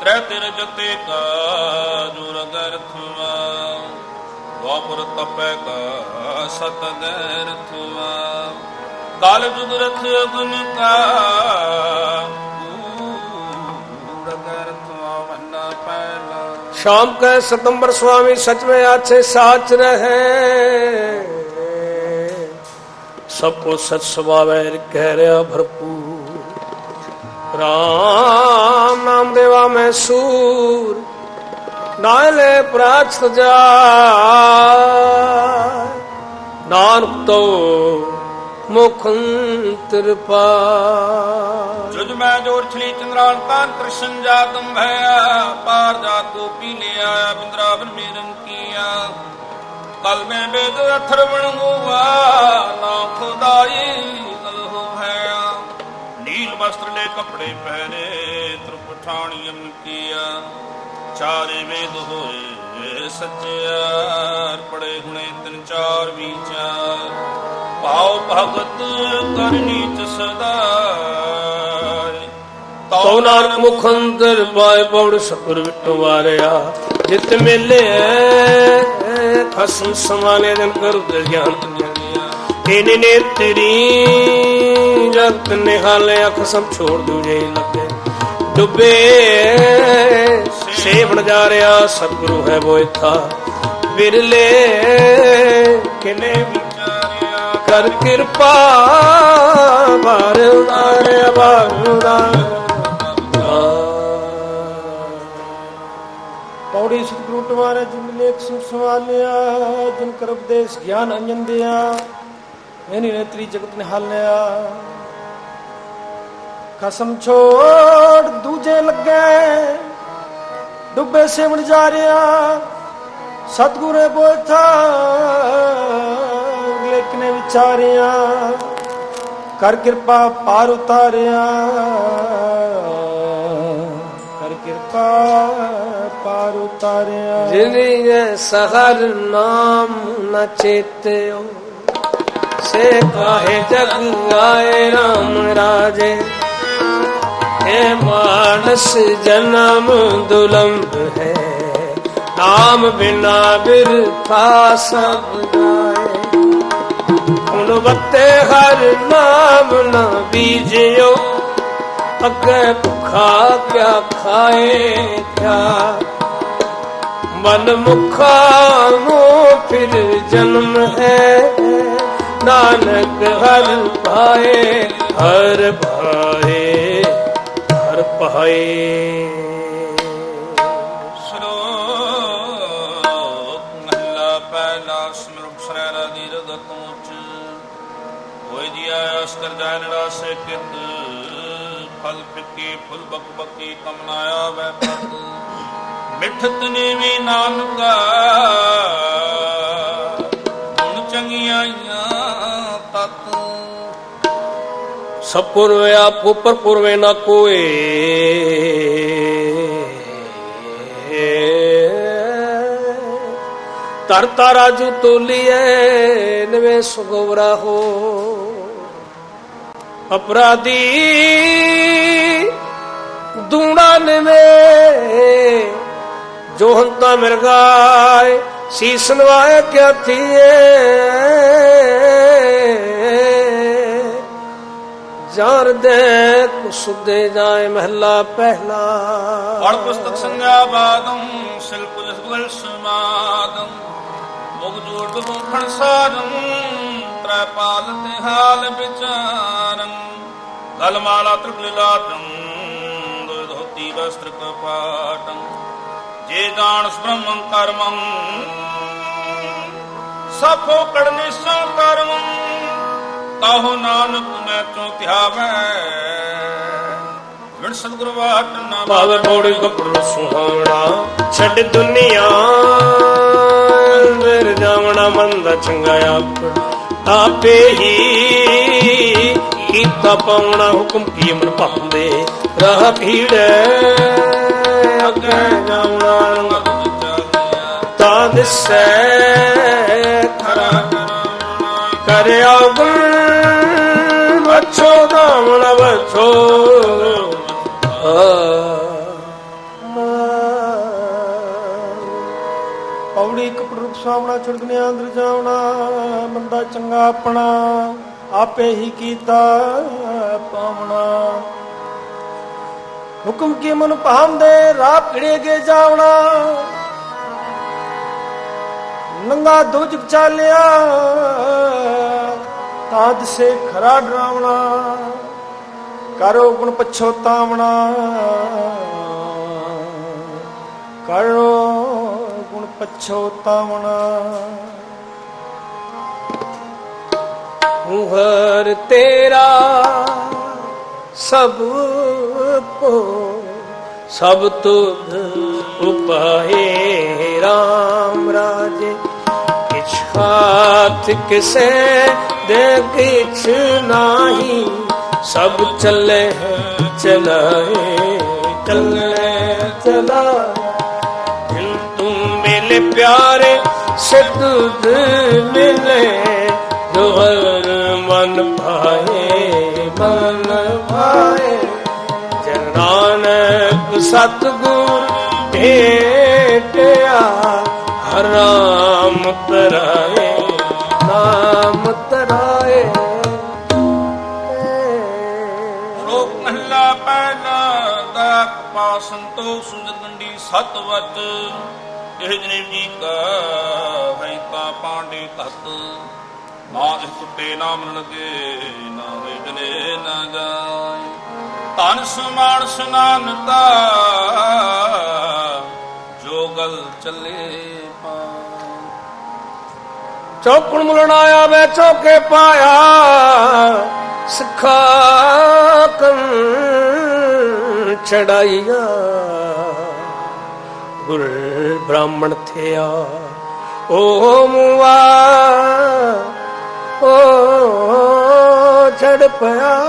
ਤ੍ਰੈ ਤਿਰ ਜਤੇ ਕਾ ਜੁਰ ਗਰਥਵਾ ਵਾਪਰ ਤਪੈ ਕਾ ਸਤ ਗਰਥਵਾ ਕਾਲ ਜੁਗ ਰਥ ਅਗਨ ਕਾ ਕੂੜ ਗਰਥਵਾ ਵੰਨਾ ਪਹਿਲਾ शाम के सितंबर स्वामी सच में अच्छे साच रहे सबको सच स्वभाव कह रहा भरपूर ਰਾਮ ਨਾਮ ਦੇਵਾ ਮੈਂ ਸੂਰ ਨਾਲੇ ਪ੍ਰਾਚਤ ਜਾ ਨਾਨਕ ਤੋ ਮੁਖੰਤਰ ਪਾ ਜੁਜ ਮੈਂ ਜੋਰ ਛਲੀ ਚੰਦਰਾਲ ਤਾਂ ਕ੍ਰਿਸ਼ਨ ਜਾਤਮ ਭਇਆ, ਪਾਰ ਜਾਤੋ ਪੀ ਲਿਆ, ਬਿੰਦਰਾਵਨ ਮੇਰਮ ਕੀਆ। ਕਲ ਮੈਂ ਬੇਦ ਅਥਰਵਣ ਹੋਵਾ ਨਾ ਖੁਦਾਈ ਨੀਲ ਵਸਤਰ ਲੈ ਕਪੜੇ ਪਹਿਨੇ ਤ੍ਰਿਪ ਕੀਆ। ਚਾਰੇ ਵੇਦ ਹੋਏ ਸੱਚਿਆਰ ਪੜੇ ਹੁਣੇ ਤਿੰਨ ਚਾਰ ਵਿਚਾਰ। ਭਾਉ ਭਗਤ ਕਰਨੀ ਚ ਸਦਾ ਤਉ ਨਾਨਕ ਮੁਖ ਅੰਦਰ ਪਾਏ ਪੌੜ ਸਪਰ ਵਿਟੋ ਵਾਰਿਆ ਜਿਤ ਮੇਲੇ, ਖਸਮ ਸਮਾਨੇ ਜਨ ਕਰ ਗਿਆਨ ਤੇਨੇ ਨੇ ਜਗਤ ਨਿਹਾਲੇ ਅੱਖ ਸਭ ਛੋੜ ਦੂਜੇ ਲੱਗੇ। ਡੁੱਬੇ ਸੇਵਣ ਜਾ ਰਿਹਾ ਸਤਿਗੁਰੂ ਹੈ ਬੋਇਥਾ ਵਿਰਲੇ ਕਿਨੇ ਵਿਚਾਰਿਆ, ਕਰ ਕਿਰਪਾ, ਬਾਰ ਉਦਾਰਿਆ ਬਾਰ ਉਦਾਰਿਆ ਪੌੜੀ ਸਤਿਗੁਰੂ ਝੂਠ ਮਾਰੇ ਜਿਨ ਲੇਖ ਸੁ ਸਵਾਲਿਆ, ਜਿਨ ਕਰ ਉਪਦੇਸ਼ ਗਿਆਨ ਅੰਜਨ ਦਿਆ। ਮੈਨੀ ਨੇਤਰੀ ਜਗਤ ਨੇ ਹਾਲਿਆ ਕਸਮ ਛੋੜ ਦੂਜੇ ਲੱਗੇ, ਡੁੱਬੇ ਸਿਮਣ ਜਾ ਰਿਆ। ਸਤਗੁਰੇ ਬੋਥਾ ਲੇਖ ਨੇ ਵਿਚਾਰਿਆ। ਕਰ ਕਿਰਪਾ ਪਾਰ ਉਤਾਰਿਆ। ਕਰ ਕਿਰਪਾ ਪਾਰ ਉਤਾਰਿਆ। ਜਿਨੇ ਸਹਰ ਨਾਮ ਨ ਚੇਤਿਓ। ਸੇ ਕਾਹੇ ਜਗ ਆਏ RAM ਰਾਜੇ। ਇਹ ਮਾਨਸ ਜਨਮ ਦੁਲੰਭ ਹੈ। ਨਾਮ ਬਿਨਾ ਬਿਰਥਾ ਸਭ ਜਾਏ ਹੁਣ ਬੱਤੇ ਹਰ ਨਾਮ ਨਾ ਬੀਜਿਓ। ਅੱਗੇ ਭੁਖਾ ਕਿਆ ਖਾਏ ਕਿਆ ਮਨ ਮੁਖਾ ਨੂੰ ਫਿਰ ਜਨਮ ਹੈ। ਨਾਨਕ ਹਰ ਪਾਏ, ਹਰ ਭਾਏ ਹਰ ਪਾਏ। ਸ਼ਲੋਕ ਮਹਲਾ ਪਹਿਲਾ ਸਮਰੂਪ ਦੀ ਰਗਤ ਉੱਚ ਹੋਇ ਜੀਆ ਅਸਤਰ ਜਾਇ ਰਾਸੇ ਕਿਤ ਫਲ ਫਿੱਕੇ ਫੁੱਲ ਬਕ ਬਕੀ ਕਮਨਾਇਆ ਵੈ ਮਿੱਠਤ ਮਿਠਤ ਵੀ ਨਾਨਕਾ ਸਭ ਪੁਰਵੇ ਆਪ ਉਪਰ ਪੁਰਵੇ ਨਾ ਕੋਏ। ਤਰ ਤਾਰਾ ਜੂ ਤੋਲੀਏ ਨਵੇਂ ਸੁਗਵਰਾ ਹੋ। ਅਪਰਾਧੀ ਦੂਣਾ ਨਵੇਂ, ਜੋ ਹੰਤਾ ਮਿਰਗਾਏ ਸੀਸ ਨਵਾਏ ਕਿਆ ਥੀਏ ਜਾਏ ਮਹਲਾ ਪਹਿਲਾ। ਔਰ ਪੁਸਤਕ ਸੰਗਿਆ ਬਾਦਮ ਸਿਲਪ ਜਸਗਲ ਮੁਗ ਜੋੜ ਬਖਣ ਸਾਰੰ ਤ੍ਰੈ ਤੇ ਹਾਲ ਵਿਚਾਰੰ, ਗਲ ਮਾਲਾ ਤ੍ਰਿਕਲਾਟੰ ਦੋ ਧੋਤੀ ਵਸਤਰ ਕਪਾਟੰ, ਜੇ ਜਾਣਸ ਬ੍ਰਹਮੰ ਕਰਮੰ ਸਫੋ ਕੜਨੇ ਸੋ ਕਰਮੰ। ਤਾਹੋ ਨਾਨਕ ਮੈਂ ਚੋ ਧਿਆਵੈ? ਵਿਣ ਸਤਿਗੁਰ ਵਾਟ ਨਾ ਭਾਵੇਂ ਬੋੜੀ ਕਪੜੂ ਸੁਹਾਵਣਾ ਛੱਡ ਦੁਨੀਆ। ਅੰਦਰ ਜਾਵਣਾ ਮੰਦਾ ਚੰਗਾ ਆਪ। ਆਪੇ ਹੀ ਕੀਤਾ ਪਾਉਣਾ ਹੁਕਮ ਕੀ ਮਨ ਪਾਉਂਦੇ ਰਾਹ ਭੀੜੈ ਅੱਗੇ ਜਾਵਣਾ ਤਾਂ ਦਿਸੈ ਖਰਾ ਕਰਿਆ ਗੁਣ ਅਛੋ ਦਾਵਣ ਵਛੋ ਪੌੜੀ ਕਪੜ ਰੂਪ ਛੁੜਕਨੇ ਅੰਦਰ ਜਾਵਣਾ ਬੰਦਾ ਚੰਗਾ ਆਪਣਾ, ਆਪੇ ਹੀ ਕੀਤਾ ਪਾਵਣਾ। ਹੁਕਮ ਕੀ ਮਨ ਭਾਂਦੇ, ਰਾਹ ਭਿੜੇ ਗੇ ਜਾਵਣਾ। ਨੰਗਾ ਦੁਜ ਚਾਲਿਆ ਤਾਦ ਸੇ ਖਰਾ ਡਰਾਵਣਾ, ਕਰੋ ਗੁਣ ਪਛੋਤਾਵਣਾ ਕਰੋ ਗੁਣ ਪਛੋਤਾਵਣਾ ਹਰ ਤੇਰਾ ਸਭ ਕੋ, ਸਭ ਤੁਧ ਉਪਾਏ। RAM ਰਾਜੇ ਕਿਛ ਕਿਸੇ ਦੇ ਕਿਛ ਨਾਹੀ ਸਭ ਚੱਲੇ ਚਲਾਏ ਚੱਲੇ ਚਲਾਏ ਤੂੰ ਮਿਲੇ ਪਿਆਰੇ ਸਤੁਦ ਮਿਲੇ ਜੋ ਮਨ ਭਾਏ ਮਨ ਭਾਏ ਜਨ ਨਾਨਕ ਸਤਗੁਰ ਭੇਟਿਆ ਹਰਾਮ ਤਰਾਏ ਦਾ ਕਪਾ ਸੰਤੋਖ ਸੁਜਤ ਗੰਡੀ ਸਤ ਵਤ ਇਹ ਜਨੇਵ ਜੀ ਕਾ ਹੈ ਤਾਂ ਪਾਂਡੇ ਤਤ। ਨਾ ਇਸ ਕੁੱਤੇ ਨਾਮ ਲਗੇ ਨਾ ਵੇ ਜਲੇ ਨਾ ਜਾਏ। ਧਨ ਸਮਾਨ ਸੁਨਾਨਤਾ ਜੋ ਚੱਲੇ ਚੌਕਣ ਮੁਲਣ ਆਇਆ ਮੈਂ ਚੌਕੇ ਪਾਇਆ, ਸਿੱਖਾ ਕੰ ਚੜਾਈਆ। ਗੁਰ ਬ੍ਰਾਹਮਣ ਥਿਆ। ਓ ਮੁਆ, ਓ ਛੜ ਪਿਆ।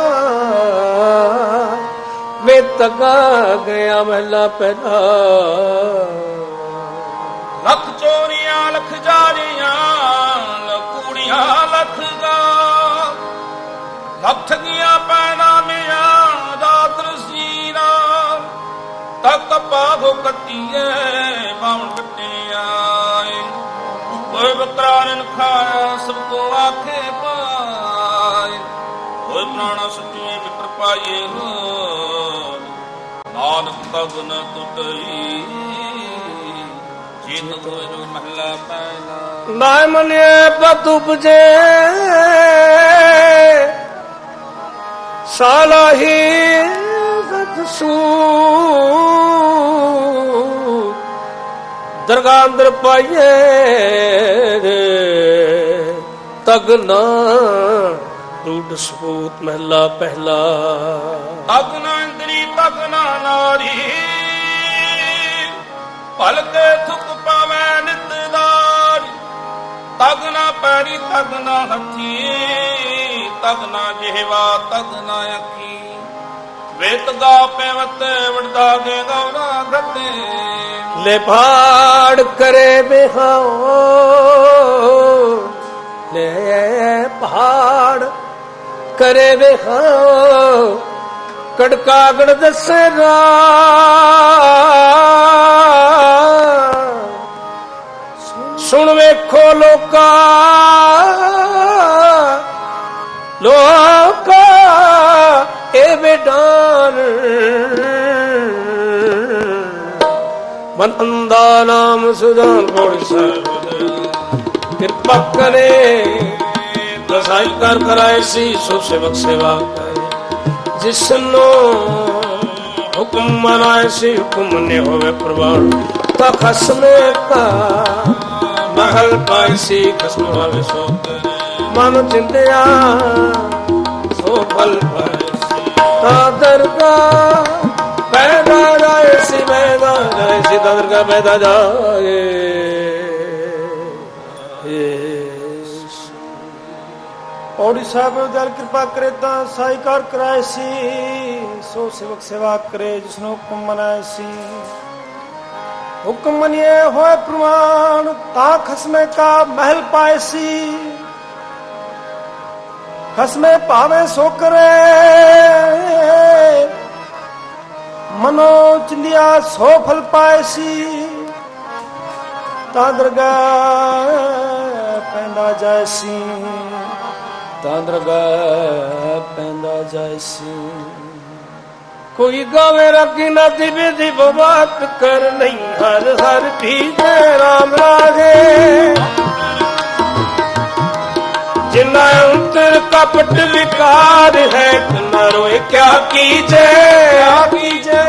ਵੇ ਤਗਾ ਗਿਆ ਮਹਿਲਾ ਪਹਿਲਾ। ਲੱਖ ਚੋਰੀਆਂ, ਲੱਖ ਜਾਰੀਆਂ ਲਕੂੜੀਆਂ ਲੱਖ ਗਾ। ਲੱਖ ਠਗੀਆਂ ਪੈਣਾ ਤੱਕ ਪਾਗੋ ਕੱਟੀਏ ਬਾਵਣ ਕੱਟਿਆਏ ਕੋਈ ਬਕਰਾਨ ਖਾਇਆ ਸਭ ਕੋ ਆਖੇ ਪਾਏ ਕੋਈ ਪ੍ਰਾਣਾ ਸੁਚੀਏ ਮਿੱਤਰ ਪਾਈਏ ਹੋ ਨਾਨਕ ਤਬ ਨ ਟੁੱਟਈ। ਜਿਤ ਹੋਏ ਮਹਲਾ ਪਹਿਲਾ ਨਾ ਮਨੇ ਪਤ ਉਪਜੇ। ਸਾਲਾਹੀ ਸਤਸੂ ਦਰਗਾਹ ਅੰਦਰ ਪਾਈਏ ਤਗ ਨਾ ਡੂਡ ਸਪੂਤ ਮਹਿਲਾ ਪਹਿਲਾ। ਤਗ ਨਾ ਇੰਦਰੀ, ਤਗ ਨਾ ਨਾਰੀ। ਭਲ ਥੁਕ ਪਾਵੈ ਨਿਤਦਾਰੀ ਤਗ ਨਾ ਪੈਰੀ, ਤਗ ਨਾ ਹੱਥੀ। ਤਗ ਨਾ ਜਿਹਵਾ ਤਗ ਨਾ ਅੱਖੀ। ਵੇਤ ਗਾ ਪੈਵਤ ਵਡਦਾ ਗੇ ਗੌਰਾ ਗੱਤੇ ਲੈ ਭਾੜ ਕਰੇ ਬਿਹਾਓ ਲੈ ਪਹਾੜ ਕਰੇ ਬਿਹਾਓ ਕੜਕਾਗੜ ਦਸਰਾ ਸੁਣ ਵੇਖੋ ਲੋਕਾ। ਲੋਕਾ, ਇਹ ਬੇਡਾਨ ਮਨ ਨਾਮ ਸੁਜਾਨ ਸਾਹਿਬ ਕਿਰਪਾ ਕਰੇ, ਦਸਾਈ ਕਰ ਕਰਾਏ ਸੀ ਸੋ ਸੇਵਕ ਸੇਵਾ ਕਰੇ। ਜਿਸਨੋ ਹੁਕਮ ਮਨਾਏ ਸੀ, ਹੁਕਮ ਨੇ ਹੋਵੇ ਪ੍ਰਵਾਨ ਤਾ ਖਸਮੇ ਕਾ ਮਹਲ ਪਾਈ ਸੀ, ਖਸਮ ਹੋਵੇ ਸੋ ਮਨ ਚਿੰਤਿਆ ਸੋ ਫਲ ਪਾਏ ਤਾ ਦਰਗਾ ਪੈਦਾ ਜਾਏ ਸੀ ਪੈਦਾ ਜਾਏ ਦਰਗਾ ਪੈਦਾ ਜਾਏ ਔੜੀ ਸਾਹਿਬ ਦਲ ਕਿਰਪਾ ਕਰੇ ਤਾਂ ਸਾਈਕਾਰ ਕਰਾਏ ਸੀ, ਸੋ ਸੇਵਕ ਸੇਵਾ ਕਰੇ ਜਿਸ ਹੁਕਮ ਮਨਾਏ ਸੀ। ਹੁਕਮ ਮਨੀਏ ਹੋਏ ਪ੍ਰਮਾਣ, ਤਾਂ ਖਸਮੇ ਕਾ ਮਹਿਲ ਪਾਏ ਸੀ। ਖਸਮੇ ਭਾਵੇਂ ਸੋ ਕਰੇ ਮਨੋ ਚਿੰਦਿਆ ਸੋ ਫਲ ਪਾਏ ਸੀ। ਤਾਂ ਦਰਗਾ ਪੈਂਦਾ ਜੈਸੀ ਤਾਂ ਦਰਗਾ ਪੈਂਦਾ ਜਾਏ ਕੋਈ ਗਾਵੇ ਰੱਖੀ ਨਾ ਦਿਵੀ ਦੀ ਬਾਤ ਕਰ ਨਹੀਂ ਹਰ ਹਰ ਭੀਜੇ ਰਾਮ ਰਾਜੇ। ਜਿਨਾ ਅੰਤਰ ਕਪਟ ਵਿਕਾਰ ਹੈ ਨਾ ਰੋਏ, ਕਿਆ ਕੀਜੇ, ਆ ਕੀਜੇ।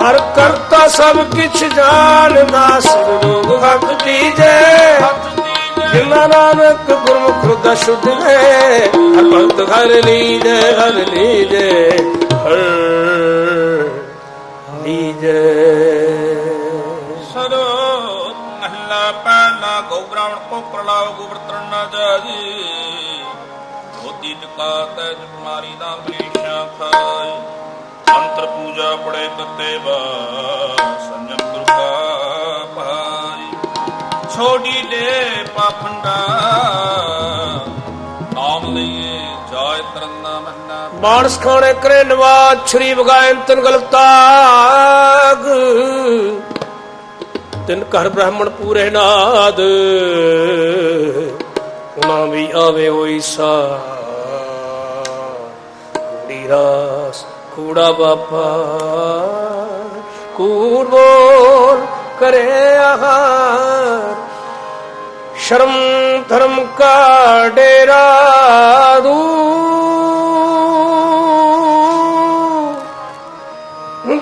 ਹਰ ਕਰਤਾ ਸਭ ਕਿਛ ਜਾਣਦਾ ਸਭ ਰੋਗ ਹੱਥ ਦੀਜੇ। ਜਿਨਾ ਨਾਨਕ ਗੁਰਮੁਖ ਰੁਦਾ ਸ਼ੁੱਧ ਹੈ, ਹਰ ਭਗਤ ਹਰ ਲੀਜੇ ਹਰ ਲੀਜੇ। ਪਹਿਲਾ ਬ੍ਰਾਹਮਣ ਕੋ ਪ੍ਰਲਾਵ ਗੋਬਰ ਤਰਨਾ ਜਾਜੀ ਹੋਤੀ ਟਕਾ ਤੈ ਮਾਰੀ ਦਾ ਮਰੀਸ਼ਾ ਖਾਏ ਅੰਤਰ ਪੂਜਾ ਪੜੇ ਤਤੇ ਬਾ, ਸੰਜਮ ਦੁਰਗਾ ਪਾਈ। ਛੋੜੀ ਦੇ ਪਾਖੰਡਾ ਨਾਮ ਲਈਏ ਜਾਇ ਤਰੰਨਾ ਮਹਲਾ ਮਾਨਸ ਖਾਣੇ ਕਰੇ ਨਵਾਜ ਛਰੀ ਵਗਾਇਨ ਤਨ ਗਲਤਾਗ। ਤਿਨ ਘਰ ਬ੍ਰਾਹਮਣ ਪੂਰੇ ਨਾਦ। ਉਨਾ ਵੀ ਆਵੇ ਹੋਈ ਸਾ। ਕੁੜੀ ਰਾਸ ਕੂੜਾ ਬਾਪਾ ਕੂੜ ਬੋਲ ਕਰੇ ਆਹਾਰ। ਸ਼ਰਮ ਧਰਮ ਕਾ ਡੇਰਾ ਦੂ।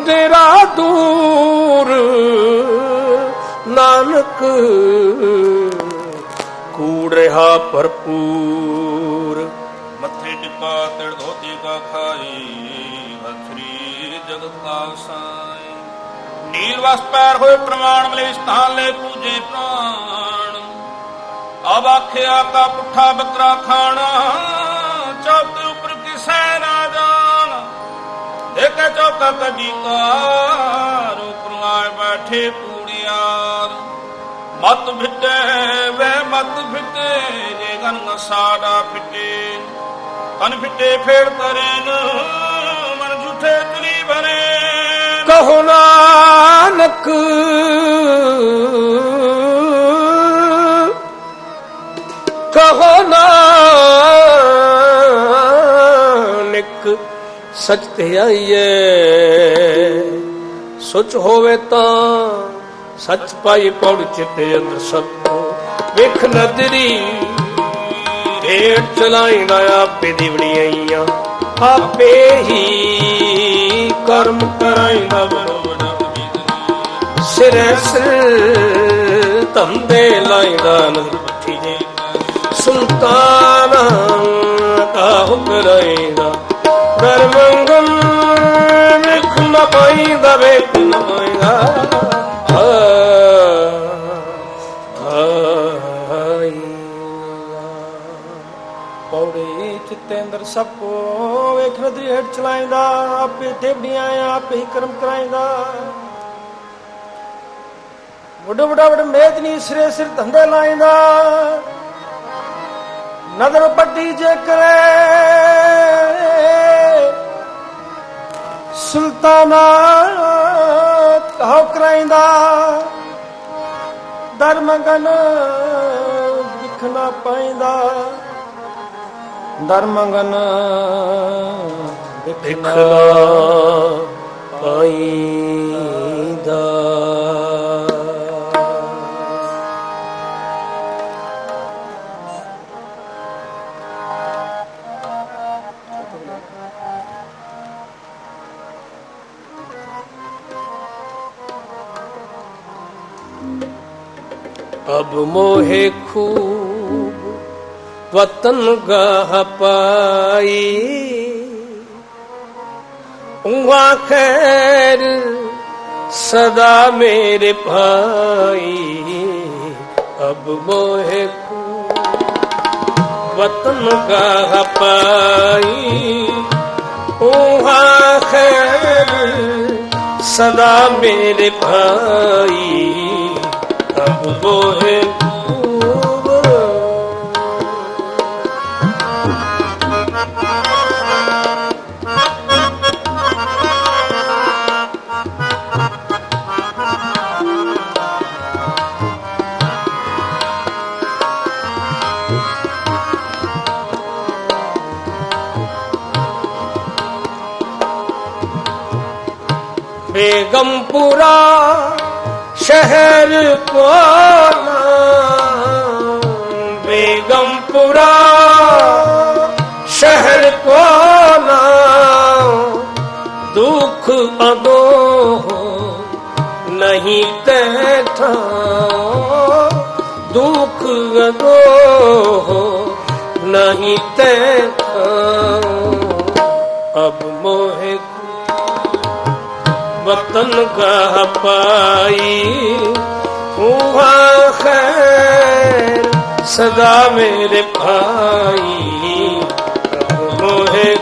ਤੇਰਾ ਦੂਰ। ਕੂੜ ਰਿਹਾ ਭਰਪੂਰ। ਮੱਥੇ ਟਿਕਾ ਤਿੜ ਧੋਤੀ ਕਾ ਖਾਈ, ਹਥਰੀ ਜਗਤ ਕਾ ਸਾਈ ਵਸ ਪੈਰ ਹੋਏ ਪ੍ਰਮਾਣ ਮਲੇ ਸਥਾਨ ਲੈ ਪੂਜੇ ਪ੍ਰਾਣ। ਅਬ ਕਾ ਪੁੱਠਾ ਬੱਕਰਾ ਖਾਣਾ, ਚੌਕ ਉੱਪਰ ਕਿਸੈ ਨਾ ਜਾਣ। ਦੇਖੇ ਚੌਕਾ ਕਦੀ ਕਾਰ ਉੱਪਰ ਬੈਠੇ ਪੂੜਿਆ। ਮਤ ਫਿਟੇ, ਵੇ ਮਤ ਫਿੱਟੇ, ਜੇ ਗਨ ਸਾਡਾ ਫਿੱਟੇ। ਤਨ ਫਿੱਟੇ ਫੇੜ ਤਰੇ ਮਨ ਝੂਠੇ ਤਲੀ ਬਨੇ ਕਹੋ ਨਾਨਕ ਕਹੋ ਨਾਨਕ, ਸਚ ਤੇ ਆਈਏ। ਸੁਚ ਹੋਵੇ ਤਾਂ ਸੱਚ ਪਾਈ ਪੌੜ ਚਿੱਤੇ ਅੰਦਰ ਸਭ ਕੋ ਵੇਖ ਨਦਰੀ ਢੇੜ ਚਲਾਈਂਦਾ ਆਪੇ ਦਿਵੜੀਆਂ ਆਪੇ ਹੀ ਕਰਮ ਕਰਾਈਂਦਾ ਬਰੋਬਰ ਸਿਰ ਸਿਰ ਧੰਦੇ ਲਾਈਂਦਾ ਨਜ਼ਰ ਪੱਠੀ ਜੇ ਸੁਲਤਾਨ ਕਾ ਹੁਕਰਾਈਂਦਾ ਦਰਮੰਗਮ ਮਿਖ ਨ ਪਾਈਂਦਾ ਵੇਖ ਨ ਪਾਈਂਦਾ। ਚਿੱਤੇ ਸਭ ਕੋ ਵੇਖ ਨਦਰੀ ਹੇਠ ਚਲਾਇਂਦਾ, ਆਪੇ ਦੇਵੜੀਆਂ ਆਪੇ ਹੀ ਕਰਮ ਕਰਾਇਂਦਾ। ਵੱਡਾ ਵੱਡਾ ਵੱਡਾ ਮੇਦਨੀ ਸਿਰੇ ਸਿਰ ਧੰਦੇ ਲਾਇਂਦਾ। ਨਦਰ ਪੱਟੀ ਜੇ ਕਰੇ। ਸੁਲਤਾਨਾ ਕਹੋ ਕਰਾਇਂਦਾ। ਦਰ ਦਿਖਣਾ ਪਾਇਂਦਾ। ਦਰ ਮੰਗਨ ਵਿਖਣਾ ਪਾਈਂਦਾ। ਅਬ ਮੋਹਿ ਖੂਬ ਵਤਨ ਗਾਹ ਪਾਈ। ਉਹਾ ਖੈਰ ਸਦਾ ਮੇਰੇ ਭਾਈ। ਅਬ ਮੋਹਿ ਕੋ ਵਤਨ ਗਾਹ ਪਾਈ। ਉਹਾ ਖੈਰ ਸਦਾ ਮੇਰੇ ਭਾਈ। ਅਬ ਮੋਹਿ बेगमपुरा शहर को नाम बेगमपुरा शहर को नाम दुख अदो नहीं तैठा दुख अदो ਮਨ ਕਾ ਪਾਈ। ਹੁਆ ਖੈਰ ਸਦਾ ਮੇਰੇ ਭਾਈ। ਪ੍ਰਭ ਮੋਹਿ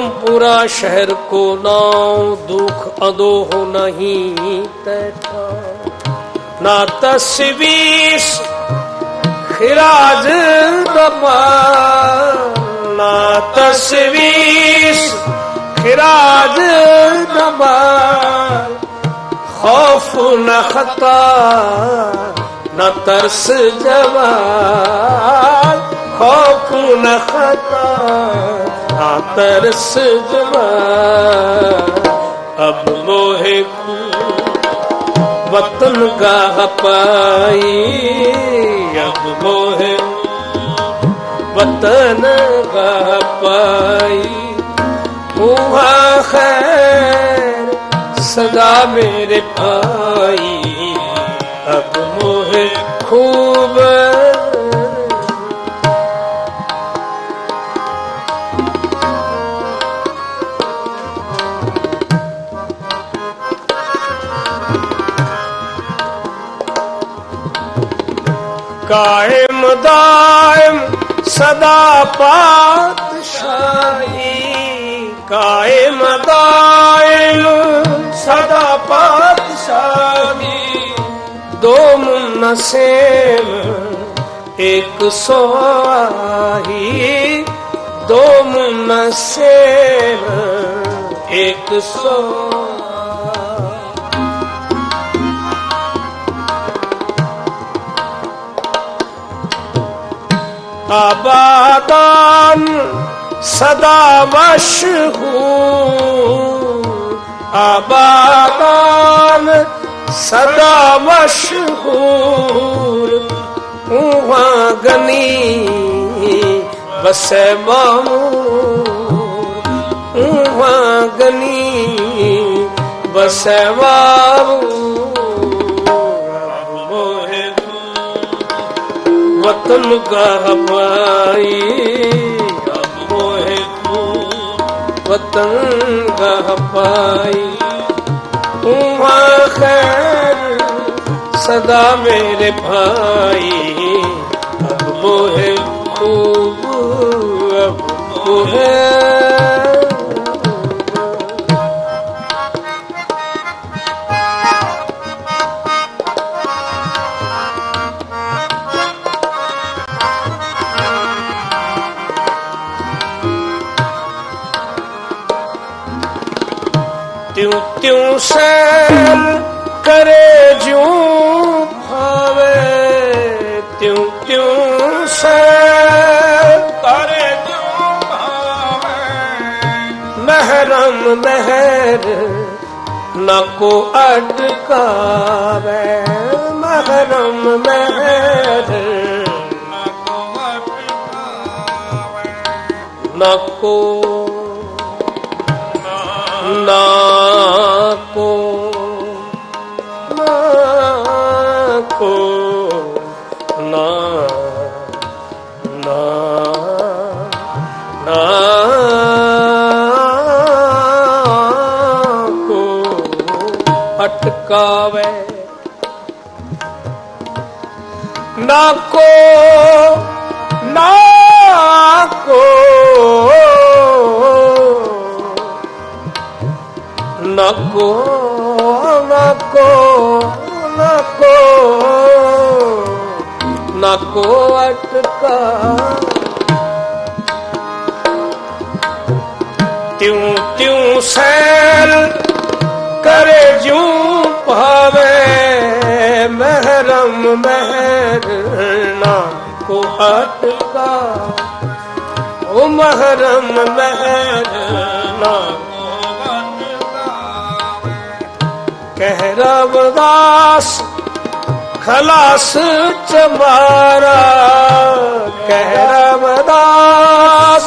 ਰਾਮਪੁਰਾ ਸ਼ਹਿਰ ਕੋ ਨਾਉ ਦੁਖ ਅਦੋ ਹੋ ਨਹੀਂ ਤੈਠਾ ਨਾ ਤਸਵੀਸ ਖਿਰਾਜ ਦਮਾ। ਨਾ ਤਸਵੀਸ خراج نما خوف نہ خطا نہ ترس جمال خوف खता न तरस जवान अब मोहे वतन गाह पाई अब मोहे वतन गाह पाई हुआ खैर सदा मेरे भाई अब मोहे खूब ਕਾਇਮ ਦਾਇਮ ਸਦਾ ਪਾਤਸ਼ਾਹੀ। ਕਾਇਮ ਦਾਇਮ ਸਦਾ ਪਾਤਸ਼ਾਹੀ। ਦੋ ਮੁੰਨ ਸੇਮ ਇੱਕ ਸੋਹੀ ਦੋ ਮੁੰਨ ਸੇਮ आबादान सदा मशहूर आबादान सदा मशहूर वहाँ गनी बसे मामूर वहाँ गनी बसे मामूर वतन गाह पाई अब मोहे तू वतन गाह पाई तुम्हां खैर सदा मेरे भाई अब मोहे खूब अब मोहे ਸੈਨ ਕਰੇ ਜਿਉ ਭਾਵੇ, ਤਿਉ ਤਿਉ ਸੈਨ ਕਰੇ ਜਿਉ ਮਹਿਰਮ ਮਹਿਰ ਨਾ ਕੋ ਅਟਕਾਵੇ, ਮਹਿਰਮ ਮਹਿਰ ਨਾ ਕੋ ना को ना को नको नको नको नको अटका त्यों त्यों सैल करे जूं भावे ਮਹਿਰਮ ਮਹਿਰਨਾ ਕੋ ਹਟਕਾ ਓ ਮਹਿਰਮ ਮਹਿਰਨਾ ਕਹਿ ਰਵਦਾਸ ਖਲਾਸ ਚਮਾਰਾ ਕਹਿ ਰਵਦਾਸ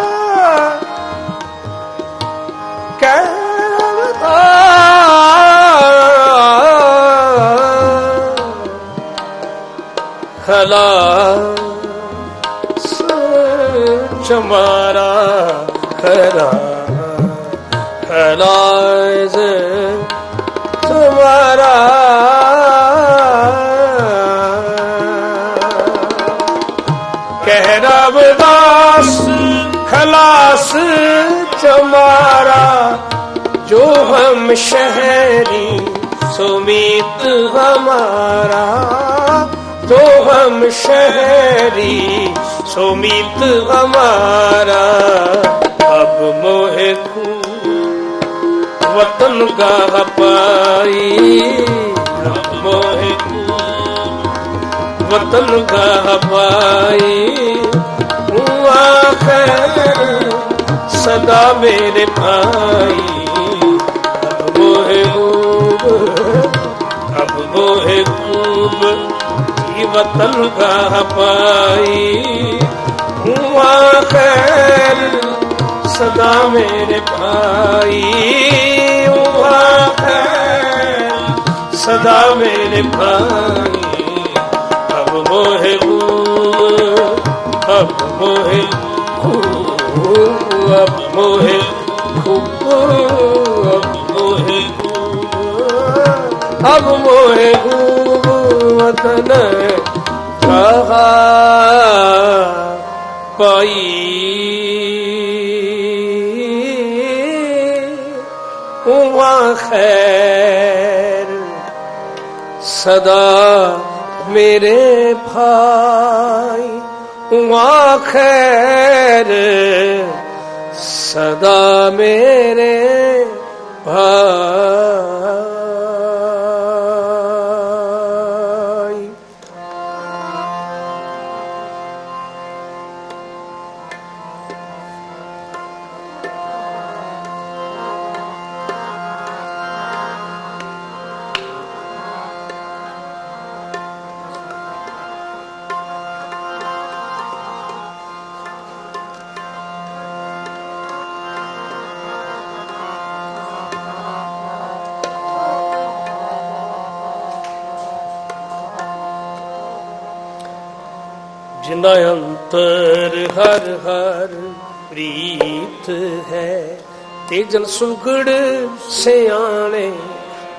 ਵਾਲਾ ਸੱਚ ਮਾਰਾ ਹਰਾ ਹਲਾਇਜ਼ ਤੁਮਾਰਾ ਕਹਿ ਰਬ ਖਲਾਸ ਚਮਾਰਾ ਜੋ ਹਮ ਸ਼ਹਿਰੀ ਸੁਮੀਤ ਹਮਾਰਾ तो हम शहरी सुमित हमारा अब मोहे को वतन गाह पाई अब मोहे को वतन गाह पाई हुआ खैर सदा मेरे भाई अब मोहे खूब अब मोहे खूब की वतन गाह पाई हुआ खैर सदा मेरे भाई हुआ खैर सदा मेरे भाई अब मोहे खूब अब मोहे खूब अब मोहे खूब अब मोहे खूब अब मोहे खूब वतन পাই উমা খের সদা মেরে ভাই উমা খের সদা মেরে ভাই ਅੰਤਰ ਹਰ ਹਰ ਪ੍ਰੀਤ ਹੈ। ਤੇ ਜਨ ਸੁਗੜ ਸਿਆਣੇ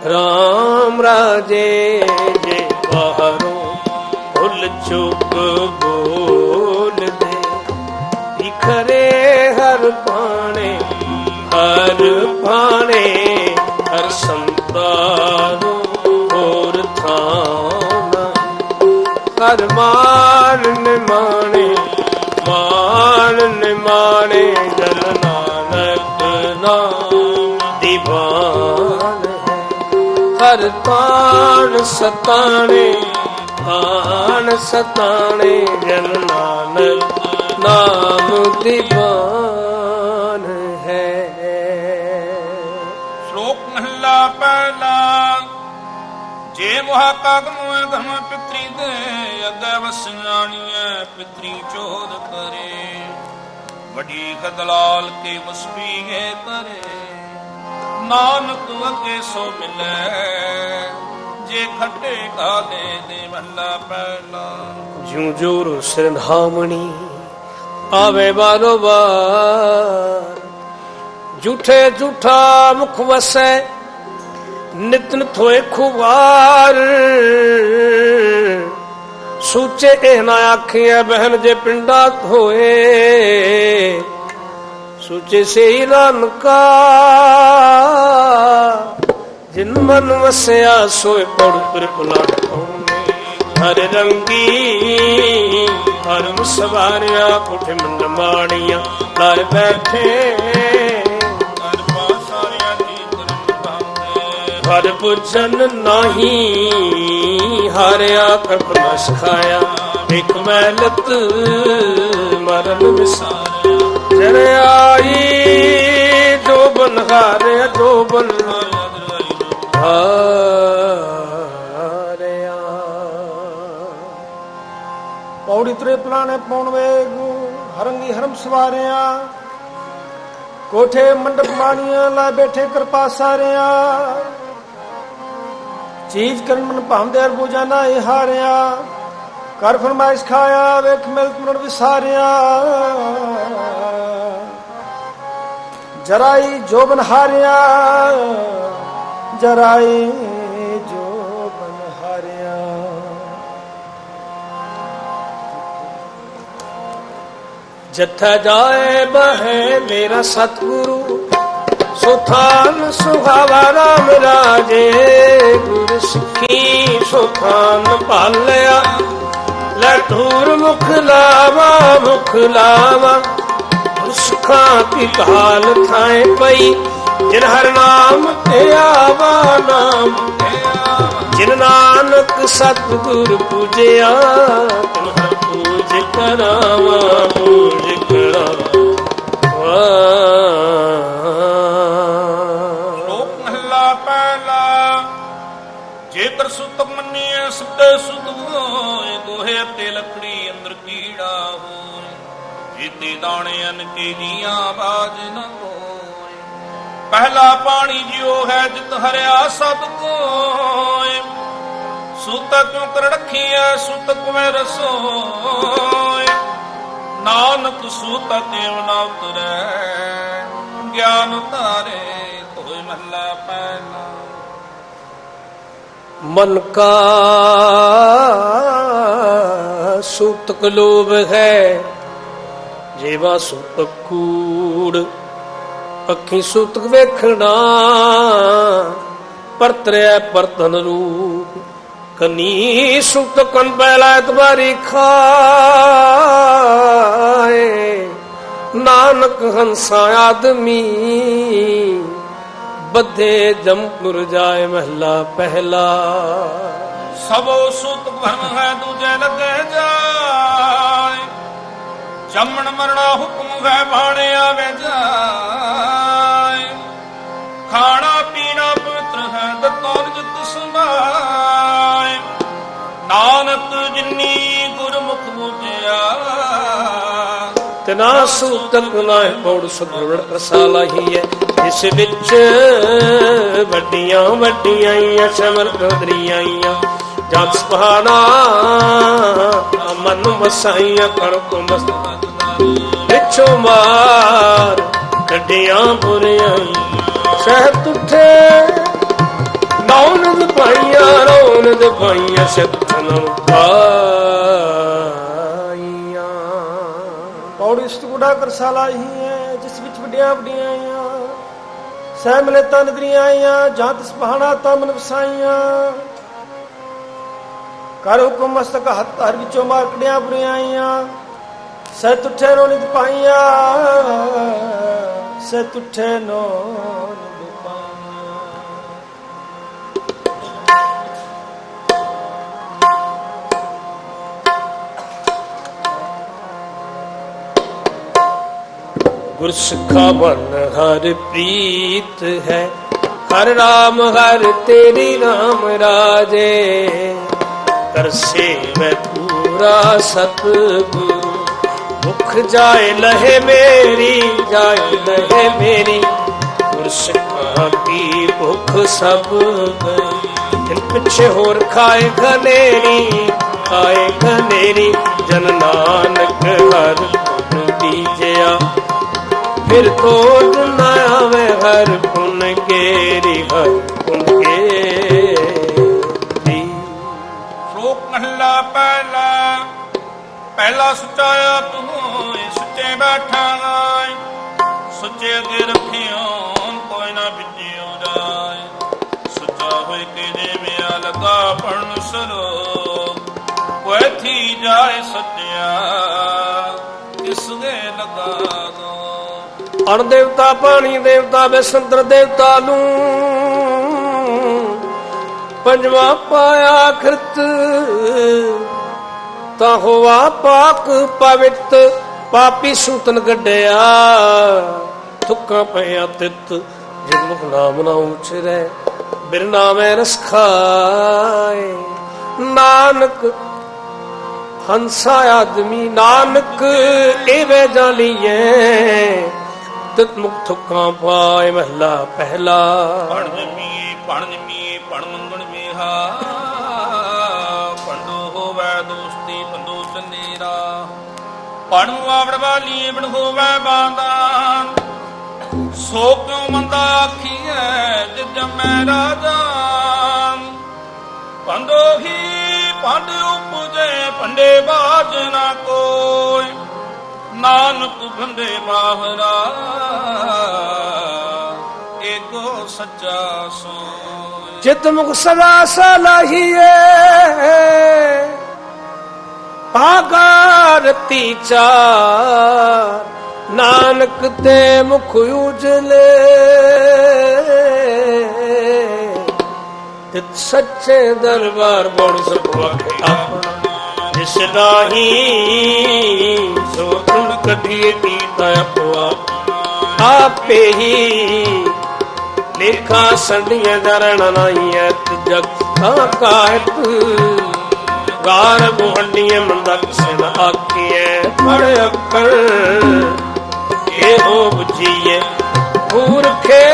RAM ਰਾਜੇ ਜੇ ਬਾਹਰੋਂ ਫੁੱਲ ਚੁੱਕ ਬੋਲਦੇ ਵਿਖਰੇ ਹਰ ਪਾਣੇ ਹਰ ਪਾਣੇ ਹਰ ਸੰਤਾਰੋਂ ਹੋਰ ਥਾਂ ਹਰ ਮਾਨ ਨਿਮਾਣੇ ਮਾਨ ਨਿਮਾਣੇ ਜਨ ਨਾਨਕ ਨਾਮ ਦੀਵਾਨ ਹੈ। ਹਰ ਤਾਣ ਸਤਾਣੇ ਤਾਣ ਸਤਾਣੇ ਜਨ ਨਾਨਕ ਨਾਮ ਦੀਵਾਨ ਹੈ। ਸ਼ਲੋਕ ਮਹਲਾ ਪਹਿਲਾ, ਜੇ ਮੁਹਾ ਕਾਗਮ ਹੋਏ ਪਿਤਰੀ ਦੇ ਅਦੈ ਵਸਣਾਣੀਐ ਪਿਤਰੀ ਚੋਦ ਕਰੇ ਵੱਡੀ ਖਦਲਾਲ ਕੇ ਮੁਸਬੀਗੇ ਕਰੇ ਨਾਨਕ ਅਗੇ ਸੋ ਮਿਲੈ, ਜੇ ਖੱਟੇ ਕਾਲੇ ਦੇ ਮਹਲਾ ਪਹਿਲਾ ਜਿਉ ਜੋਰ ਸਿਰਹਾਮਣੀ ਆਵੇ ਬਾਰੋ ਬਾਰ ਝੂਠੇ ਝੂਠਾ ਮੁਖ ਵਸੈ, ਨਿਤਨ ਨਿਤ ਹੋਏ ਖੁਵਾਰ। ਸੂਚੇ ਇਹ ਨਾ ਆਖਿਆ ਬਹਿਨ ਜੇ ਪਿੰਡਾ ਹੋਏ। ਸੂਚੇ ਸੇ ਹੀ ਜਿਨ ਮਨ ਵਸਿਆ ਸੋਏ ਪੜ ਪਰ ਹਰ ਰੰਗੀ, ਹਰ ਸਵਾਰਿਆ ਕੁਠ ਮੰਡ ਮਾਣੀਆਂ ਦਰ ਬੈਠੇ। ਭਾਂਦੇ ਹਰ ਪੁੱਛਨ ਨਹੀਂ ਹਾਰਿਆ ਕਪਨਾ ਸਿਖਾਇਆ। ਇੱਕ ਮੈਲਤ ਮਰਨ ਵਿਸਾਰਿਆ। ਜਰ ਆਈ, ਜੋ ਬਨ ਹਾਰਿਆ ਜੋ ਬਨ ਹਾਰਿਆ। ਪੌੜੀ ਤਰੇ ਪਲਾਣੇ ਪੌਣ ਵੇਗੂ, ਹਰੰਗੀ ਹਰਮ ਸਵਾਰਿਆ। ਕੋਠੇ ਮੰਡਪ ਮਾਣੀਆਂ ਲਾ ਬੈਠੇ ਕਿਰਪਾ ਸਾਰਿਆ। ਚੀਜ਼ ਕਰਨ ਭਾਂਦੇ ਅਰ ਬੁਝਾ ਇਹ ਹਾਰਿਆ। ਕਰ ਫਰਮਾਇਸ਼ ਖਾਇਆ, ਵੇਖ ਮਿਲਤ ਮਨ ਵਿਸਾਰਿਆ। ਜਰਾਈ ਜੋਬਨ ਹਾਰਿਆ, ਜਰਾਈ ਜੋਬਨ ਹਾਰਿਆ। ਜਥਾ ਜਾਏ ਬਹਿ ਮੇਰਾ ਸਤਿਗੁਰੂ ਸੁਥਾਨ ਸੁਹਾਵਾ ਰਾਮ ਰਾਜੇ, ਗੁਰ ਸਿੱਖੀ ਸੁਥਾਨ ਪਾਲਿਆ। ਲੈ ਧੂਰ ਮੁਖ ਲਾਵਾ ਮੁਖ ਲਾਵਾ ਸੁਖਾਂ ਕੀ ਕਾਲ ਥਾਏ ਪਈ। ਜਿਨ ਹਰ ਨਾਮ ਤੇ ਆਵਾ, ਨਾਮ ਜਿਨ ਨਾਨਕ ਸਤਿਗੁਰ ਪੂਜਿਆ, ਤਿਨ ਹਰ ਪੂਜ ਕਰਾਵਾ ਪੂਜ ਕਰਾਵਾ। ਸਤੇ ਸੁਤ ਹੋਏ ਗੋਹੇ ਤੇ ਲੱਕੜੀ ਅੰਦਰ ਕੀੜਾ ਹੋਏ। ਜੀਤੇ ਦਾਣੇ ਅਨ ਕੇ ਦੀਆਂ ਬਾਜ ਨ ਹੋਏ ਪਹਿਲਾ ਪਾਣੀ ਜਿਉ ਹੈ ਜਿਤ ਹਰਿਆ ਸਭ ਕੋਏ। ਸੂਤਕ ਕਿਉ ਕਰ ਰੱਖੀਐ ਸੂਤਕ ਮੈਂ ਰਸੋਏ। ਨਾਨਕ ਸੂਤਕ ਤਿਵ ਨਾ ਉਤਰੈ, ਗਿਆਨ ਧਾਰੇ ਹੋਏ ਮਹਲਾ ਪਹਿਲਾ मन का सूतक लोभ है जेवा सूतक कूड़ ਅੱਖੀ ਸੂਤਕ ਵੇਖਣਾ ਪਰਤਰਿਆ ਪਰਤਨ ਰੂਪ ਕਨੀ ਸੂਤਕਨ ਪਹਿਲਾ ਇਤਬਾਰੀ ਖਾਏ ਨਾਨਕ ਹੰਸਾ ਆਦਮੀ ਬੱਧੇ ਜੰਪੁਰ ਜਾਏ ਮਹਲਾ ਪਹਿਲਾ। ਸਭੋ ਸੁਤ ਭਰਮ ਹੈ ਦੂਜੇ ਲੱਗੇ ਜਾਏ। ਜੰਮਣ ਮਰਣਾ ਹੁਕਮ ਹੈ ਬਾਣੇ ਆਵੇ ਜਾਏ। ਖਾਣਾ ਪੀਣਾ ਪਵਿੱਤਰ ਹੈ ਦਤੌਰ ਜਿਤ ਸੰਭਾਏ ਨਾਨਕ ਜਿਨੀ ਗੁਰਮੁਖ ਬੁਝਿਆ ਤਿਨਾ ਸੂਤਕ ਨਾਹਿ ਪੌੜ ਸੁਧਰਵੜ ਰਸਾਲਾ ਹੈ ਇਸ ਵਿੱਚ ਵੱਡੀਆਂ ਵੱਡੀਆਂ ਆਈਆਂ ਸ਼ਮਰ ਦਰੀਆਂ ਆਈਆਂ ਜਦ ਮਨ ਵਸਾਈਆਂ ਕਰ ਕੋ ਮਸਤ ਵਿੱਚੋਂ ਮਾਰ ਕੱਢੀਆਂ ਬੁਰੀਆਂ ਸਹਿਤ ਉੱਠੇ ਨੌਨਦ ਪਾਈਆਂ ਰੌਨਦ ਪਾਈਆਂ ਸਤਨ ਪਾਈਆਂ ਪੌੜੀ ਸਤਗੁੜਾ ਕਰਸਾਲਾ ਹੀ ਹੈ, ਜਿਸ ਵਿੱਚ ਵੱਡੀਆਂ ਵੱਡੀਆਂ ਆਈਆਂ ਸਹਿ ਮਿਲੇ ਤਨ ਦਰੀਆਂ ਆਈਆਂ, ਜਾਂ ਤਿਸ ਪਹਾਣਾ ਤਮਨ ਵਸਾਈਆਂ ਕਰ ਹੁਕਮ ਮਸਤਕ ਹੱਥ ਹਰ ਵਿੱਚੋਂ ਮਾਰ ਕੜਿਆਂ ਬੁਰੀਆਂ ਆਈਆਂ। ਸਹਿ ਤੁਠੇ ਨੋ ਨਿਤ ਪਾਈਆਂ, ਸਹਿ ਤੁਠੇ ਨੋ ਗੁਰ ਸਿੱਖਾ ਮਨ ਹਰ ਪ੍ਰੀਤ ਹੈ। ਹਰ ਰਾਮ, ਹਰ ਤੇਰੀ ਰਾਮ ਰਾਜੇ। ਕਰ ਮੈਂ ਪੂਰਾ ਸਤਿਗੁਰ। ਮੁਖ ਜਾਏ ਲਹੇ ਮੇਰੀ, ਜਾਏ ਲਹੇ ਮੇਰੀ। ਗੁਰ ਸਿੱਖਾਂ ਕੀ ਭੁਖ ਸਭ ਗਈ। ਦਿਲ ਪਿੱਛੇ ਹੋਰ ਖਾਏ ਖਨੇਰੀ ਖਾਏ ਖਨੇਰੀ। ਜਨ ਨਾਨਕ ਹਰ ਗੁਣ ਦੀਜਿਆ ਫਿਰ ਕੋਟ ਨਾ ਆਵੇ ਹਰ ਪੁਨ ਕੇਰੀ, ਹਰ ਪੁਨ ਕੇਰੀ। ਸ਼ਲੋਕ ਮਹਲਾ ਪਹਿਲਾ ਪਹਿਲਾ ਸੁਚਾਇਆ ਤੂੰ ਸੁੱਚੇ ਬੈਠਾ ਗਾਏ ਸੁੱਚੇ ਅਗੇ ਰੱਖਿਓ, ਕੋਈ ਨਾ ਵਿਚਿਓ ਜਾਏ। ਸੁੱਚਾ ਹੋਏ ਕੇ ਜਿਵੇਂ ਲਗਾ ਪੜਨ ਸਰੋ ਕੋਈ ਥੀ ਜਾਏ ਸੱਚਿਆ। ਅਣ ਦੇਵਤਾ ਪਾਣੀ ਦੇਵਤਾ ਬੇਸੰਤਰ ਦੇਵਤਾ ਨੂੰ ਪੰਜਵਾ ਪਾਇਆ ਖਰਤ, ਤਾਂ ਹੋਵਾ ਪਾਕ ਪਵਿੱਤ, ਪਾਪੀ ਸੂਤਨ ਗੱਡਿਆ ਥੁੱਕਾਂ ਪਿਆ ਤਿੱਤ, ਜਿਨ ਨਾਮ ਨਾ ਉਚਰੈ, ਬਿਨ ਨਾਮੈ ਰਸ ਖਾਏ। ਨਾਨਕ, ਹੰਸਾ ਆਦਮੀ, ਨਾਨਕ, ਏਵੇਂ ਜਾਲੀਏ ਤਿਤ ਮੁਖ ਥੁੱਕਾਂ ਪਾਏ ਮਹਲਾ ਪਹਿਲਾ। ਪਣ ਜਮੀਏ ਪਣ ਜਮੀਏ, ਪਣ ਮੰਗਣ ਮੇਹਾ। ਪੰਡੋ ਹੋਵੇ ਦੋਸਤੀ ਪੜੂ ਆਵੜ ਵਾਲੀ ਬਣ ਹੋਵੇ ਬਾਂਦਾਨ ਸੋ ਕਿਉ ਮੰਦਾ ਆਖੀਐ ਜਿ ਜਮੈ ਰਾਜਾ। ਪੰਦੋ ਹੀ ਪੰਡ ਉਪਜੇ, ਪੰਡੇ ਬਾਜ ਨਾ ਕੋਈ। ਨਾਨਕ ਬੰਦੇ ਮਾਹਰਾ, ਏਕੋ ਸੱਚਾ ਸੋ ਜਿਤ ਮੁਖ ਸਦਾ ਸਲਾਹੀਏ ਪਾਗਾਰਤੀ ਚਾਰ ਨਾਨਕ ਤੇ ਮੁਖ ਉਜਲੇ। ਤਿਤ ਸੱਚੇ ਦਰਬਾਰ ਬਣ ਸਭਾ ਆਪਣਾ ਜਿਸ ਨਾਹੀ ਸੋ ਤੁਮ ਕਢੀਏ ਪੀਤਾ ਆਪਵਾ ਆਪੇ ਹੀ ਲੇਖਾ ਸੰਡੀਆਂ ਦਰਣ ਨਾਈ ਐਤ ਜਗ। ਤਾਂ ਕਾਇਤ ਗਾਰ ਮੁਹੰਡੀਆਂ ਮੰਦਕ ਸਿਨ ਆਕੀਐ ਪੜ ਅੱਖਰ ਇਹੋ ਬੁਝੀਏ ਮੂਰਖੇ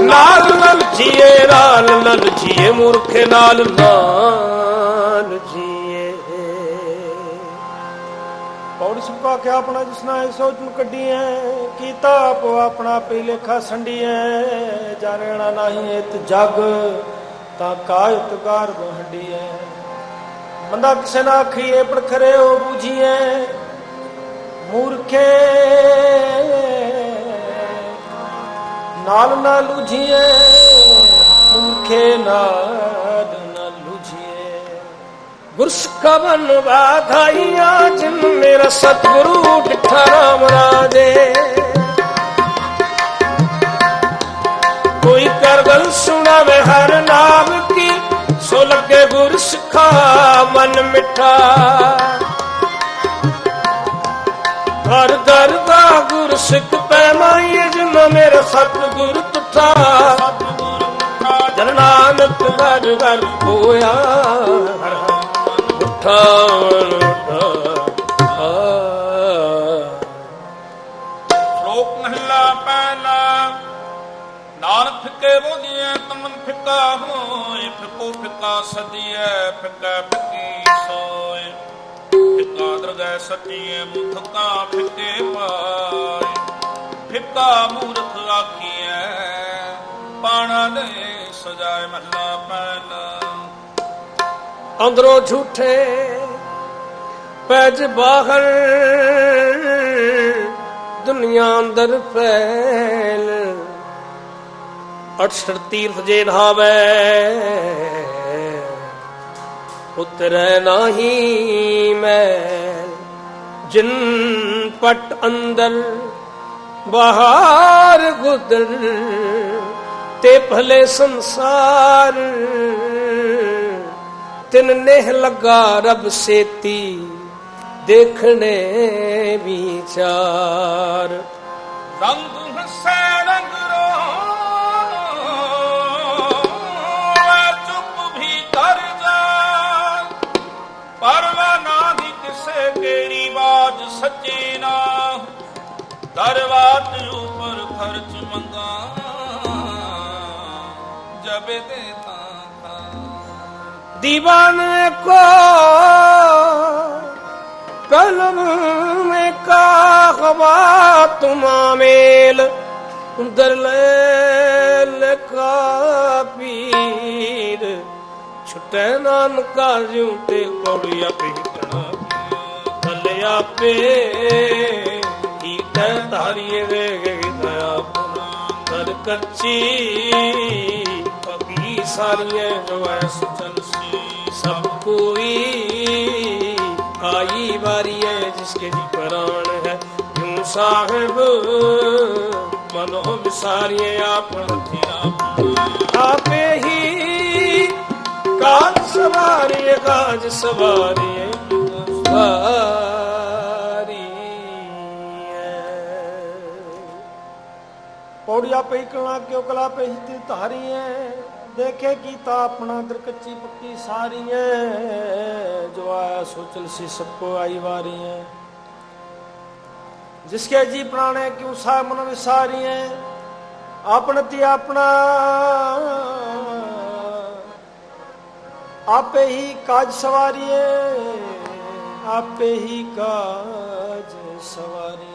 ਨਾਲ ਨਾਲ ਜੀਏ ਨਾਲ ਨਾਲ ਜੀਏ ਮੂਰਖੇ ਨਾਲ ਨਾਲ ਪੌੜੀ ਸੁਪਾ ਕੇ ਆਪਣਾ ਜਿਸਨਾ ਇਹ ਸੋਚ ਨੂੰ ਕੀਤਾ ਆਪੋ ਆਪਣਾ ਪਈ ਲੇਖਾ ਸੰਡੀ ਜਾਣਣਾ ਨਹੀਂ ਇਤ ਜਗ, ਤਾਂ ਕਾਇਤ ਗਾਰ ਬਹੰਡੀ ਬੰਦਾ ਕਿਸੇ ਨਾ ਆਖੀਏ, ਪੜਖਰੇ ਹੋ ਬੂਝੀਏ ਮੂਰਖੇ ਨਾਲ ਨਾ ਲੁਝੀਏ ਮੂਰਖੇ ਨਾਲ ਗੁਰਸਖਾ ਬਨ ਬਾਧਾਈਆਂ ਜਿਨ ਮੇਰਾ ਸਤਿਗੁਰੂ ਡਿਠਾ ਰਾਮ ਰਾਜੇ। ਕੋਈ ਕਰਗਲ ਸੁਣਾਵੇ, ਹਰ ਨਾਮ ਕੀ, ਸੋ ਲੱਗੇ ਗੁਰਸਖਾ ਮਨ ਮਿੱਠਾ। ਹਰ ਦਰਦਾ ਗੁਰ ਸਿੱਖ ਪੈਮਾਈ ਜਿਨ ਮੇਰਾ ਸਤਿਗੁਰ ਤੁਠਾ। ਜਨ ਨਾਨਕ ਘਰ ਘਰ ਹੋਇਆ। ਹਰ ਹਰ ਉਠਾ ਸ਼ਲੋਕ ਮਹਲਾ ਪਹਿਲਾ ਨਾਨਕ ਫਿੱਕੇ ਬੋਧੀਐ, ਤਮਨ ਫਿੱਕਾ ਹੋਏ, ਫਿੱਕੋ ਫਿੱਕਾ ਸਦੀਐ, ਫਿੱਕਾ ਫਿੱਕੀ ਸੋਏ। ਫਿੱਕਾ ਦਰਗਹਿ ਸੱਚੀਐ ਮੁਖਕਾ ਫਿੱਕੇ ਪਾਇ ਫਿੱਕਾ ਮੂਰਖ ਆਖੀਐ ਪਾਣਾ ਦੇ ਸਜਾਏ ਮਹਲਾ ਪਹਿਲਾ। ਅੰਦਰੋਂ ਝੂਠੇ, ਪੈਜ ਬਾਹਰ, ਦੁਨੀਆ ਅੰਦਰ ਫੈਲ। ਅਠਸਠ ਤੀਰਥ ਜੇ ਨਹਾਵੇ ਉਤਰੈ ਨਾਹੀ ਮੈਲ। ਜਿਨ ਪਟ ਅੰਦਰ ਬਾਹਰ ਗੁਦਰ, ਤੇ ਭਲੇ ਸੰਸਾਰ ਤਿਨ ਨੇਹ ਲੱਗਾ ਰਬ ਸੇਤੀ, ਦੇਖਣੇ ਵਿਚਾਰ ਰੰਗ ਹਸੈ, ਰੰਗ ਰੋਏ ਚੁੱਪ ਵੀ ਕਰ ਜਾ। ਪਰਵਾਨਾ ਦੀ ਕਿਸੇ ਤੇਰੀ ਬਾਜ ਸੱਚੀ ਨਾ। ਦਰਵਾਤ ਉਪਰ ਖਰਚ ਮੰਗਾ ਜਬੇ ਦੇ दीवान को कलम में कागबा तुमा मेल दर का पीर छुटे नान का जू ते पौड़िया पे भलिया पे ही तै धारिए वे दया कर कच्ची ਸਾਰੀਏ ਜੋ ਐਸ ਚਲਸੀ ਸਭ ਕੋਈ ਆਈ ਵਾਰੀਏ ਜਿਸਕੇ ਦੀ ਪ੍ਰਾਣ ਹੈ। ਜੂ ਸਾਹਿਬ, ਮਨੋ ਵਿਸਾਰੀਏ ਆਪ ਰਥਿਆ ਆਪੇ ਹੀ ਕਾਜ ਸਵਾਰੀਏ ਕਾਜ ਸਵਾਰੀਏ ਪੌੜੀਆਂ ਪਈ ਕਲਾ ਕਿਉ ਕਲਾ ਪਈ ਤੇ ਧਾਰੀਆਂ ਦੇਖੇ ਕੀ ਕੀਤਾ ਆਪਣਾ ਦਰ ਕੱਚੀ ਪੱਕੀ ਸਾਰੀਏ ਜੋ ਆਇਆ ਸੋਚਲ ਸੀ ਸਭ ਕੋ ਆਈ ਵਾਰੀਏ ਜਿਸਕੇ ਜੀ ਪ੍ਰਾਣੇ ਕਿਉ ਸਾ ਮਨ ਵਿਸਾਰੀਏ ਆਪਣ ਤੇ ਆਪਣਾ। ਆਪੇ ਹੀ ਕਾਜ ਸਵਾਰੀਏ ਆਪੇ ਹੀ ਕਾਜ ਸਵਾਰੀ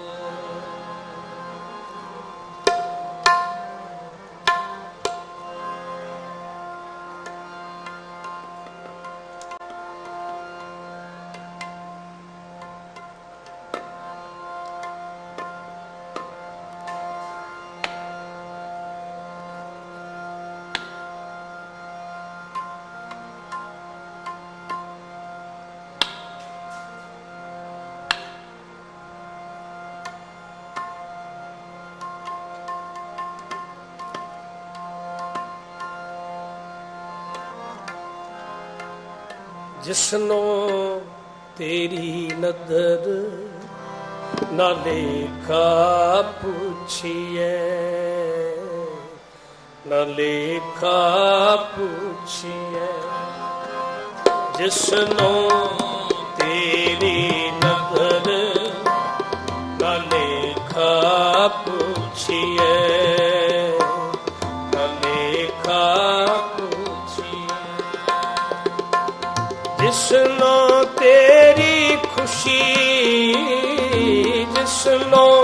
ਜਿਸਨੋ ਤੇਰੀ ਨਦਰ ਨਾ ਲੇਖਾ ਪੁੱਛੀਏ ਨਾ ਲੇਖਾ ਪੁੱਛੀਏ ਜਿਸਨੋ she just alone.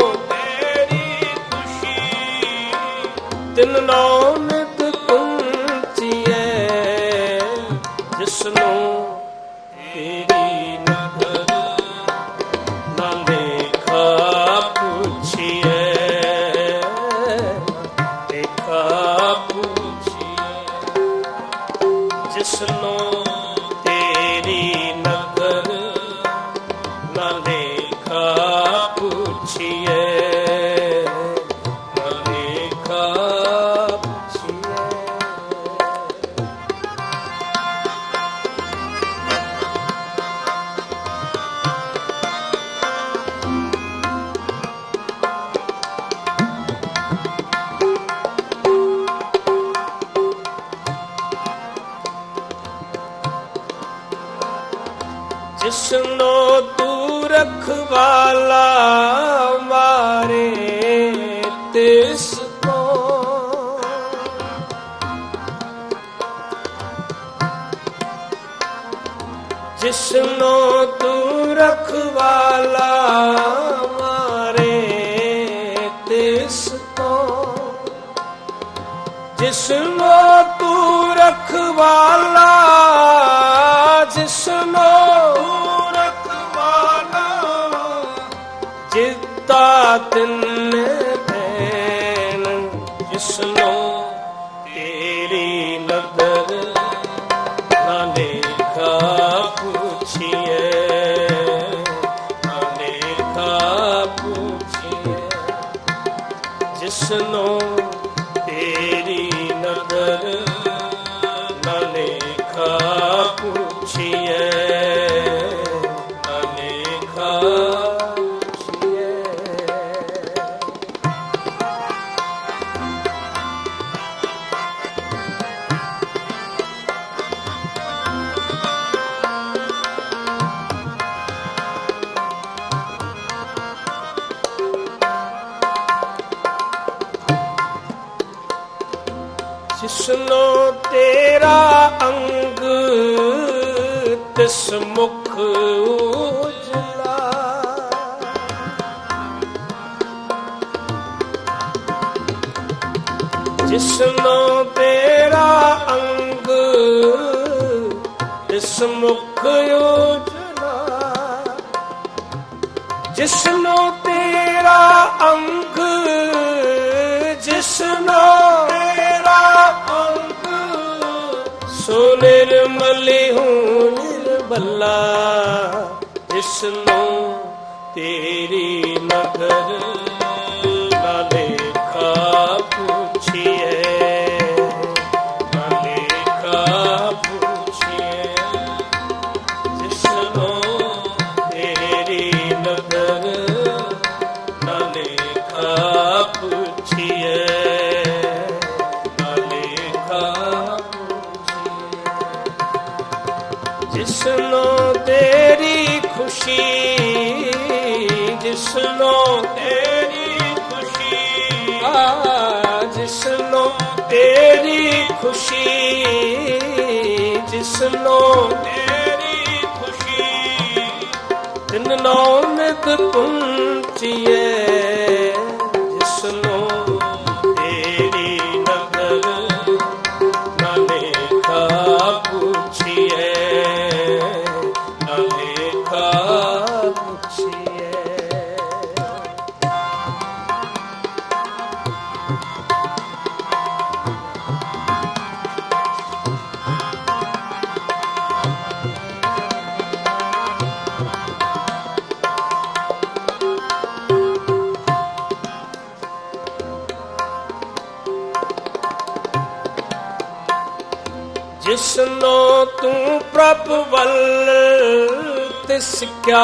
ਤਿਸ ਕਿਆ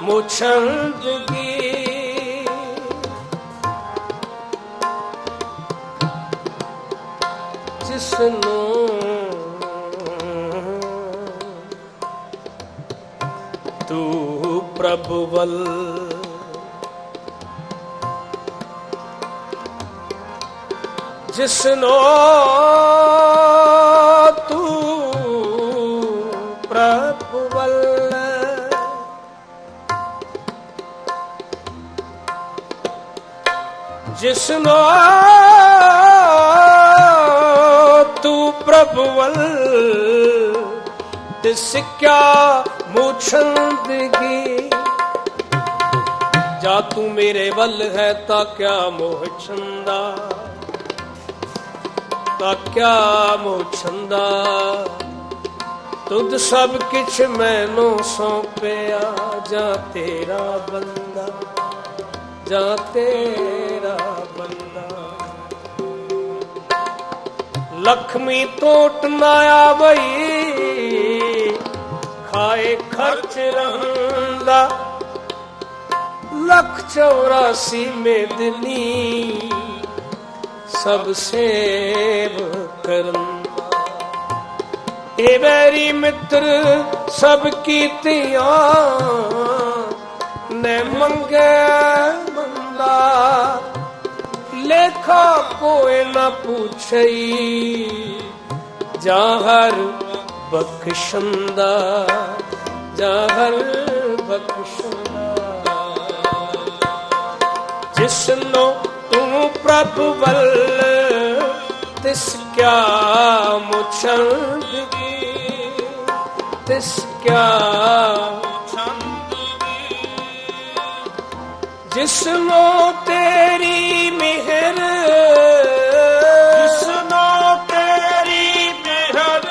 ਮੁਛੰਦਗੀ ਜਿਸਨੋ ਤੂੰ ਪ੍ਰਭ ਵੱਲ ਜਿਸਨੋ ਤੂੰ ਜਿਸਨੋ ਤੂੰ ਪ੍ਰਭ ਵੱਲ ਤੇ ਸਿੱਖਿਆ ਮੁਛੰਦਗੀ ਜਾ ਤੂੰ ਮੇਰੇ ਵੱਲ ਹੈ ਤਾਂ ਕਿਆ ਮੋਹ ਛੰਦਾ? ਤਾਂ ਕਿਆ ਮੋਹ ਛੰਦਾ? ਤੁਧ ਸਭ ਕਿਛ ਮੈਨੂੰ ਸੌਂਪਿਆ, ਜਾਂ ਤੇਰਾ ਬੰਦਾ, ਜਾਂ ਤੇਰਾ ਲਖਮੀ ਟੋਟ ਨਾ ਆਵਈ। ਖਾਏ ਖਰਚ ਰਹਿੰਦਾ ਲੱਖ 84 ਮੇਦਨੀ। ਸਭ ਸੇਵ ਕਰਨ ਏ ਵੈਰੀ ਮਿੱਤਰ ਸਭ ਕੀਤਿਆਂ। ਨੇ ਮੰਗਿਆ ਮੰਦਾ ਲੇਖਾ ਕੋਏ ਨਾ ਪੁੱਛਈ, ਜਾਹਰ ਬਖਸ਼ੰਦਾ ਜਾਹਰ ਬਖਸ਼ੰਦਾ। ਜਿਸਨੋ ਤੂੰ ਪ੍ਰਭ ਵੱਲ, ਤਿਸ ਕਿਆ ਮੁਛੰਦਗੀ ਤਿਸ ਕਿਆ ਜਿਸਨੋ ਤੇਰੀ ਮਿਹਰ। ਜਿਸਨੋ ਤੇਰੀ ਮਿਹਰ।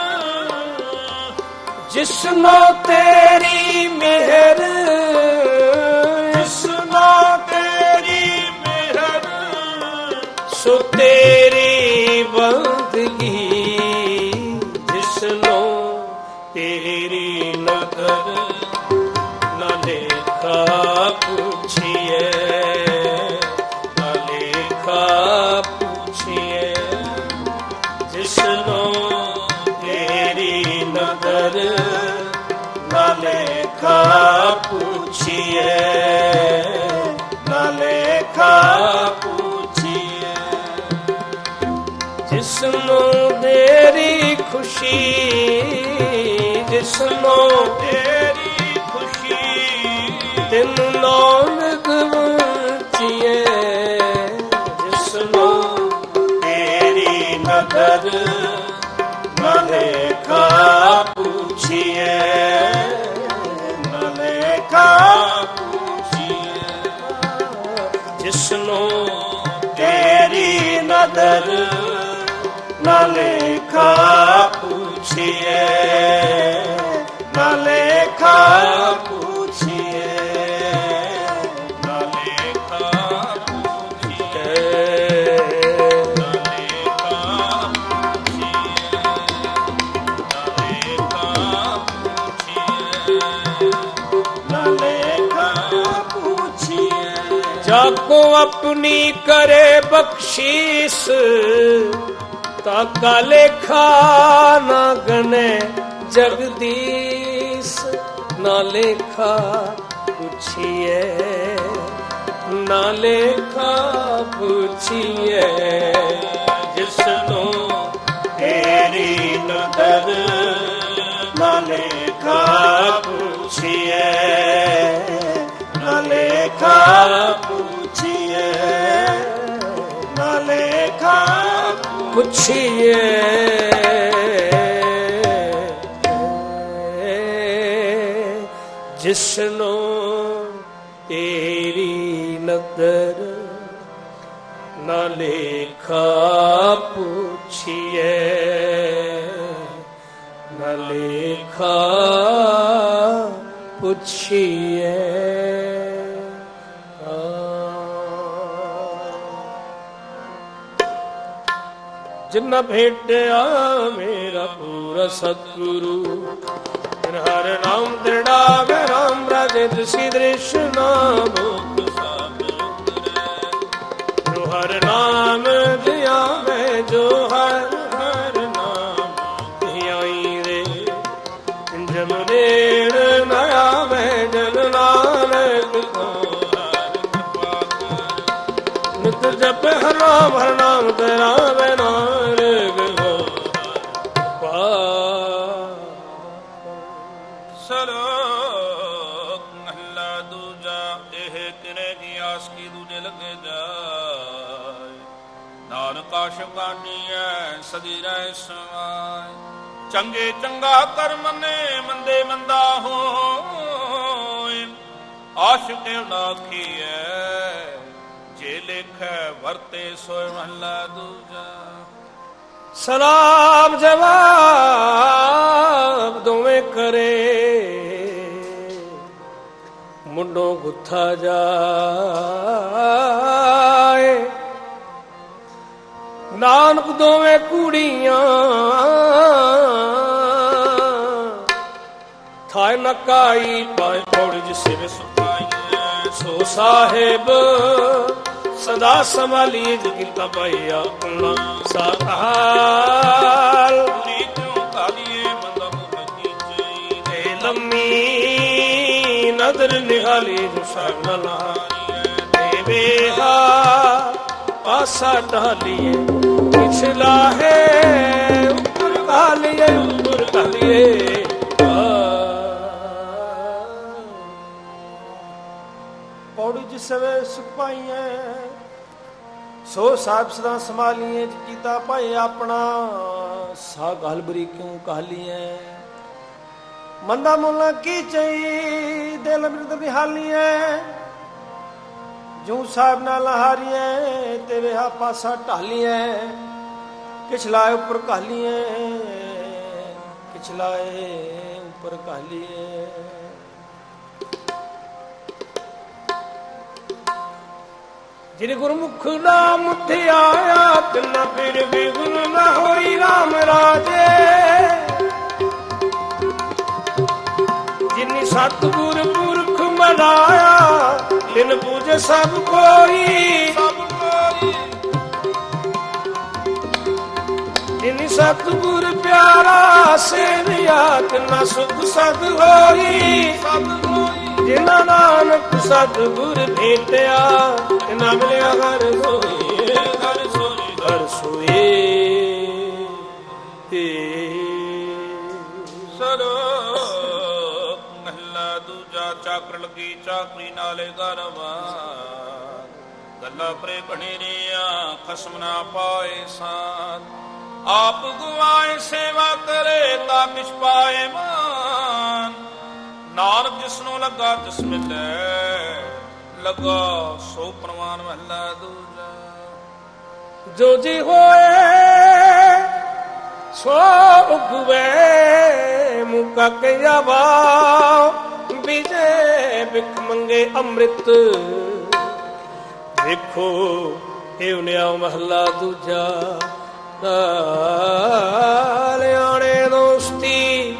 ਜਿਸਨੋ ਤੇਰੀ ਮਿਹਰ। ਖੁਸ਼ੀ ਜਿਸਨੂੰ ਤੇਰੀ ਖੁਸ਼ੀ ਤਿੰਨ ਨਾਨਕ ਵੰਚੀਏ ਜਿਸਨੂੰ ਤੇਰੀ ਨਦਰ ਮਲੇਖਾ ਪੁੱਛੀਏ ਮਲੇਖਾ ਪੁੱਛੀਏ। ਜਿਸਨੂੰ ਤੇਰੀ ਨਦਰ ਨਾ ਲੇਖਾ ਪੁੱਛੀਏ ਨਾ ਲੇਖਾ ਪੁੱਛੀਏ ਨਾ ਲੇਖਾ ਪੁੱਛੀਏ ਨਾ ਲੇਖਾ ਪੁੱਛੀਏ ਨਾ ਲੇਖਾ ਪੁੱਛੀਏ ਨਾ ਲੇਖਾ ਪੁੱਛੀਏ ਜਾਕੋ ਆਪਣੀ ਕਰੇ ਬਖਸ਼ੀਸ ਤਾਂ ਕਾ ਲੇਖਾ ਨਾ ਗਨੇ ਜਗਦੀਸ਼, ਨਾ ਲੇਖਾ ਪੁੱਛੀਏ ਨਾ ਲੇਖਾ ਪੁੱਛੀਏ ਜਿਸ ਨੂੰ ਤੇਰੀ ਨਦਰ ਨਾ ਲੇਖਾ ਪੁੱਛੀਏ ਨਾ ਲੇਖਾ ਪੁੱਛੀਏ ਨਾ ਲੇਖਾ ਪੁੱਛੀਏ। ਜਿਸਨੂੰ ਤੇਰੀ ਨਦਰ ਨਾ ਲੇਖਾ ਪੁੱਛੀਏ ਨਾ ਲੇਖਾ ਪੁੱਛੀਏ। ਜਿਨ ਭੇਟਿਆ ਮੇਰਾ ਪੂਰਾ ਸਤਿਗੁਰੂ। ਜਿਨ ਹਰ ਨਾਮ ਦ੍ਰਿੜਾਵੇ ਰਾਮ ਰਾਜੇ ਦਸੀ ਦ੍ਰਿਸ਼ ਨਾਮ ਜੋ ਹਰ ਨਾਮ ਧਿਆਵੇ ਜੋ ਹਰ ਹਰ ਨਾਮ ਧਿਆਈ ਰੇ। ਜਮਨੇੜ ਨ ਆਵੇ, ਜਨ ਨਾਨਕ ਕੋ ਨਿਤ ਜਪ ਹਰ ਨਾਮ ਹਰ ਨਾਮ ਤੇਰਾ ਵੇ ਨਾਨਕ ਸਦੀ ਰਹਿ ਸਮਾਏ ਚੰਗੇ ਚੰਗਾ ਕਰਮ ਨੇ ਮੰਦੇ ਮੰਦਾ ਹੋਏ। ਆਸ਼ਕ ਨਾਖੀ ਜੇ ਲਿਖੈ ਵਰਤੇ ਸੋਇ ਮਹਲਾ ਦੂਜਾ। ਸਲਾਮ ਜਵਾਬ ਦੋਵੇਂ ਕਰੇ। ਮੁੰਡੋਂ ਗੁੱਥਾ ਜਾਏ। ਨਾਨਕ ਦੋਵੇਂ ਕੁੜੀਆਂ। ਥਾਇ ਨਕਾਈ ਪਾਏ ਪੌੜੀ ਜਿਸੇ ਵੇ ਸੁਪਾਈਏ ਸੋ ਸਾਹਿਬ ਸਦਾ ਸੰਭਾਲੀਏ ਜਿਕਿ ਤਪਈਆ ਆਪਣਾ ਸਾਤਾਲ ਪੂਰੀ ਕਿਉਂ ਕਾਲੀਏ ਮੰਦਾ ਮੁਖ ਕੀਚੇ ਤੇ ਲੰਮੀ ਨਦਰ ਨਿਹਾਲੀ ਤੇ ਵੇਹਾ ਪਾਸਾ ਢਾਲੀਏ ਪਿਛਲਾ ਹੈ ਉੱਪਰ ਕਾਲੀਏ ਉੱਪਰ ਕਾਲੀਏ ਪੌੜੀ ਜਿਸ ਵੇ ਸੁਖ ਪਾਈਐ, ਸੋ ਸਾਹਿਬ ਸਦਾ ਸੰਭਾਲੀਏ ਕੀਤਾ ਭਾਏ ਆਪਣਾ। ਸਾ ਗਲ ਬਰੀ ਕਿਉਂ ਕਾਲੀਏ ਮੰਦਾ ਮੁੱਲਾ ਕੀ ਚਈ, ਦਿਲ ਬਿਰਦ ਬਿਹਾਲੀਐ। ਜੂ ਸਾਹਿਬ ਨਾਲ ਹਾਰੀਐ ਤੇਰੇ ਵੇਹਾ ਪਾਸਾ ਢਾਲੀਐ ਕਿਛਲਾਏ ਉੱਪਰ ਕਾਲੀਐ ਕਿਛਲਾਏ ਉੱਪਰ ਕਾਲੀਐ ਜਿਨ ਗੁਰਮੁਖ ਨਾਮ ਤੇ ਆਇਆ, ਤਿੰਨਾ ਫਿਰ ਵੀ ਗੁਣ ਨਾ ਹੋਈ RAM ਰਾਜੇ। ਜਿਨੀ ਸਤਿਗੁਰ ਪੁਰਖ ਮਨਾਇਆ ਤਿਨ ਪੂਜੇ ਸਭ ਕੋਈ। ਸਭ ਸਤਿਗੁਰ ਪਿਆਰਾ ਸੇਵਿਆ ਤਿਨਾ ਸੁਖ ਸਦ ਹੋਈ ਜਿਨਾ ਨਾਨਕ ਸਤਿਗੁਰ ਭੇਟਿਆ ਤਿਨਾ ਮਿਲਿਆ ਹਰ ਸੋਈ ਲੱਗੀ ਨਾਲੇ ਗਰਵਾ ਗੱਲਾਂ ਪਰੇ ਬਣੇ ਖਸਮ ਨਾ ਪਾਏ ਸਾਥ। ਆਪ ਗੁਆਏ ਸੇਵਾ ਕਰੇ ਤਾਂ ਕਿਛ ਪਾਏ ਮਾਨ। ਨਾਨਕ ਜਿਸ ਨੂੰ ਲੱਗਾ ਤਿਸ ਮਿਲੈ, ਲੱਗਾ, ਸੋ ਪ੍ਰਮਾਨ ਮਹਲਾ ਦੂਜਾ। ਜੋ ਜੀ ਹੋਏ, ਸੋ ਉਗਵੇ, ਮੁਕਾ ਕੇ ਜਾਵਾ ਵਿਜੇ ਬਿਖ ਮੰਗੇ ਅੰਮ੍ਰਿਤ। ਦੇਖੋ, ਇਹ ਨਿਆ ਮਹਲਾ ਦੂਜਾ। ਲਿਆਣੇ ਦੋਸਤੀ,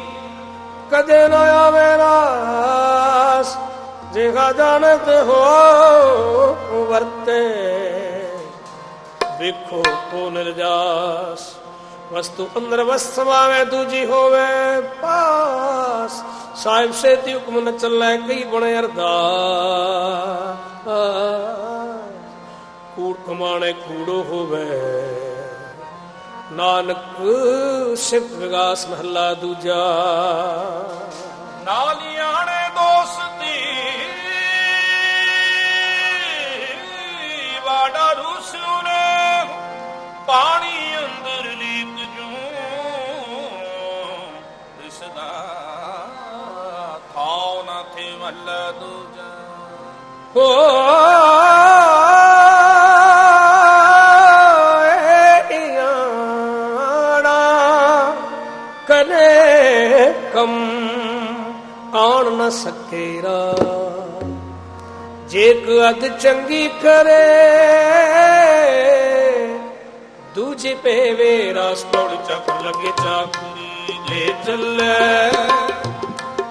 ਕਦੇ ਨਾ ਆਵੇ ਰਾਸ ਜਿਹਾ ਜਾਣਤ ਹੋ ਵਰਤੇ। ਵੇਖੋ ਕੋ ਨਿਰਜਾਸ। ਵਸਤੂ ਅੰਦਰ ਵਸਵਾਵੇ ਦੂਜੀ ਹੋਵੇ ਪਾਸ। ਸਾਹਿਬ ਸੇ ਹੁਕਮ ਨ ਚੱਲੇ ਕਈ ਬਣ ਅਰਦਾ ਕੂੜ ਕਮਾਣੇ ਕੂੜੋ ਹੋਵੇ। ਨਾਨਕ ਸਿਫਤ ਵਿਗਾਸ ਮਹੱਲਾ ਦੂਜਾ। ਨਾਲਿਆਣੇ ਦੋਸਤੀ ਵਾੜਾ ਰੂਸੂਨੇ ਪਾਣੀ ਦੂਜਾ ਹੋ ਕਨੇ ਕਮ ਆਣ ਨ ਸਕੇਰਾ ਜੇਕ ਅਦ ਚੰਗੀ ਕਰੇ ਦੂਜੇ ਪੇਵੇ ਰਾਸ ਤੋੜ ਚੱਕ ਲਗੇ ਚਾਕਰੀ ਲੈ ਚੱਲੇ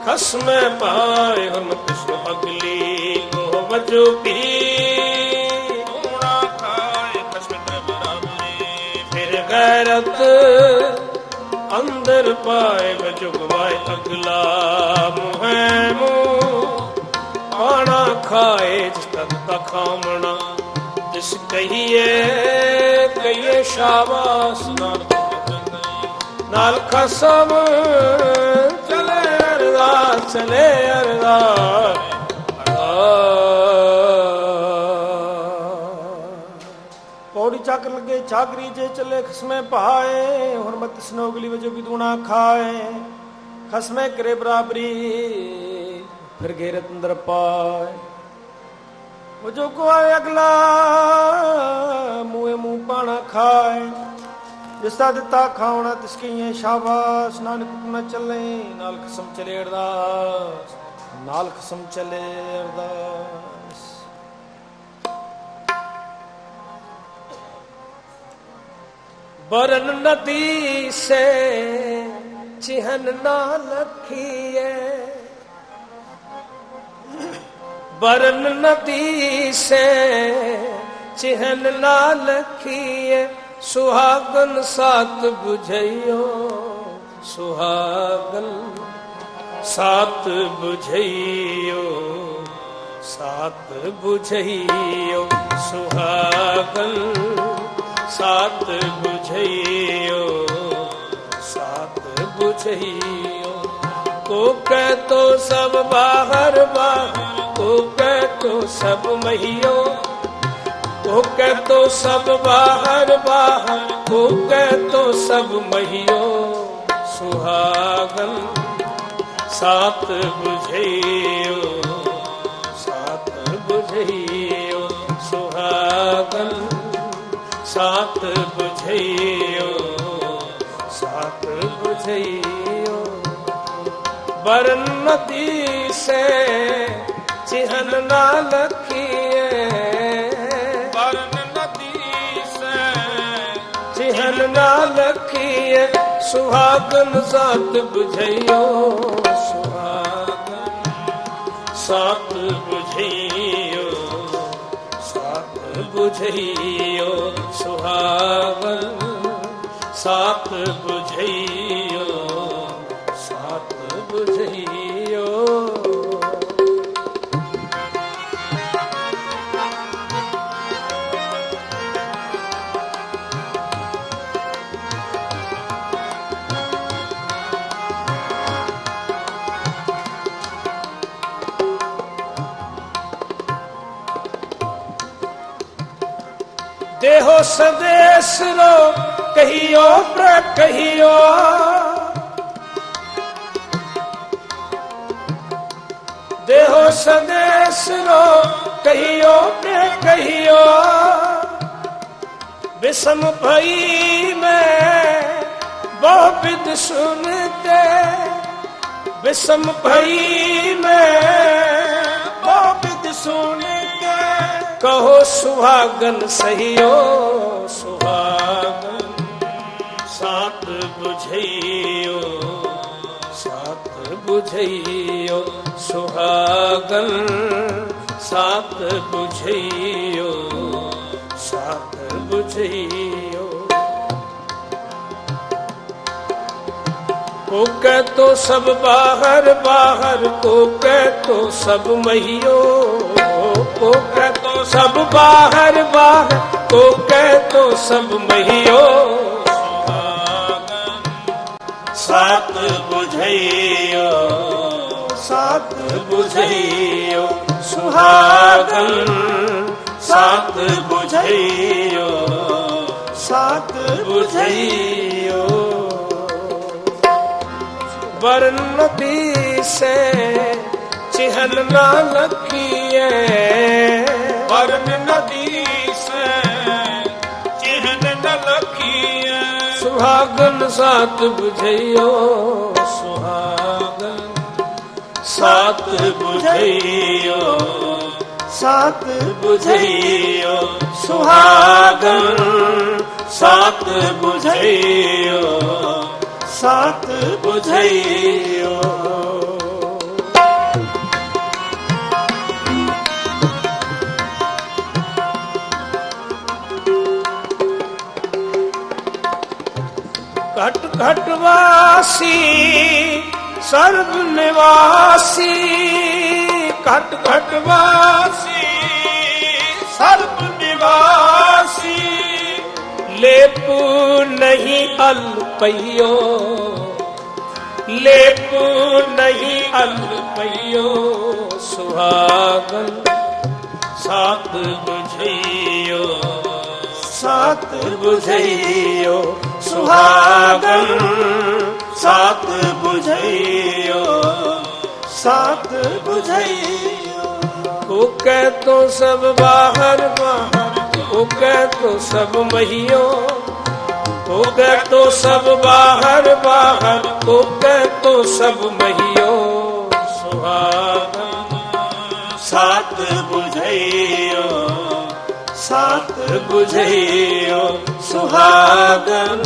ਖਸਮੇ ਪਾਏ ਹਮ ਕਿਸੋ ਅਗਲੀ ਉਹ ਵਜੋ ਪੀ ਹੋਣਾ ਖਾਏ ਖਸਮ ਤੇ ਬਰਾਬਰੀ। ਫਿਰ ਗੈਰਤ ਅੰਦਰ ਪਾਏ ਵਜੁਗਵਾਏ ਅਗਲਾ ਮੁਹੈ ਮੂੰਹ ਆਣਾ ਖਾਏ ਜਿਸ ਤੱਕ ਦਾ ਖਾਮਣਾ ਤਿਸ ਕਹੀਏ ਕਹੀਏ ਸ਼ਾਬਾਸ਼, ਨਾਲ ਨਾਲ ਖਸਮ ਚਲੇ ਅਰਦਾਸ ਪੌੜੀ ਚੱਕ ਲੱਗੇ ਛਾਗਰੀ ਜੇ ਚੱਲੇ ਖਸਮੇ ਭਾਏ ਹੁਰਮਤ ਸਨੋਗਲੀ ਵਜੋ ਵੀ ਦੂਣਾ ਖਾਏ। ਖਸਮੇ ਕਰੇ ਬਰਾਬਰੀ, ਫਿਰ ਗੇਰਤ ਅੰਦਰ ਪਾਏ। ਵਜੋ ਕੋ ਆਏ ਅਗਲਾ ਮੂਏ ਮੂੰਹ ਪਾਣਾ ਖਾਏ। ਜਿਸ ਦਾ ਦਿੱਤਾ ਖਾਉਣਾ ਤਿਸ ਕੀਏ ਸ਼ਾਬਾਸ਼। ਨਾਨਕ ਮੈਂ ਚੱਲੇ, ਨਾਲ ਖਸਮ ਚਲੇ ਅਰਦਾਸ। ਨਾਲ ਖਸਮ ਚਲੇ ਅਰਦਾਸ। ਬਰਨ ਨਦੀ ਸੇ ਚਿਹਨ ਨਾ ਲਖੀਏ ਬਰਨ ਨਦੀ ਸੇ ਚਿਹਨ ਨਾ ਲਖੀਏ ਸੁਹਾਗਨ ਸਾਤ 부ਝਈਓ ਸੁਹਾਗਨ ਸਾਤ 부ਝਈਓ ਸਾਤ 부ਝਈਓ ਸੁਹਾਗਨ ਸਾਤ 부ਝਈਓ ਸਾਤ 부ਝਈਓ ਕੋ ਕਹਿ ਤੋ ਸਭ ਬਾਹਰ ਬਾਹਰ ਕੋ ਕਹਿ ਤੋ ਸਭ ਮਹੀਓ को कह तो सब बाहर बाहर को कह तो सब महियो सुहागन सात बुझइयो सात बुझइयो सुहागन सात बुझइयो सात बुझइयो बरन नदी से चिहन ना लखिए ਨਾ ਲਖੀਏ ਸੁਹਾਗਨ ਸਾਥ ਬੁਝਿਓ ਸੁਹਾਗਨ ਸਾਥ ਬੁਝਿਓ ਸਾਥ ਬੁਝਿਓ ਸੁਹਾਗਨ ਸਾਥ ਬੁਝਿਓ ਇਹੋ ਸੰਦੇਸ ਲੋ ਕਹੀਓ ਪ੍ਰ ਕਹੀਓ। ਦੇਹੋ ਸੰਦੇਸ ਲੋ ਕਹੀਓ ਪ੍ਰ ਕਹੀਓ। ਵਿਸਮ ਭਈ ਮੈਂ ਬਾਬਿਦ ਸੁਨਤੇ ਵਿਸਮ ਭਈ ਮੈਂ ਬਾਬਿਦ ਸੁਨਤੇ विद सुनते कहो सुहागन सहियो सुहागन सात बुझइयो सात बुझइयो सुहागन सात बुझइयो सात बुझइयो को कह तो सब बाहर बाहर को कह तो सब महियो को कह तो सब बाहर बाहर को कह तो सब महियो सात बुझइयो सात बुझइयो सुहागन सात बुझइयो सात बुझइयो वरण नदी से ਚਹਿਲ ਨਾ ਲਖੀਏ ਵਰਨ ਨਦੀਸ ਚਹਿਲ ਨਾ ਲਖੀਏ ਸੁਹਾਗਨ ਸਾਤ ਬੁਝਿਓ ਸੁਹਾਗਨ ਸਾਤ ਬੁਝਿਓ ਸਾਤ ਬੁਝਿਓ ਸੁਹਾਗਨ ਸਾਤ ਬੁਝਿਓ ਸਾਤ ਬੁਝਿਓ ਘਟ ਘਟ ਵਾਸੀ, ਸਰਬ ਨਿਵਾਸੀ, ਘਟ ਘਟ ਵਾਸੀ, ਸਰਬ ਨਿਵਾਸੀ। ਲੇਪ ਨਹੀਂ ਅਲ ਪਈਓ, ਲੇਪ ਨਹੀਂ ਅਲ ਪਈਓ, ਸੁਹਾਗਨ ਸਾਤ ਬੁਝਿਓ ਸਾਤ ਬੁਝਿਓ ਸੁਹਾਗਨ ਸਾਤ ਬੁਝਿਓ ਸਾਤ ਬੁਝਿਓ ਕੋ ਕਹਿ ਤੋ ਸਭ ਬਾਹਰ ਬਾਹਰ ਕੋ ਕਹਿ ਤੋ ਸਭ ਮਹੀਓ ਕੋ ਕਹਿ ਤੋ ਸਭ ਬਾਹਰ ਬਾਹਰ ਕੋ ਕਹਿ ਤੋ ਸਭ ਮਹੀਓ। ਸੁਹਾਗਨ ਸਾਤ ਬੁਝਿਓ ਸਤ ਬੁਝਿਓ ਸੁਹਾਗਨ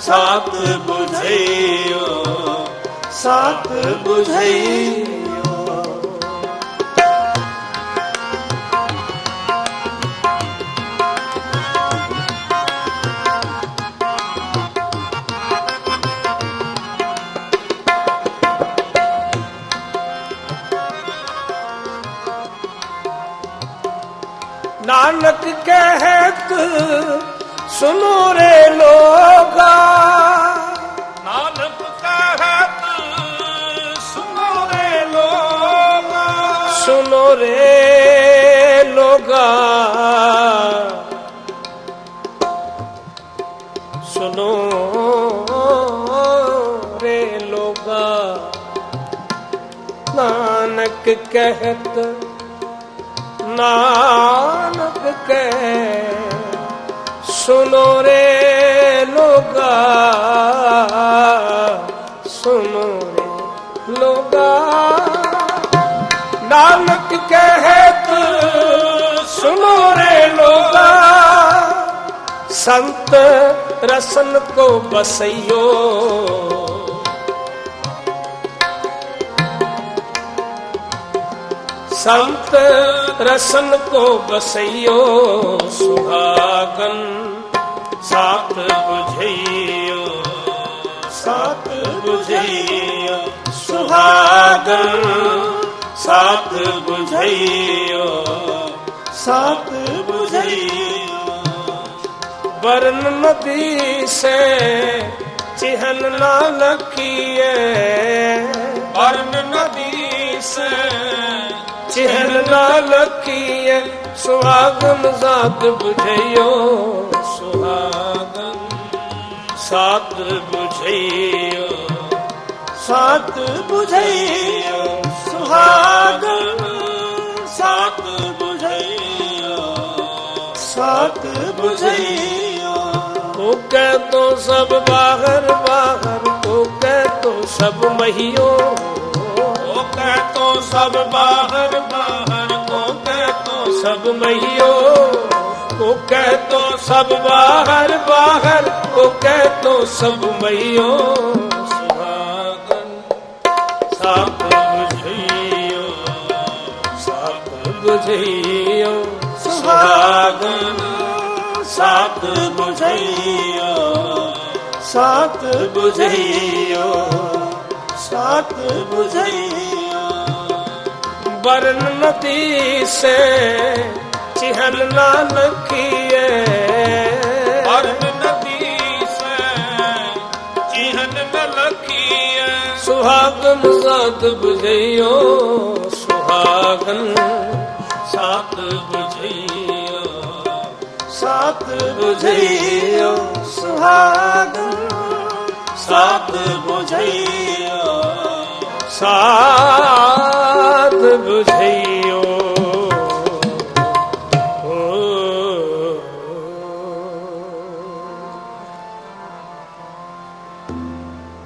ਸਾਤ ਬੁਝਿਓ ਸਾਤ ਬੁਝਿਓ ਨਾਨਕ ਕਹਿਤ ਸੁਨੋ ਰੇ ਲੋਗਾ। ਨਾਨਕ ਕਹਿਤ ਸੁਨੋ ਰੇ ਲੋਗਾ। ਸੁਨੋ ਰੇ ਲੋਗਾ। ਸੁਨੋ ਰੇ ਲੋਗਾ। ਨਾਨਕ ਕਹਿਤ ਨਾਨਕ ਕਹਿ ਸੁਨੋ ਰੇ ਲੋਗਾ ਸੁਨੋ ਰੇ ਲੋਗਾ। ਨਾਨਕ ਕਹਿਤ ਸੁਨੋ ਰੇ ਲੋਗਾ। ਸੰਤ ਰਸਨ ਕੋ ਬਸਈਓ ਸੰਤ ਰਸਨ ਕੋ ਬਸਈਓ ਸੁਹਾਗਨ ਸਾਥ ਬੁਝਈਓ ਸਾਥ ਬੁਝਈਓ ਸੁਹਾਗਨ ਸਾਥ ਬੁਝਈਓ ਸਾਥ ਬੁਝਈਓ। ਵਰਨ ਨਦੀ ਸੇ ਚਿਹਨ ਨਾ ਲਖੀਏ ਵਰਨ ਨਦੀ ਸੇ ਚਿਹਲ ਨਾ ਲਕੀਏ ਸੁਹਾਗਮ ਜ਼ਾਤ ਬੁਝਿਓ ਸੁਹਾਗਮ ਸਾਤ ਬੁਝਿਓ ਸਾਤ ਬੁਝਿਓ ਸੁਹਾਗਮ ਸਾਤ ਬੁਝਿਓ ਸਾਤ ਬੁਝਿਓ ਤੋ ਕਹਿ ਸਭ ਬਾਹਰ ਬਾਹਰ ਤੋ ਕਹਿ ਤੋ ਸਭ ਮਹੀਓ। ਉਹ ਕਹਿ ਤੋ ਸਭ ਬਾਹਰ ਬਾਹਰ ਕੋ ਕਹਿ ਤੋ ਸਭ ਮਹੀਓ। ਕੋ ਕਹਿ ਤੋ ਸਭ ਬਾਹਰ ਬਾਹਰ ਕੋ ਕਹਿ ਤੋ ਸਭ ਮਹੀਓ। ਸੁਹਾਗਨ ਸਾਪ ਬੁਝਈਓ ਸਾਪ ਬੁਝਈਓ ਸੁਹਾਗਨ ਸਾਪ ਬੁਝਈਓ ਸਾਤ ਬੁਝਈਓ ਸਾਤ ਬੁਝਈਓ। ਬਰਨ ਨਦੀ ਸੇ ਚਿਹਨ ਨਾ ਲਖੀਏ। ਵਰਨ ਨਦੀ ਸੇ ਚਿਹਨ ਨ ਲਖੀਐ ਸੁਹਾਗਨ ਸਾਤ ਬੁਝਈਓ ਸੁਹਾਗਨ ਸਾਤ ਬੁਝਈਓ ਸਾਤ ਬੁਝਈਓ ਸੁਹਾਗਨ ਸਾਤ ਬੁਝਈਓ ਸਾਤ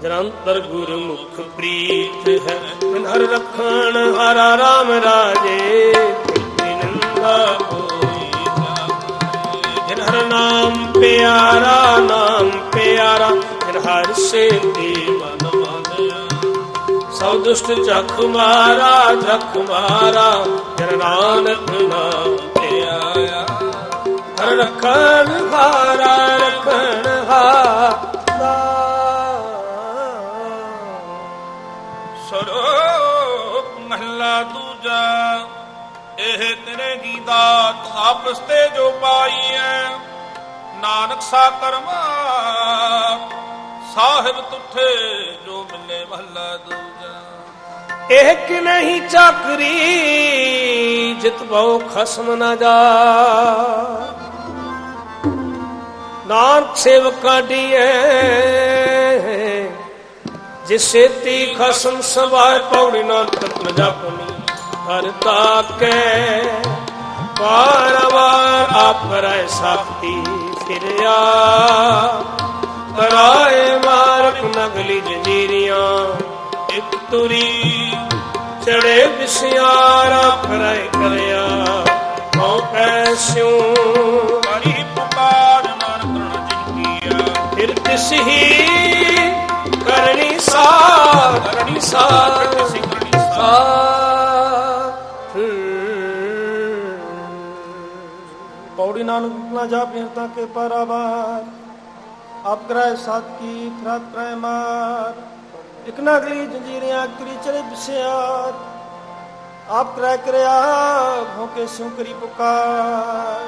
ਜਨੰਤਰ ਗੁਰਮੁਖ ਪ੍ਰੀਤ ਹੈ ਬਿਨ ਹਰ ਰਖਣ ਹਰਾ ਰਾਮ ਰਾਜੇ ਨਿੰਦਾ ਕੋਈ ਨਾ ਹਰ ਨਾਮ ਪਿਆਰਾ ਨਾਮ ਪਿਆਰਾ ਫਿਰ ਹਰ ਸੇ ਤੇ ਸਭ ਦੁਸ਼ਟ ਜਖ ਮਾਰਾ ਜਖ ਮਾਰਾ। ਜਨ ਨਾਨਕ ਨਾਮ ਤੇ ਆਇਆ। ਹਰ ਰਖਣ ਹਾਰਾ ਰਖਣ ਹਾਰਾ। ਸਰੋਪ ਮਹਲਾ ਦੂਜਾ, ਇਹ ਤੇਰੇ ਦੀ ਦਾਤ ਆਪਸ ਤੇ ਜੋ ਪਾਈ ਐ ਨਾਨਕ ਸਾ ਕਰਮਾ ਸਾਹਿਬ ਤੁਠੇ ਜੋ ਮਿਲੇ ਮਹਲਾ ਦੂਜਾ। ਇਹ ਕਿ ਨਹੀਂ ਚਾਕਰੀ, ਜਿਤ ਬਹੁ ਖਸਮ ਨਾ ਜਾ। ਨਾਨਕ ਸੇਵਕਾ ਦੀਏ ਜਿਸੇ ਤੀ ਖਸਮ ਸਵਾਇ ਪੌੜੀ ਨਾ ਤਤ ਜਾਪਨੀ ਹਰ ਤਾਕੈ ਪਾਰਵਾਰ ਆਪਰੈ ਸਾਖੀ ਫਿਰਿਆ। ਕਰਾਏ ਮਾਰ ਨਗਲੀ ਜਨੀਰੀਆਂ ਇੱਕ ਤੁਰੀ ਚੜੇ ਵਿਸਿਆਰਾ ਫਰੇ ਕਰਿਆ। ਹਉ ਕੈਸਿਉ ਹਰੀ ਪੁਕਾਰ ਮਨ ਤਣ ਜਿੰਕੀਆ ਫਿਰ ਤਿਸ ਹੀ ਕਰਨੀ ਸਾ ਕਰਨੀ ਸਾ ਪੌੜੀ ਨਾਨਕ ਨਾ ਜਾ ਫਿਰ ਤਾਂ ਕੇ ਪਰਵਾਰ ਅਪਗ੍ਰਹਿ ਸਤ ਕੀ ਫਰਤ ਪ੍ਰੈ ਮਾਰ ਇਕ ਨਗਲੀ ਕਰੀ ਚਲੇ ਬਿਸਿਆਰ। ਆਪ ਕਰੈ ਕਰਿਆ, ਭੋਕੇ ਸਿਉ ਕਰੀ ਪੁਕਾਰ।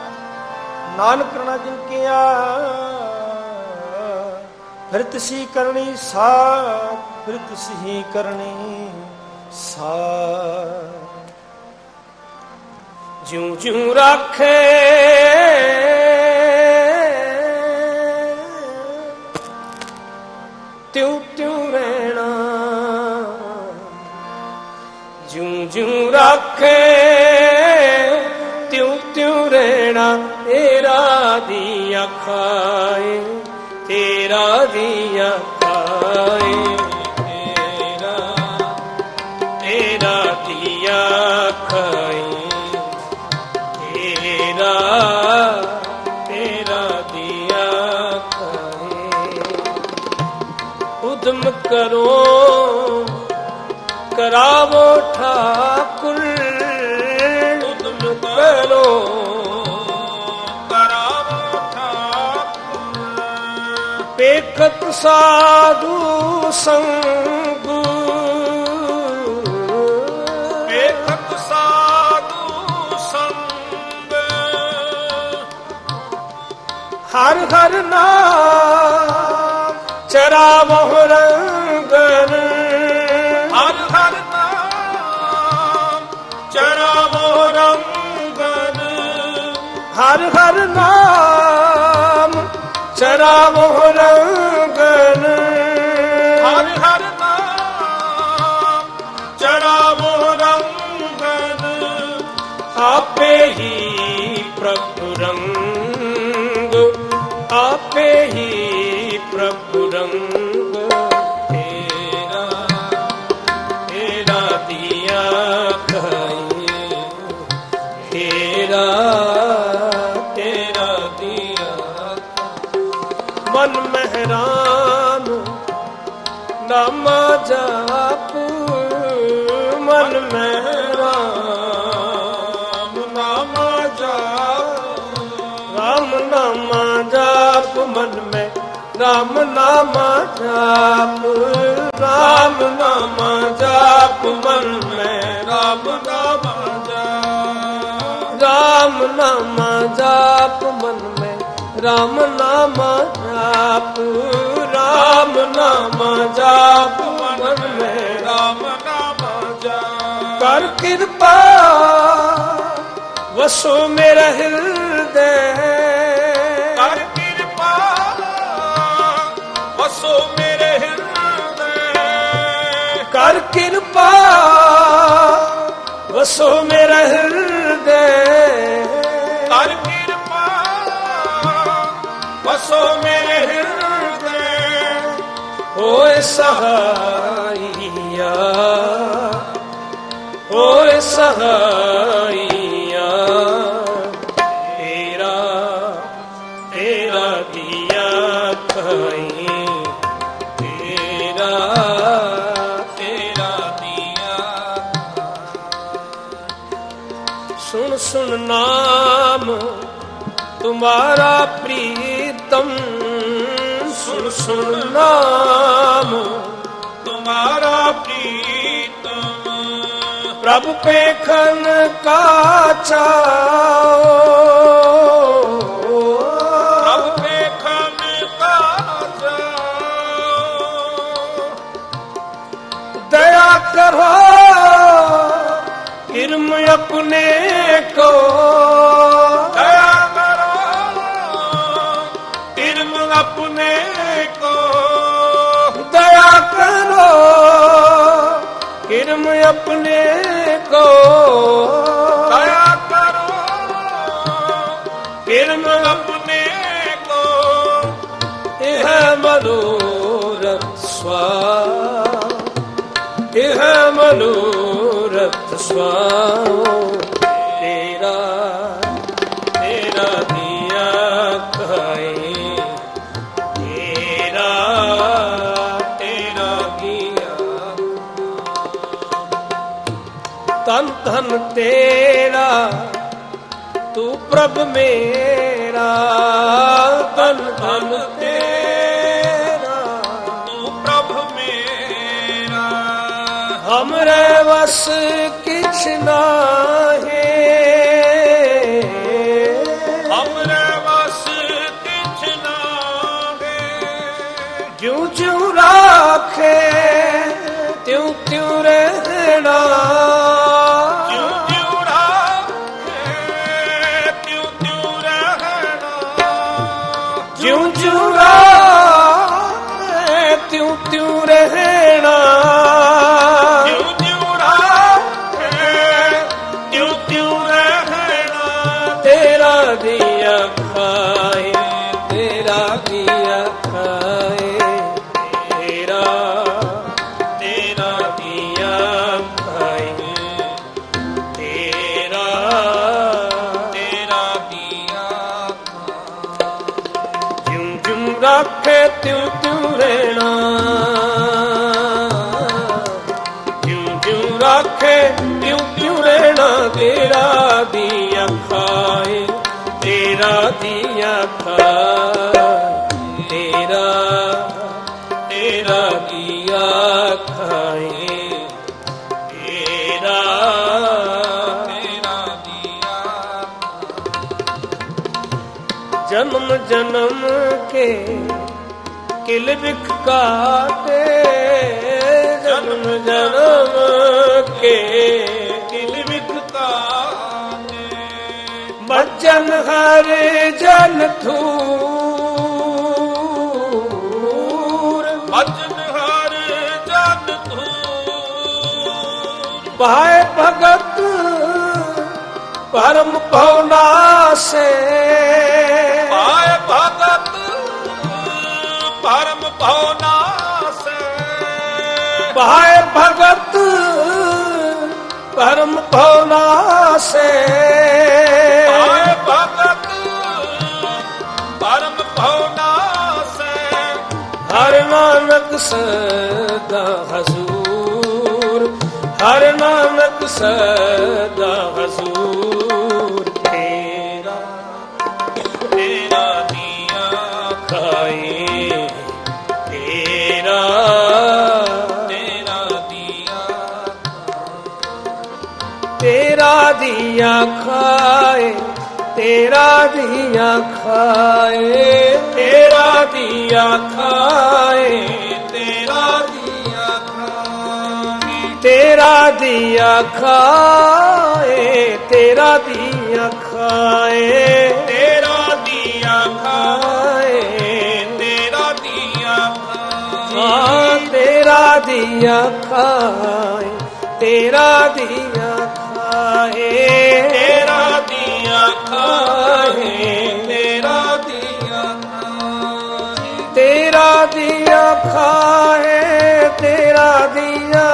ਨਾਨਕ ਕਰਣਾ ਜਿਨ ਕੀਆ ਫਿਰਤ ਸੀ ਕਰਨੀ ਸਾਥ ਫਿਰਤ ਸੀ ਕਰਨੀ ਸਾਥ ਜਿਉ ਜਿਉ ਰੱਖੇ ਤਿਉ ਤਿਉ ਰਹਿਣਾ। ਜਿਉ ਜਿਉ ਰੱਖੇ, ਤਿਉ ਤਿਉ ਰਹਿਣਾ। ਤੇਰਾ ਦੀ ਅੱਖਾਏ ਤੇਰਾ ਦੀ ਅੱਖਾਏ ਕਰੋ। ਕਰਾਵੋ ਠਾਕੁਰ, ਉਦਮ ਕਰੋ ਕਰਾਵੋ ਠਾਕੁਰ। ਪੇਖਤ ਸਾਧੂ ਸੰਗ। ਵੇਖਤ ਸਾਧੂ ਸੰਗ। ਹਰ ਹਰ ਨਾਮ ਚਰਾਵਹੁ ਰੰਗਨ ਹਰ ਹਰ ਨਾਮ ਚਰਾਵਹੁ ਰੰਗਨ। ਹਰ ਹਰ ਨਾਮ ਚਰਾਵੋ ਰੰਗਨ। ਆਪੇ ਹੀ ਪ੍ਰਭੂ ਰੰਗ, ਆਪੇ ਹੀ ਪ੍ਰਭੂ ਰੰਗ। ਰਾਮ ਨਾਮ ਜਾਪ ਮਨ ਮੈਂ, ਰਾਮ ਨਾਮ ਜਾਪ ਰਾਮ ਜਾਪ ਮਨ ਮੈਂ, ਰਾਮ ਨਾਮ ਜਾਪ ਰਾਮ ਨਾਮ ਜਾਪ ਮਨ ਮੈਂ, ਰਾਮ ਨਾਮ ਜਾਪ ਰਾਮ ਨਾਮ ਜਾਪ ਮਨ ਮੈਂ, ਰਾਮ ਕਰ ਕਿਰਪਾ ਵਸੋ ਮੇਰਾ ਹਿਰਦੇ। ਕਰ ਕਿਰਪਾ ਵਸੋ ਮੇਰੇ ਹਿਰਦੇ। ਕਰ ਕਿਰਪਾ ਵਸੋ ਮੇਰਾ ਹਿਰਦੇ। ਕਰ ਕਿਰਪਾ ਵਸੋ ਮੇਰੇ ਹਿਰਦੇ। ਓਏ ਸਹਾਈਆ। ਹੋਏ ਸਹਾਈਆ। ਤੇਰਾ ਤੇਰਾ ਸੁਣ ਸੁਣ ਨਾਮ ਪ੍ਰੀਤਮ। ਸੁਣ ਸੁਣ ਨਾਮ ਪ੍ਰੀਤਮ। प्रभु पेखन का चाओ प्रभ पेखन का जाओ दया करो हिरम अपने को दया करो तिरम अपने को दया करो हिरम अपने ਕੋ। ਦਇਆ ਕਰੋ। ਫਿਰਮ ਆਪਣੇ ਕੋ। ਇਹ ਮਨੂਰ ਸਵਾ ਇਹ ਮਨੂਰ ਸਵਾ ਧਨ ਤੇਰਾ ਤੂੰ ਪ੍ਰਭ ਮੇਰਾ ਧਨ ਧਨ ਤੇਰਾ। ਤੂੰ ਪ੍ਰਭ ਮੇਰਾ। ਹਮਰੇ ਵਸ ਕਿਛ ਨਾ ਤਿਉ ਤਿਉ ਰਹਿਣਾ। ਜਿਉ ਰੱਖੇ, ਤਿਉ ਤਿਉ ਰਹਿਣਾ ਤੇਰਾ ਦੀਆਂ ਖਾਏ ਤੇਰਾ ਦੀਆਂ ਖਾਏ ਤੇਰਾ ਤੇਰਾ ਦੀਆਂ ਖਾਏ ਜਨਮ ਜਨਮ ਕੇ ਕਿਲ ਬਿਖ ਕਾਟੇ ਜਨਮ ਜਨਮ ਕੇ ਕਿਲ ਬਿਖ ਕਾਟੇ ਬਚਨ ਹਰੇ ਜਨ ਥੂਰ ਬਚਨ ਭਗਤ ਪਰਮ ਭਉ ਨਾਸੇ ਭਾਏ ਭਗਤ ਭਉ ਨਾਸੈ ਭਾਏ ਭਗਤ ਪਰਮ ਭਉ ਨਾਸੈ ਭਾਏ ਭਗਤ ਪਰਮ ਭਉ ਨਾਸੈ ਹਰ ਨਾਨਕ ਸਦਾ ਹਜ਼ੂਰ ਹਰ ਨਾਨਕ ਸਦਾ ਹਜ਼ੂਰ ਦੀਆਂ ਖਾਏ, ਤੇਰਾ ਦੀਆਂ ਖਾਏ, ਤੇਰਾ ਦੀਆਂ ਖਾਏ, ਤੇਰਾ ਦੀਆਂ ਖਾਏ, ਤੇਰਾ ਦੀਆਂ ਖਾਏ, ਤੇਰਾ ਦੀਆਂ ਖਾਏ, ਤੇਰਾ ਦੀਆਂ ਖਾਏ, ਤੇਰਾ ਦੀਆਂ ਖਾਏ। ਤੇਰਾ ਦੀਆਂ ਖਾਏ, ਤੇਰਾ ਦੀਆਂ ਖਾਹੇ ਤੇਰਾ ਦੀਆਂ ਖਾਹੇ ਤੇਰਾ ਦੀਆਂ ਖਾਹੇ ਤੇਰਾ ਦੀਆਂ ਖਾਹੇ ਤੇਰਾ ਦੀਆਂ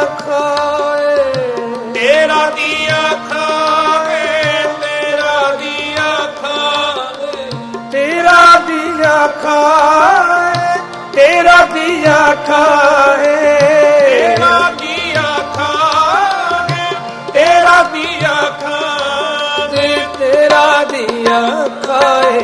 ਤੇਰਾ ਦੀਆਂ ਤੇਰਾ ਦੀਆਂ ਖਾਹੇ ਤੇਰਾ ਦੀਆਂ ਖਾਹੇ ਤੇਰਾ ਤੇਰਾ ਦੀਆ ਖਾਏ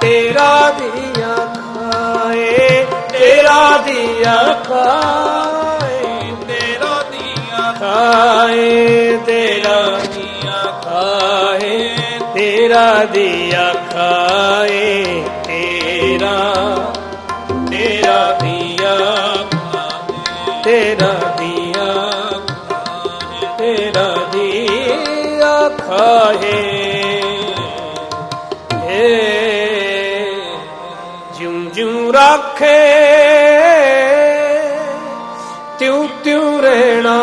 ਤੇਰਾ ਦੀਆ ਖਾਏ ਤੇਰਾ ਦੀਆ ਖਾਏ ਤੇਰਾ ਦੀਆਂ ਖਾਏ ਤੇਰਾ ਦੀਆਂ ਖਾਏ ਤੇਰਾ ਦੀਆ ਖਾਏ ਤੇਰਾ ਤੇਰਾ ਦੀਆ ਤੇਰਾ ਦੀਆ ਤੇਰਾ ਦੀਆ ਖਾਏ ਰੱਖੇ। ਤਿਉ ਤਿਉ ਰਹਿਣਾ।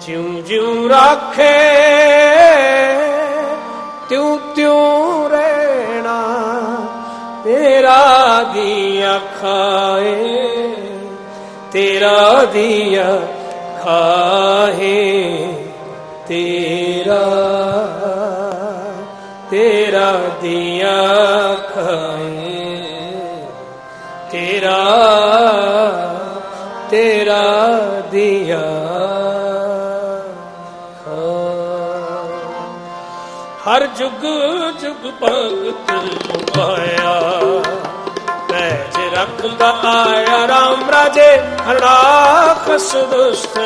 ਜਿਉਂ ਜਿਉਂ ਰੱਖੇ। ਤਿਉ ਤਿਉ ਰਹਿਣਾ। ਤੇਰਾ ਦੀਆਂ ਖਾਏ। ਤੇਰਾ ਦੀਆਂ ਖਾਏ। ਤੇਰਾ ਤੇਰਾ ਦੀਆਂ ਖਾਏ। ਤੇਰਾ ਤੇਰਾ ਦਿਆ। ਹਰ ਜੁਗ ਜੁਗ ਭਗਤ ਪਾਇਆ। ਪੈਜ ਰੱਖਦਾ ਆਇਆ RAM ਰਾਜੇ ਹਰਾਖਸ ਦੁਸ਼ਟ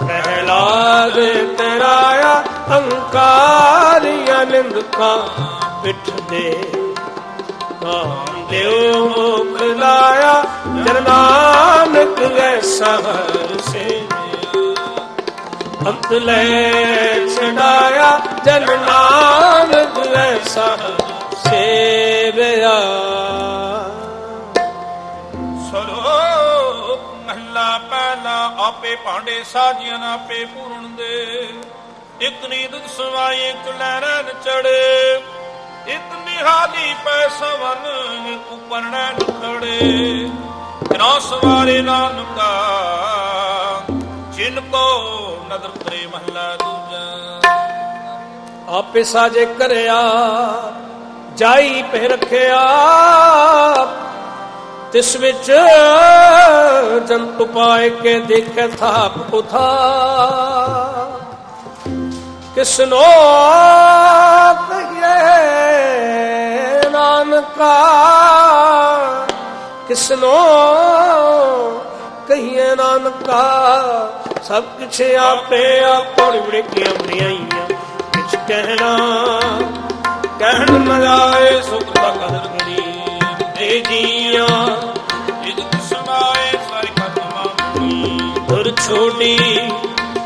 ਪ੍ਰਹਿਲਾਦ ਤਰਾਇਆ ਅੰਕਾਰਿਆ ਨਿੰਦਕਾ ਪਿੱਠ ਦੇ ਨਾਮ ਦਿਓ ਮੁਖ ਲਾਇਆ, ਜਨ ਨਾਨਕ ਐਸਾ ਹਰ ਸੇ ਅੰਤ ਲੈ ਛਡਾਇਆ, ਜਨ ਨਾਨਕ ਐਸਾ ਸੇਵਿਆ ਸਲੋਕ ਮਹਲਾ ਪਹਿਲਾ ਆਪੇ ਭਾਂਡੇ ਸਾਜੀਆਂ ਆਪੇ ਪੂਰਨ ਦੇ। ਇਕ ਨੀਂਦ ਸਵਾਏ ਇਕ ਲਹਿਰਨ ਚੜੇ। ਇਕ ਨਿਹਾਲੀ ਪੈ ਸਵਨ ਇਕ ਉਪਰਣੈ ਖੜੇ ਨਾ ਸਵਾਰੇ ਨਾਨਕਾ, ਜਿਨ ਕੋ ਨਦਰ ਕਰੇ ਮਹਲਾ ਦੂਜਾ। ਆਪੇ ਸਾਜੇ ਕਰਿਆ, ਜਾਈ ਪਹਿ ਰੱਖਿਆ। ਤਿਸ ਵਿੱਚ ਜੰਤੂ ਪਾਏ ਕੇ ਦੇਖੇ ਥਾਪ ਉਥਾ। ਕਿਸਨੋ ਕਹੀਏ ਨਾਨਕਾ, ਕਿਸਨੋ ਕਹੀਏ ਨਾਨਕਾ, ਸਭ ਕੁਛ ਆਪੇ ਆਪਣੀ ਬੜੀਆਂ ਬਣਾਈਆਂ ਕਿਛ ਕਹਿਣਾ, ਕਹਿਣ ਨ ਜਾਏ ਸੁਖ ਦਾ ਕਦਰ ਕਰੀ ਤੇ ਜੀਆਂ। ਜਿਦ ਸਮਾਏ ਸਾਰੀ ਕਦਮਾਂ ਦੁਰ ਛੋਟੀ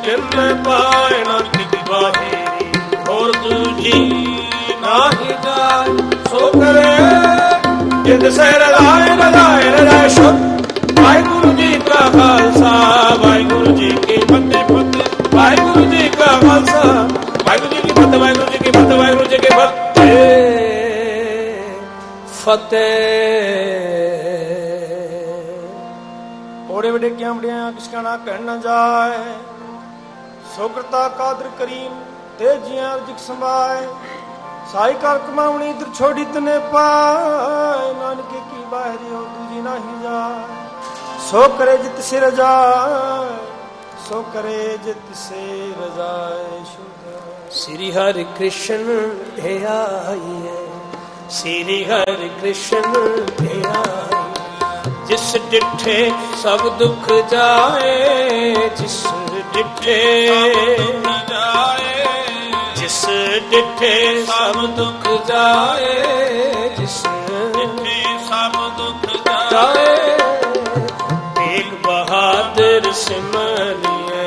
ਕਿੰਨੇ ਪਾਏ ਨਾਨਕ ਦੀ ਬਾਹੇਰੀ ਹੋਰ ਦੂਜੀ ਨਾਹੀ ਜਾਏ, ਸੋ ਕਰੇ। ਜਿੰਦ ਸੇ ਰਲਾਏ ਰਲਾਏ ਰਲਾਏ ਸ਼ੁਭ। ਵਾਹਿਗੁਰੂ ਜੀ ਕਾ ਖਾਲਸਾ, ਵਾਹਿਗੁਰੂ ਜੀ ਕੀ ਫਤਿਹ ਫਤਿਹ। ਵਾਹਿਗੁਰੂ ਜੀ ਕਾ ਖਾਲਸਾ, ਵਾਹਿਗੁਰੂ ਜੀ ਕੀ ਫਤਿਹ, ਵਾਹਿਗੁਰੂ ਜੀ ਕੀ ਫਤਿਹ, ਵਾਹਿਗੁਰੂ ਜੀ ਕੀ ਫਤਿਹ। ਫਤਿਹ। ਓੜੇ ਵਡੇ ਕਿਆਂ ਬੜਿਆਂ ਕਿਸ ਕਾ ਨਾ ਕਹਿਣ ਨਾ ਜਾਏ। ਸੋ ਕਰਤਾ ਕਾਦਰ ਕਰੀਮ ਤੇ ਜੀਆਂ ਜਿਕ ਸੰਭਾਏ। ਸਾਈ ਕਰ ਕਮਾਉਣੀ ਦਰ ਛੋੜੀ ਤਨੇ ਪਾਏ। ਨਾਨਕੇ ਕੀ ਬਾਹਰੀ ਹੋ, ਦੂਜੀ ਨਹੀਂ ਜਾਏ। ਸੋ ਕਰੇ ਜਿਤ ਸਿਰ ਜਾਏ, ਸੋ ਕਰੇ ਜਿਤ ਸੇ ਰਜ਼ਾਏ ਸ਼ੁਦਾ ਸ੍ਰੀ ਹਰਿ ਕ੍ਰਿਸ਼ਨ ਧਿਆਈ ਹੈ ਸ੍ਰੀ ਹਰਿ ਕ੍ਰਿਸ਼ਨ ਧਿਆਈ ਜਿਸ ਡਿਠੇ ਸਭ ਦੁੱਖ ਜਾਏ, ਜਿਸ ਡਿਠੇ ਜਾਏ। ਜਿਸ ਡਿਠੇ ਸਭ ਦੁੱਖ ਜਾਏ, ਜਿਸ ਜਿੱਥੇ ਸਭ ਦੁੱਖ ਜਾਏ ਤੇਗ ਬਹਾਦਰ ਸਿਮਰਿਐ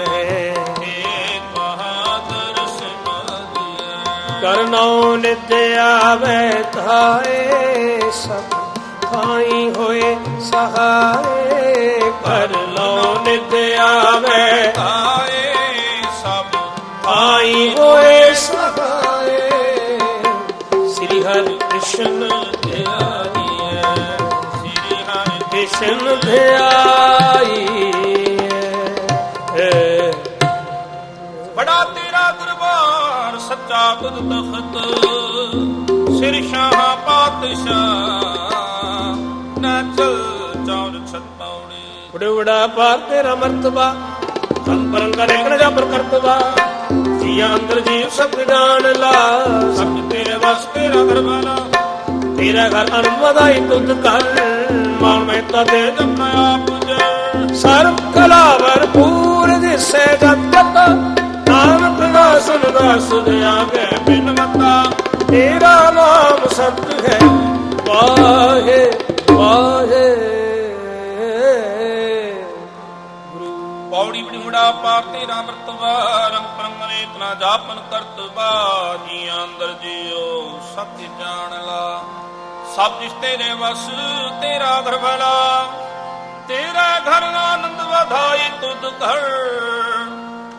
ਏਕ ਬਹਾਦਰ ਸਿਮਰਿਐ ਕਰਨੋ ਨਿਤ ਆਵੇ ਥਾਏ ਸਭ ਥਾਈ ਹੋਏ ਸਹਾਏ। ਕਰ ਲੋ ਨਿਤ ਆਵੇ ਆਏ ਸਭ ਥਾਈ ਹਰਿ ਕ੍ਰਿਸ਼ਨ ਧਿਆਈਐ ਸ੍ਰੀ ਹਰਿ ਕ੍ਰਿਸ਼ਨ ਧਿਆਈਐ। ਬੜਾ ਤੇਰਾ ਦਰਬਾਰ ਸੱਚਾ ਤੁਧ ਤਖਤ, ਸਿਰ ਸ਼ਾਹ ਪਾਤਸ਼ਾਹ। ਨਾ ਚਲ ਚੌਰ ਛਤ ਪਾਉਣੇ। ਬੜਾ ਪਾਰ ਤੇਰਾ ਮਰਤਬਾ ਸੰਪਰੰਗ ਦੇਖਣ ਜਾ ਪਰ ਕਰਤਬਾ। ਅੰਦਰ ਜੀਵ ਸਭ ਜਾਣ ਲਾ, ਸਭ ਤੇਰੇ ਵਸ ਤੇਰਾ ਦਰਬਾਰਾ। ਤੇਰਾ ਘਰ ਅਨੰਦਵਾਈ ਤੁਧ ਕਰ ਮਾਨ ਮਹਿਤਾ ਦੇ ਜਪਨਾ ਆਪ ਸਰਬ ਕਲਾ ਭਰਪੂਰ ਦਿਸੈ ਜਤ ਕਤ ਨਾਨਕ ਦਾਸਨ ਦਾਸ ਦਿਆਗੇ ਬਿਨ ਮਤਾ। ਤੇਰਾ ਨਾਮ ਸਤ ਹੈ। ਵਾਹੇ ਵਾਹੇ। ਪੌੜੀ ਬੜੀੜਾ ਪਾਰ ਤੇਰਾ ਮਰਤਬਾ ਰੰਗ ਪ੍ਰੰਗ ਨੇ ਇਤਨਾ ਜਾਪਨ ਕਰਤਬਾ ਜੀ ਅੰਦਰ ਜਿਉ ਸਭ ਜਾਣ ਲਾ। ਸਭ ਜਿਸ ਤੇਰੇ ਵਸ, ਤੇਰਾ ਘਰ ਭਲਾ ਤੇਰਾ ਘਰ ਆਨੰਦ ਵਧਾਈ ਤੁਧ ਘਰ।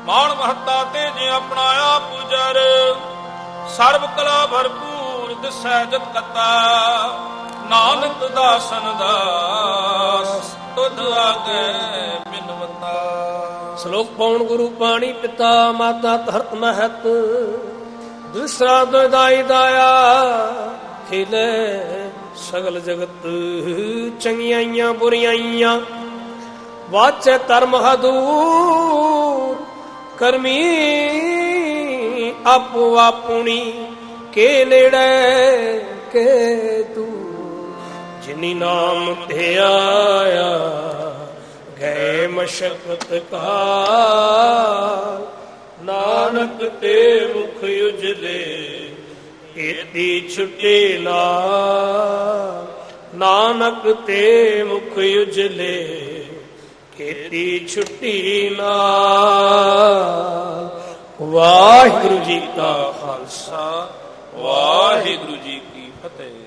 ਮਾਣ ਮਹੱਤਾ ਤੇ ਜੇ ਆਪਣਾ ਆਪ ਉਜਰ, ਸਰਬ ਕਲਾ ਭਰਪੂਰ ਦਿਸੈ ਜਤ ਕਤਾ ਨਾਨਕ ਦਾਸਨ ਦਾਸ ਤੁਧ ਆਗੇ ਬਿਨਵਤਾ ਸ਼ਲੋਕ ਪਾਉਣ ਗੁਰੂ ਪਾਣੀ ਪਿਤਾ ਮਾਤਾ ਧਰਤ ਮਹਤ। ਦੂਸਰਾ ਦੁਦਾਈ ਦਾਇਆ, ਖਿਲੇ ਸਗਲ ਜਗਤ। ਚੰਗੀਆਂ ਬੁਰੀਆਂ ਵਾਚੇ ਧਰਮ ਹਦੂਰ। ਕਰਮੀ ਆਪੋ ਆਪਣੀ, ਕੇ ਨੇੜੇ, ਕੇ ਤੂੰ ਜਿਨੀ ਨਾਮ ਤੇ ਆਇਆ, ਗਏ ਮਸ਼ਕਤ ਕਾ ਨਾਨਕ ਤੇ ਮੁਖ ਉਜਲੇ ਇਤੀ ਛੁਟੇ ਨਾ ਨਾਨਕ ਤੇ ਮੁਖ ਉਜਲੇ, ਕੀਤੀ ਛੁੱਟੀ ਨਾ ਵਾਹਿਗੁਰੂ ਜੀ ਕਾ ਖਾਲਸਾ, ਵਾਹਿਗੁਰੂ ਜੀ ਕੀ ਫਤਿਹ।